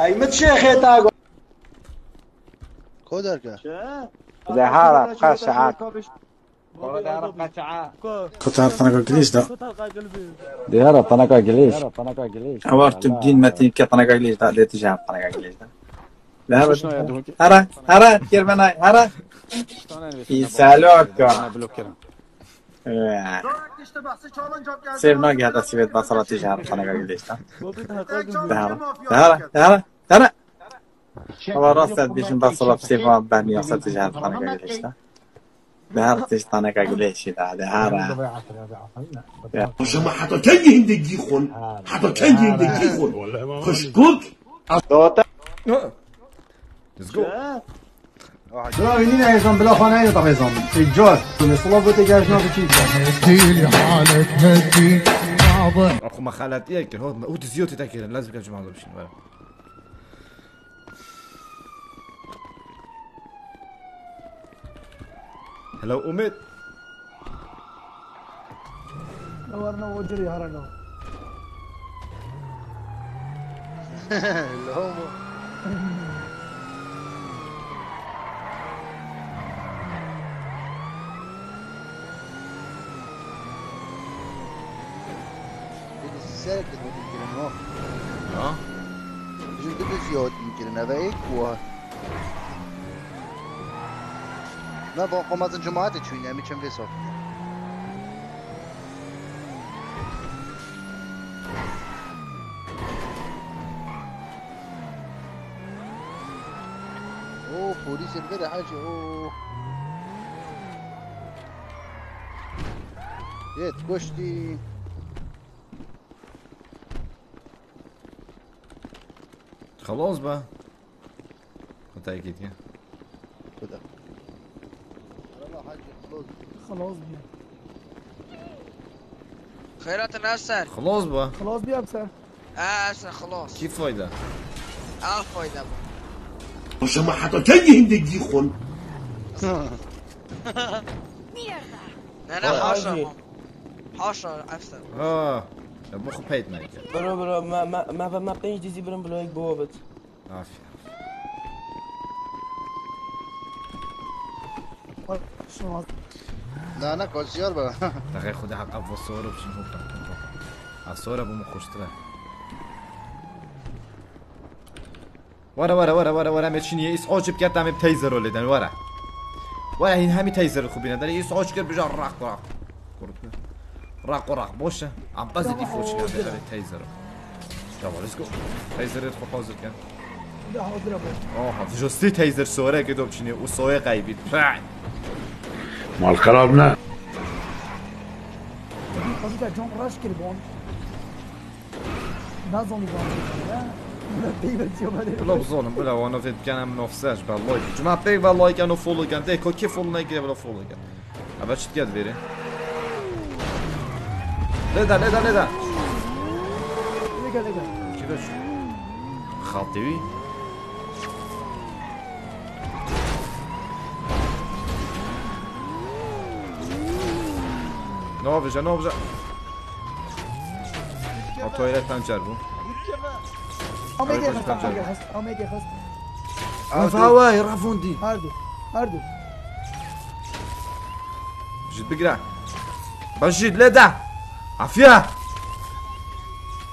اي متشيخي تاقو كودرقة زي هرب قشعة ورد هرب قشعة كنت هرب طنقة قليش ده دي هرب طنقة قليش عوارت بدين ما تنكي طنقة قليش ده اللي تجي هرب طنقة قليش ده هرا هرا كير بناي هرا يسالوك سير ناقي هذا سيبت بصرة تجاه طنقة قليش ده دهرة دهرة دهرة دهرة هو راست بيشن بصرة بسيفا بني يصل تجاه طنقة قليش ده دهرة تيش طنقة قليش ده دهرة شما حتى كنجي هندي جيخون حتى كنجي هندي جيخون خشكوك Let's go. Bravo, menina, eles vão pela Juana ainda, talvez, homem. E Josh, começou logo a ter que as novas títulos. اخو ما خالات ياك هو اوت زيوتي تاع كيران لازم كان جمعه باش هلا اميد نورنا وجري هرقوا الهومو السالك اللي يمكن انه اه بجون كده زياد يمكن هذا هيك و لا با قماز الجماعات تشوين يعني كم في صف اوه بوليس البدا حاجه اوه. يت كشتي خلاص بقى. كنت أكيد كده إيه؟ كده. خلاص بيها خيرات أنا اسال خلاص بقى. خلاص بيها بسال آه اسال خلاص. كيف فايدة؟ آه فايدة. بقى مش ما هتجي هندك دي خون أنا حشره حشره افسد آه. مخ بيت مايك برو برو ما ما ما ما بقيش ديزي برم بلو بوابت عافية شو لا انا كوزيار بقى دقيقة خدي حق ابو الصورة بشين هو بتاعتهم الصورة ابو مخشترة ورا ورا ورا ورا ورا متشيني ايس عاجب كرد همه تیزر رو لیدن ورا ورا این همین تیزر خوبی نداره ایس عاجب کرد بجا رق رق رق رق باشه عباس دی فوش کرد بجا تیزر رو يلا ليتس جو تيزر يدخل حاضر كان لا اضربه اه جوستي تيزر صوره كده بشني وصوره غيبي فاعل مال خراب نه كربون نظام لا لا بيبت يوم بلا بظالم بلا وانا فيت كان نفسش بالله جماعة بيك بالله كانوا فولو كان ديكو كيف فولو نيجي بلا فولو كان أبغى قد فيري لدا لدا لدا لقى لقى كذا شو خاطبي نوفجا نوفجا التواليت تنجربو اوميجا خست اوميجا خست اوميجا خست رفاواي رافوندي هاردو هاردو جيت بقرا بجيت لدا عافية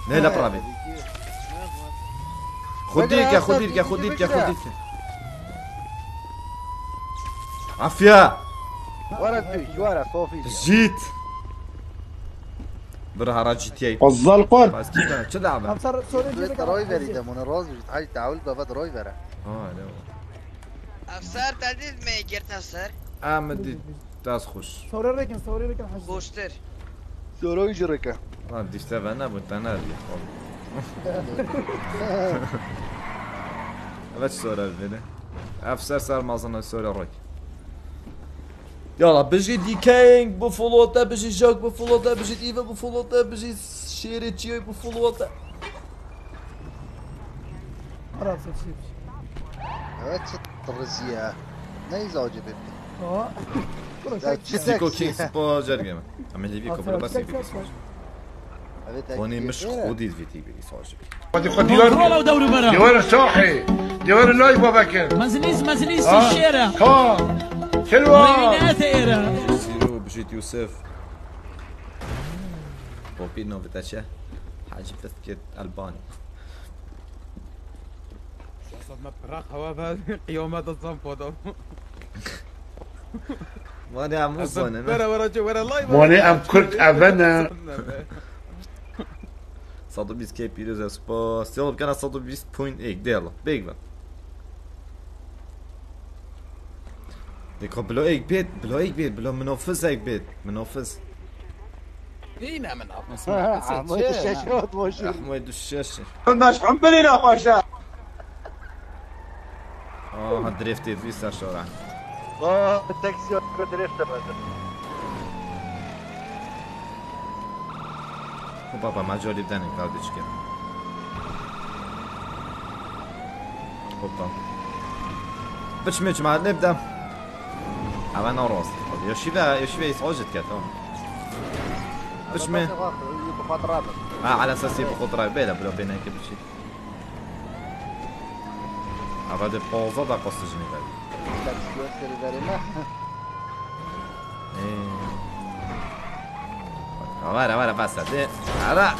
لا لا برافي خديك يا خديك يا خديك يا خديك عافية ورا البيش ورا صوفي جيت برها راجي تي انا شو لعبة ابصر سوري بيت رايفر اذا من الراس مش حاجه تعاول بفاد رايفر اه لا افسر تدید میگرد افسر احمد داس خوش سوري ركن حاج Doro jereka. No, dişte ben ne bu taner Evet sorar beni. Efser sarmazını söyle Roy. Yala bizi dikeyin bu flota, bizi jok bu flota, bizi diva bu flota, bizi şeritçi bu flota. Arap seçip. Evet, Tırız ya. Ne izah acaba? Чисти кокин си по-жергеме. Ами леви кобра баси би сложи. هوني مش خودي الفيتي بي صاجي بدي خد ديوان ودوري برا ديوان الصاحي ديوان اللايف بابكر مزنيس مزنيس الشارع كا حلوة وين اثيرة سيرو بجيت يوسف بوبينو بتاشا حاجة تذكرة الباني ما براخ هوا بهذه قيومات الصنف وأنا ام ورا ورا ورا لايف. وأنا ام كرت افنا Sado biz kep yürüyoruz ya spa. Still kana sado biz point ek dela. Big man. Det kom blå ek bit, blå ek bit, blå منافس ek bit, منافس. فينا من أبو أحمد الشاشة أحمد الشاشة مش عم بلينا خوشا. آه هالدريفتي في سر شارع آه التاكسي ولا دريفت Baba ma jolibden kardeşim. Hoppa. باش ما نبدا اما أنا راس يوشيفا يوشيفا يسعود جد باش آه على أساس يبقى خطره باينه بلا بينا كيفاش هذا دي بوزا دا قصة جنيفا ايه Ahora, ahora, pásate. Ahora.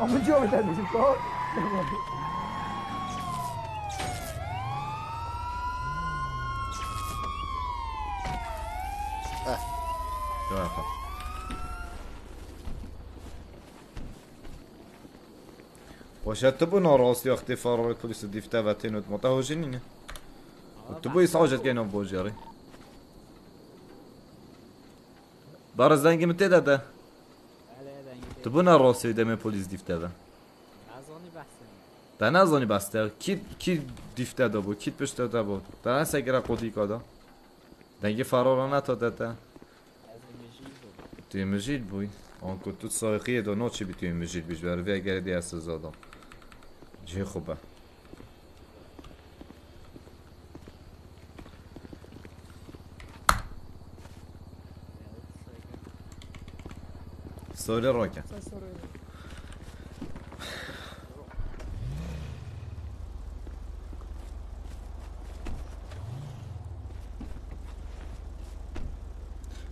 Ama جوه تاني شفتها وشتبو ناراست یا اختفار پلیس دیفته و تینوت متهاجنینه تبو يسعوجت كاينو بوجاري دار الزنگی متى داده؟ تبو ناراستی دمه پلیس دیفته ده تا نزانی بسته؟ کی کی دیفته دا بود کی پشت دا بود تا نسا گره قوتی کادا؟ دنگی فرارا نتا داده. توی مجید بوی. آن که تو سایقی دا نو چی بی توی مجید بیش بر؟ وی اگر دی است زادا جه خوبه. سوال راکه.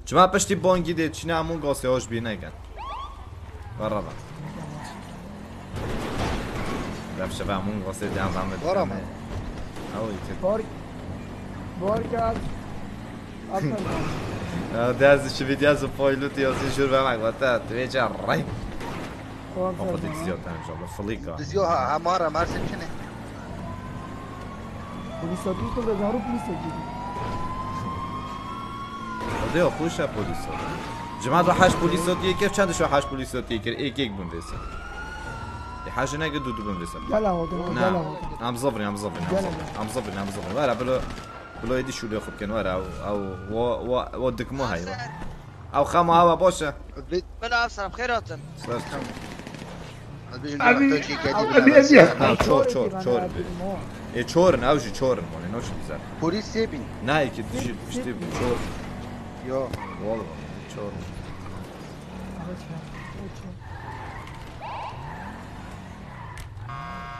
چما پشتی بانگی ده چی همون گاسه هاش بی نگن برا به همون گاسه ده هم من. اوی بار بار کرد Ja, der ist schon wieder so voll Leute, die sich schon beim Agata, du willst ja rein. Aber das ist ja dann schon mal verlika. دزيوها عمارة مارسن شنو پلیساتی تو به زارو پلیساتی ده یا خوش پلیس جماعت رو هشت پلیساتیه که چندش رو هشت پلیساتیه که ایک ایک بون بسه یه هشت نگه دو دو بون بسه گل آوردم گل نه آوردم هم زبرین هم زبرین هم زبرین هم زبرین وره بلو بلو ایدی شولی خوب کن وره او او و و و دکمو هایی او خمو هوا باشه. بلا افسر بخيراتن سلام. أبي- أبي نه أزيح. چور چور چور ای چورن اوجی چورن مونه نوش بیزر. بوليس سيبين نه یکی دیشی پشتی بود چور. يا والله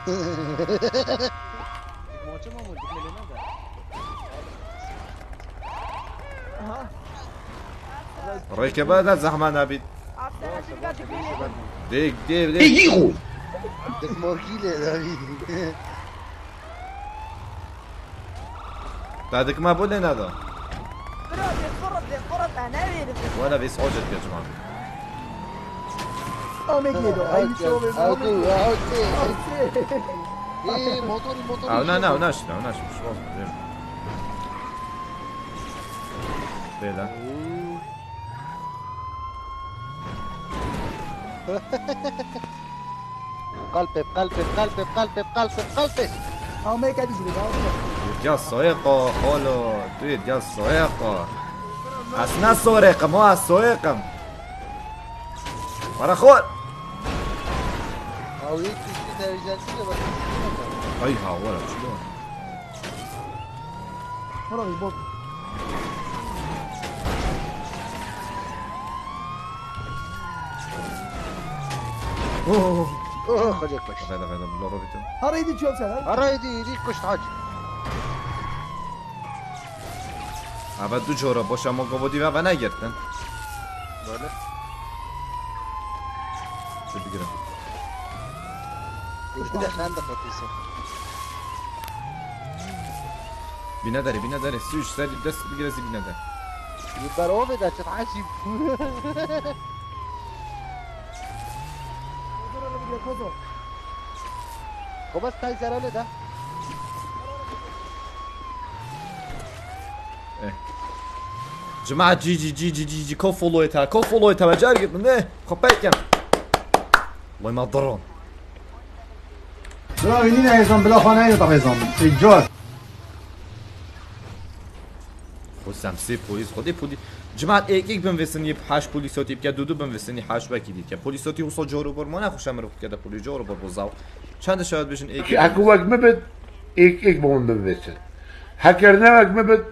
چور ركبه ده زحمه نبید دیگ دیگ دیگ يجيخو دك موكيلة دافيد بعدك ما بقول لنا هذا ولا بيس عجل يا جماعه آه میگیدو ای شو اوكي اوكي ايه موتوري موتوري او لا لا وناش لا وناش مش واضح بلا قلبي بقلبي بقلبي بقلبي بقلبي بقلبي ها ما يكاد يجري يا سويقة خالو تويت يا سويقة أسنا سورقة مو السويقة ورا خول او يجي كده رجالتي بس أي ها ورا شلون ورا بوب اوه اوه خليك بس غدا غدا بلا روبيتو هرا يدي شو سهل هرا يدي يدي كشت حاج. اول دو جورا باشه ما گوودی و نگرفتن. بله. بگیرم؟ كده خندق خطيسة بی نداری بی نداری سیوش سری دست بگیر از بی نداری يبقى روبي ده تتعشي وبس تاي زرالي ده جماعة جي جي جي جي جي جي كو فولويتها كو فولويتها بجار قلت من ايه خبيت الله ما ضرون بلا اینی هیزم بلا خانه اینو تا هیزم ایجاد خود سمسه پلیس خودی پولی جماعة ایک ایک بم وسنی هاش پلیساتی که دو دو بم وسنی هاش بکی دید که پلیساتی وصل جارو بر ما نخوشم رو که پلیس جارو بر بزاو. چند شاید بشن ایک ایک اكو وقت مبد ايك ايك بون ببسن هكرنا وقت مبد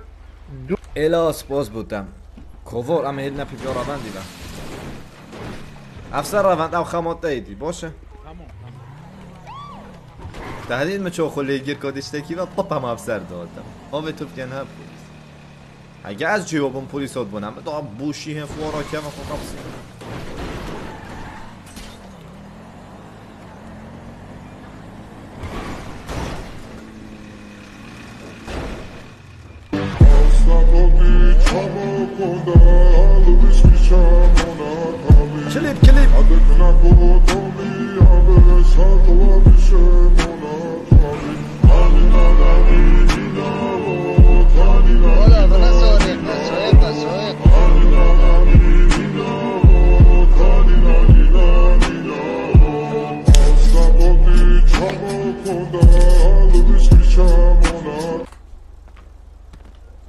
الا سپاس بودم. کوور اما هیل نپی بیا روند دیدم افسر روند او خمات ایدی باشه. مچو خلی گیر کادشتکی و پاپم افسر دادم آب تو بکن هم پولیس. اگه از جیوبم پلیس ها بونم دا بوشی هم فوارا که من خود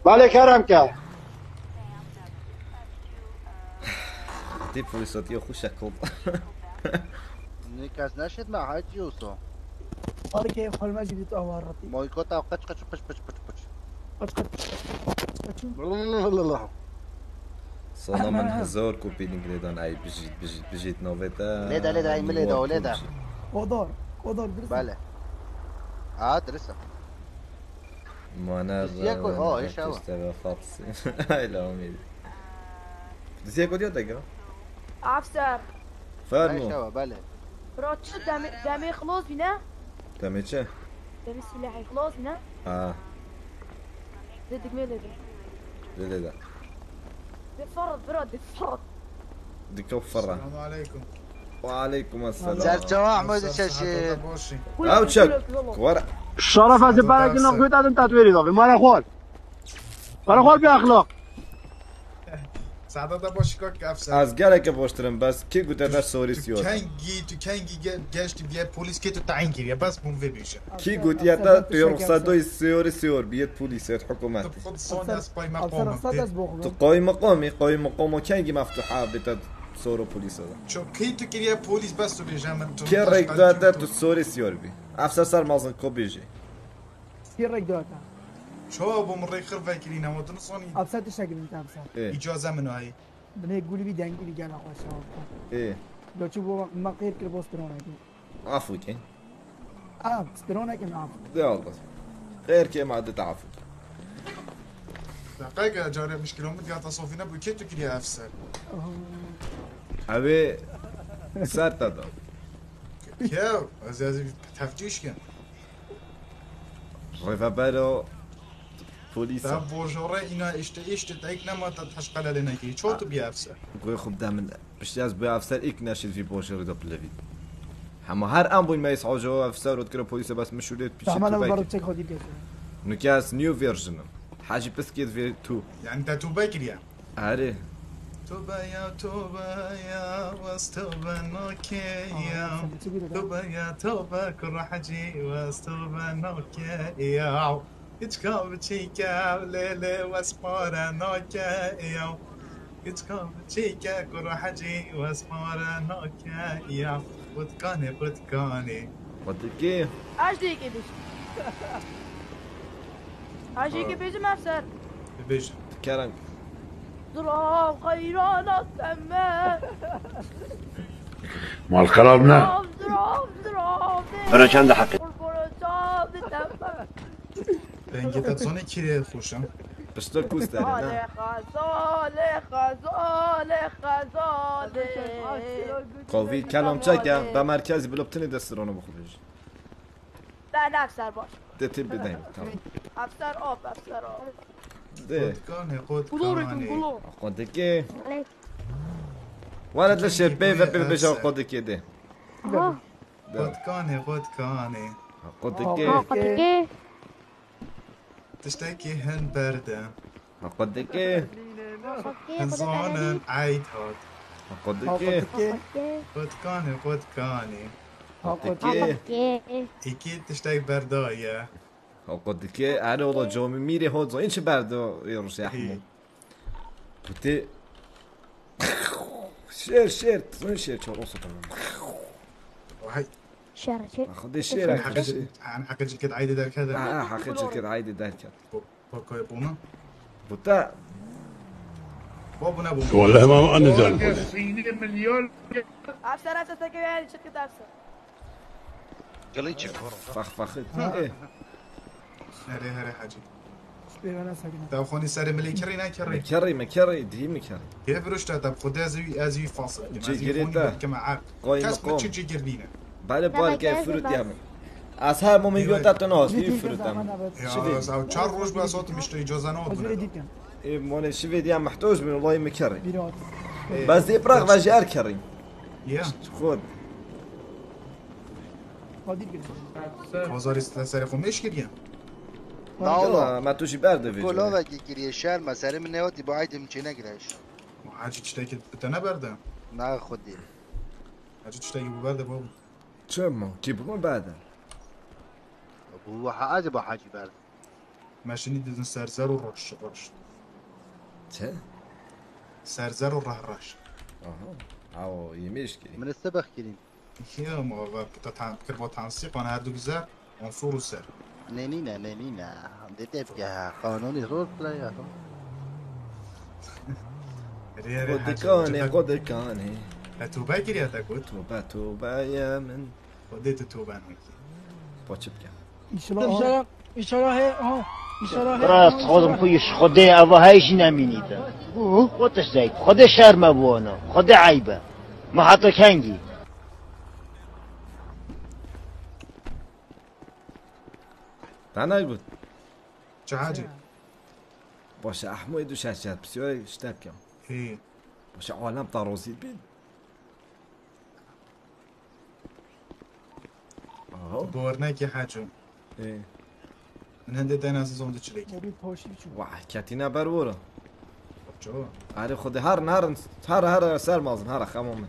بله کرم که. دی پلیساتی خوش کن نيكاس Никас нашид ма хаджиусо. ما хол мажид аварати. Бойкот ав кач кач пач пач пач пач. Кач кач. Кач. صدى من هزار كوبي نقليدون اي بجيت بجيت بجيت نوفيتا ليدا ليدا اي مليدا وليدا ودور ودور درسها بله آه درسها ما أنا ياكل آه إيش هو تستبع فاطسي هاي لا اميدي بس ياكل يوتك افسر فرمو بله چه دمی دمی خلاص بینه تمي چه دمی سلاحی خلاص بینه اه زدك ميلي لا لا لا فرض برا دي فرض ديك فرة السلام عليكم وعليكم السلام زرت محمود الشاشي او تشك ورا شرف از برای که نخوید ادم تطویری داغی مرا خوال مرا خوال بی اخلاق سعادت باشی که افسر از گره که باشترم بس کی گوته در سوری تو سیور کنگی تو کنگی گ- گشتی بیا پلیس که تو تعیین کردی بس بون وی بیشه. کی گوتی تا تو رخصت دوی سیور سیور بیت پلیسیت حکومتی خود سان از پای أبصر مقام قایم مقامی قایم مقام کنگی مفتوحه بیت سورو دا چون کی تو کریه پلیس بس تو بیشه من تو کی ریک داده تو سوری سیور بی؟ افسر سر مازن کو بیجی كي رك دوتا شو بوم ریخر فکری نمودن سانی أبصر تشكل أنت أبصر اه. اجازه منو بني يقولي بي دانجي لي جانا خوش اه. لو تشوفوا ما غير كل بوسترون عفو کن. آه بوسترون كم عارف ده الله غير كي ما عدت عفو. دقیقه جاره مشکل هم دیگه تصافی نبود. کی تو کریه افسر؟ اوی سر دادا که از از تفتیش کن. ده بوجوره اینا اشته اشته تایک نما تا تشقل لنکی چو تو بیا افسر؟ گوی خوب دمن بشتی از بی افسر ایک نشید فی باشر دا بلوید همه هر ام بوین میس حاجه و افسر و تکره پلیس بس مشوریت پیچه تعمل تو برضه بکی تشيك خدي بيت نکاس نیو ویرژنم حاجی پس کید فی تو. یعنی تا تو بکریه آره. تو توبه یا توبه یا واس توبه نوکه یا توبه یا توبه کر حجی واس توبه نوکه یا It's come chica, lele واسمارناك يا It's come chica, كروحجي واسمارناك يا بوتكاني بوتكاني بوتكي اش ديكي بيش اش ديكي بيش مفسر بيش كرنك ضراب غيران السماء مال خرابنا ضراب ضراب ضراب أنا كان حقي Bengetatson ikiliye koşan. Пошто куста, да? قاوی کلام چکم به مرکزی بلوب تنی دسترانو بخورش در افسر باش ده دتی بدهیم افسر آب افسر آب ده قدکانه قدکانه قدکه ولد لشه بی و بیر بشه قدکه ده قدکانه قدکانه قدکه قدکه تشتكي هن بردة قدك هنزانن عيد هاد. قدك بتكاني بتكاني قدك اكيد تشتكي برداية قدك انا والله جومي ميري هوزو اینچه بردو يروش يا احمد بوتي شير شير شير شو راسك وهي شعر شارتين خذ الشير عن حق الجكد عادي دار اه حق الجكد عادي دار كذا بوكو يبوما بوتا. بوبنا بوبنا والله ما انا زال مليون افسر افسر يعني شكت فخ فخ هري هري حاجي سر ملی کری نکری کری مکری دی مکری یه بروش تا خدا زوی ازوی فاصل. جیگری تا کس بله بار بله، که barke frutjam. از هر ما می‌گوید تا ناستی فرودم شدی چار روز به اسات میشتو اجازه نو بوده ای مونه شوی دیم محتاج بین اللهی مکره بس دی پراغ وجر کریم خود. آزار سر خون میش گیریم نالا ما توشی برده ویجو کلا وکی گریه شهر مسره من نواتی با عیدم چی نگرش عجی چتایی که تا نبرده؟ نه خود دیر عجی چتایی ببرده بابا. Czemu? Ci pomagałem. أبو با بحاجة بعد ماشي نيد نسرزر و رش Ty? سرزر ورهرش Aha. Au, yemiş ki. من السبخ كريم يا ما بتا تان كربو تانسيق وانا هردو بزر عنصر وسر نينينا نه نه نه قانوني رول بلاي يا خو. ري ري حاجة Kodikane, kodikane. توبه گیری اتک بود توبه توبه من خودت توبه نکی با چی بگم ایشالا ایشالا ها راست خودم خویش خدا نمی نمینیده خودش زیب خود شرم بوانا خود عیبه ما حتی کنگی تنهایی بود چه حاجی باشه احمد و شجر بسیار اشتب کم باشه عالم ترازید بید Wow. Borneg hacım. Ee. Nende az zonda çilek. وحکتی نبر ورا Ço. علی خود هر نر هر هر سر مازن هر خمام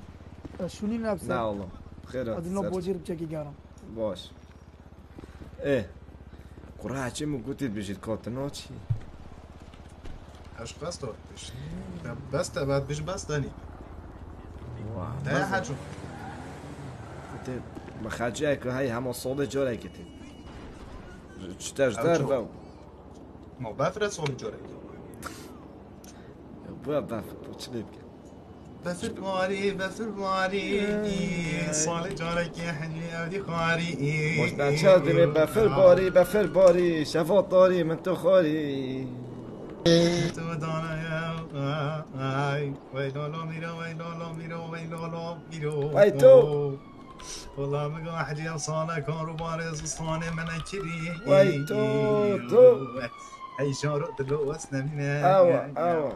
شونی نبسه نه الله. خیره. از اینا بوجی رب چکی گرم باش اه قرا چه مو گوتید بشید کاتنا چی Aşkbaz da atmış. Ya bas da ben bir bas da وا ده حجم ده machadziek, hej, hamo sode džorekiti. Čitaš ما Ma bafra som džorekiti. Boja بو počinipke. بفر باری بفر باری سال جاره که هنی اودی خواری مش بچه دیمی بفر باری بفر باری شفاعت داری من تو خوری تو دانه ای وای لولو میرو وای لولو میرو وای لولو میرو وای تو والله بقى حجي صانع كان ربارز صانع من اكري وي تو تو اي شارو دلو وسنا من اوا اوا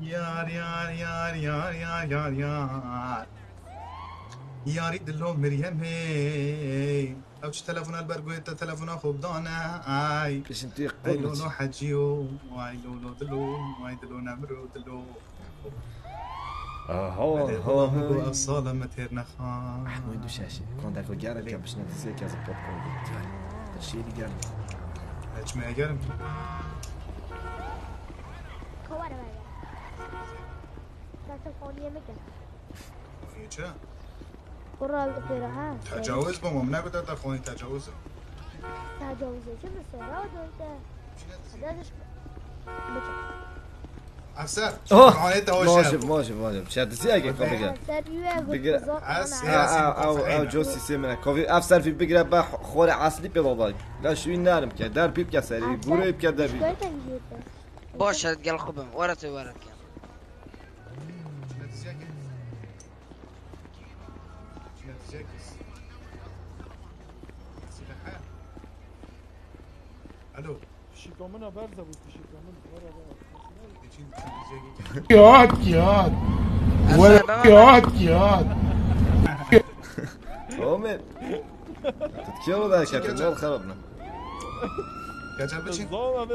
يار يار يار يار يار يار يار ياري دلو مريم هي اوش تلفون البرقو انت تلفون خوب دانا اي باش انت اي قلت لولو حجيو واي لولو دلو واي دلو نمرو دلو اه هو بله. هو هو ما ما برو پیره ها تجاوز با مام نگو در خونی تجاوز تجاوزه چه مثلا دونته دادش افسر ماشي ماشي ماشي شاد سياق كوفي بقرا او او جوسي سيمنا كوفي افسر في بقرا با خور اصلي بيضاك لا شو نارم كده دار بيب كسري بوري بك دبي باش قال خبم ورت الو شيكومنا بارزه بود شيكومنا ياض ياض ولا ياض ياض اومن تتكيرو ذا شكل خربنا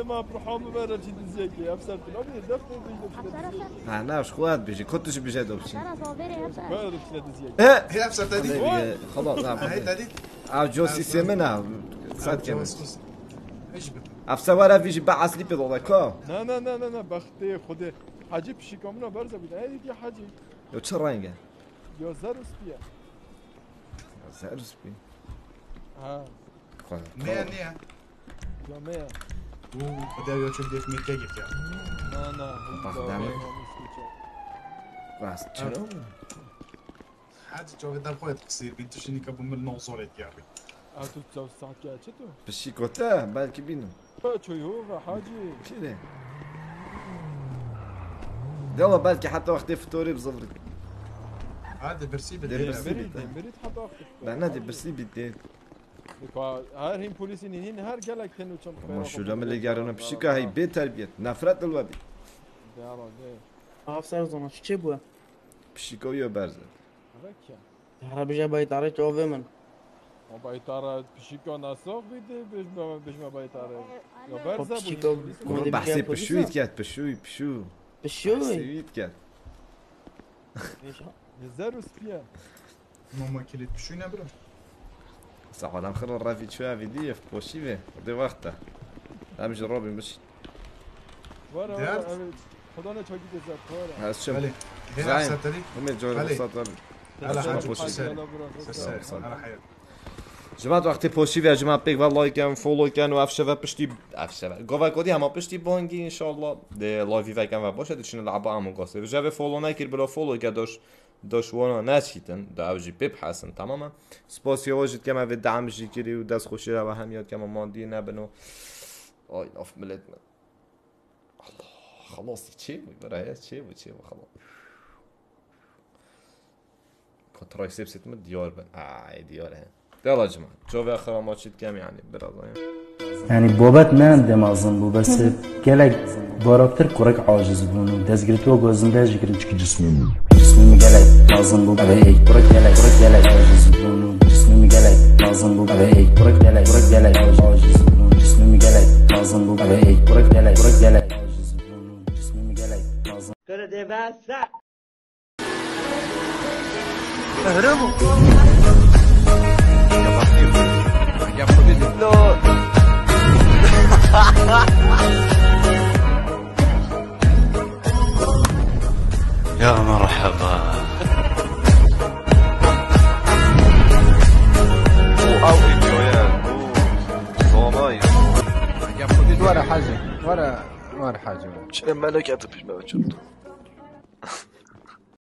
ما بروحام ببره چی دیزیکی افسر تلابی دفتر دیزیکی ها ناش خوات بيجي كنتش بيجي دوبشي هي افسر تدي خلاص هي تدي او جوسي سيمنا صاد كمان ورا بيجي با اصلي بيضاك نه نه نه نه نه بخته خوده حاجی شيكومنا بارزه بود هی دیگه حاجی. لو تشرينجا یا زروس بیا سأرس بي ها نیا نیا یا میا. او خدا یا چون دیت میکه گفت یا نه نه بخدمه بس چرا؟ حاج جاوید در خودت قصیر بین. تشینی که بوم نوزورت یا بی اه تو تساوي الساعة كده شتو؟ بشي كوتا بالك طيور حاجي كده دوا بالك حتى واخدين فطوري بظفرك عاد برسي بالديل بريد حتى واخدين بعنا برسي بالديل هر هين بوليس این هر گلک تنو چم خیلی ما شورا ملی گرانه پیشی که هی بی تربیت. نفرت دل وبی دیارا دی آف سر زمان چی بوا پیشی که یو برزد هر بجا بایی تاره چوه من. ما بايتارا بشيكا ناسوق بيدي بيش ما بيش ما بايتارا يا خب برزة بشيكا والله بحسي بشويت كات بشوي بشو بشوي بشويت كات زروس بيا ماما کلید بشوی نبرم صح ولا مخرر رافي شوية في دي في بوشيفي دي وقتها لا مش روبن بس ورا درد؟ خدا نه چاگی دزد ورا هذا شوف بله هي زين افسر تدي هم الجوال بله. بساطة هلا حياتي جماعة وقتی پوشی و جماعة پیک و لایکم فولو کن و افشه و پشتی افشه و گوه کدی همه پشتی بانگی انشالله ده لایوی و کن و باشه دچین لعبه همو قاسه و جوه فولو نکر بلا فولو که داش داش وانا نشیتن دا اوجی ببحثن تماما سپاسی واجد که ما به دعم جی کری و دست خوشی رو و همیاد که ما ماندی نبنو آی ناف ملتنا الله خلاص چی بود برای چی بود چی بود خلاص کنترای سيبسيت من ديار بن آه ديار هن يلا يا جماعة شوفوا آخر ما شفت كام يعني براز يعني بابت نه دمازم بو بس گلک بارابتر کرک عاجز بون و دزگرت و گازنده جگرن چک جسمم جسمم گلک لازم بو اوه ای کرک گلک کرک گلک عاجز بون و جسمم گلک لازم بو اوه ای کرک گلک کرک گلک عاجز بون و جسمم گلک لازم بو اوه ای کرک گلک کرک گلک عاجز بون و جسمم گلک لازم يا فوق الفلوس يا مرحبا. ورا حاجة ورا ورا حاجة. ما لك انت مش موجود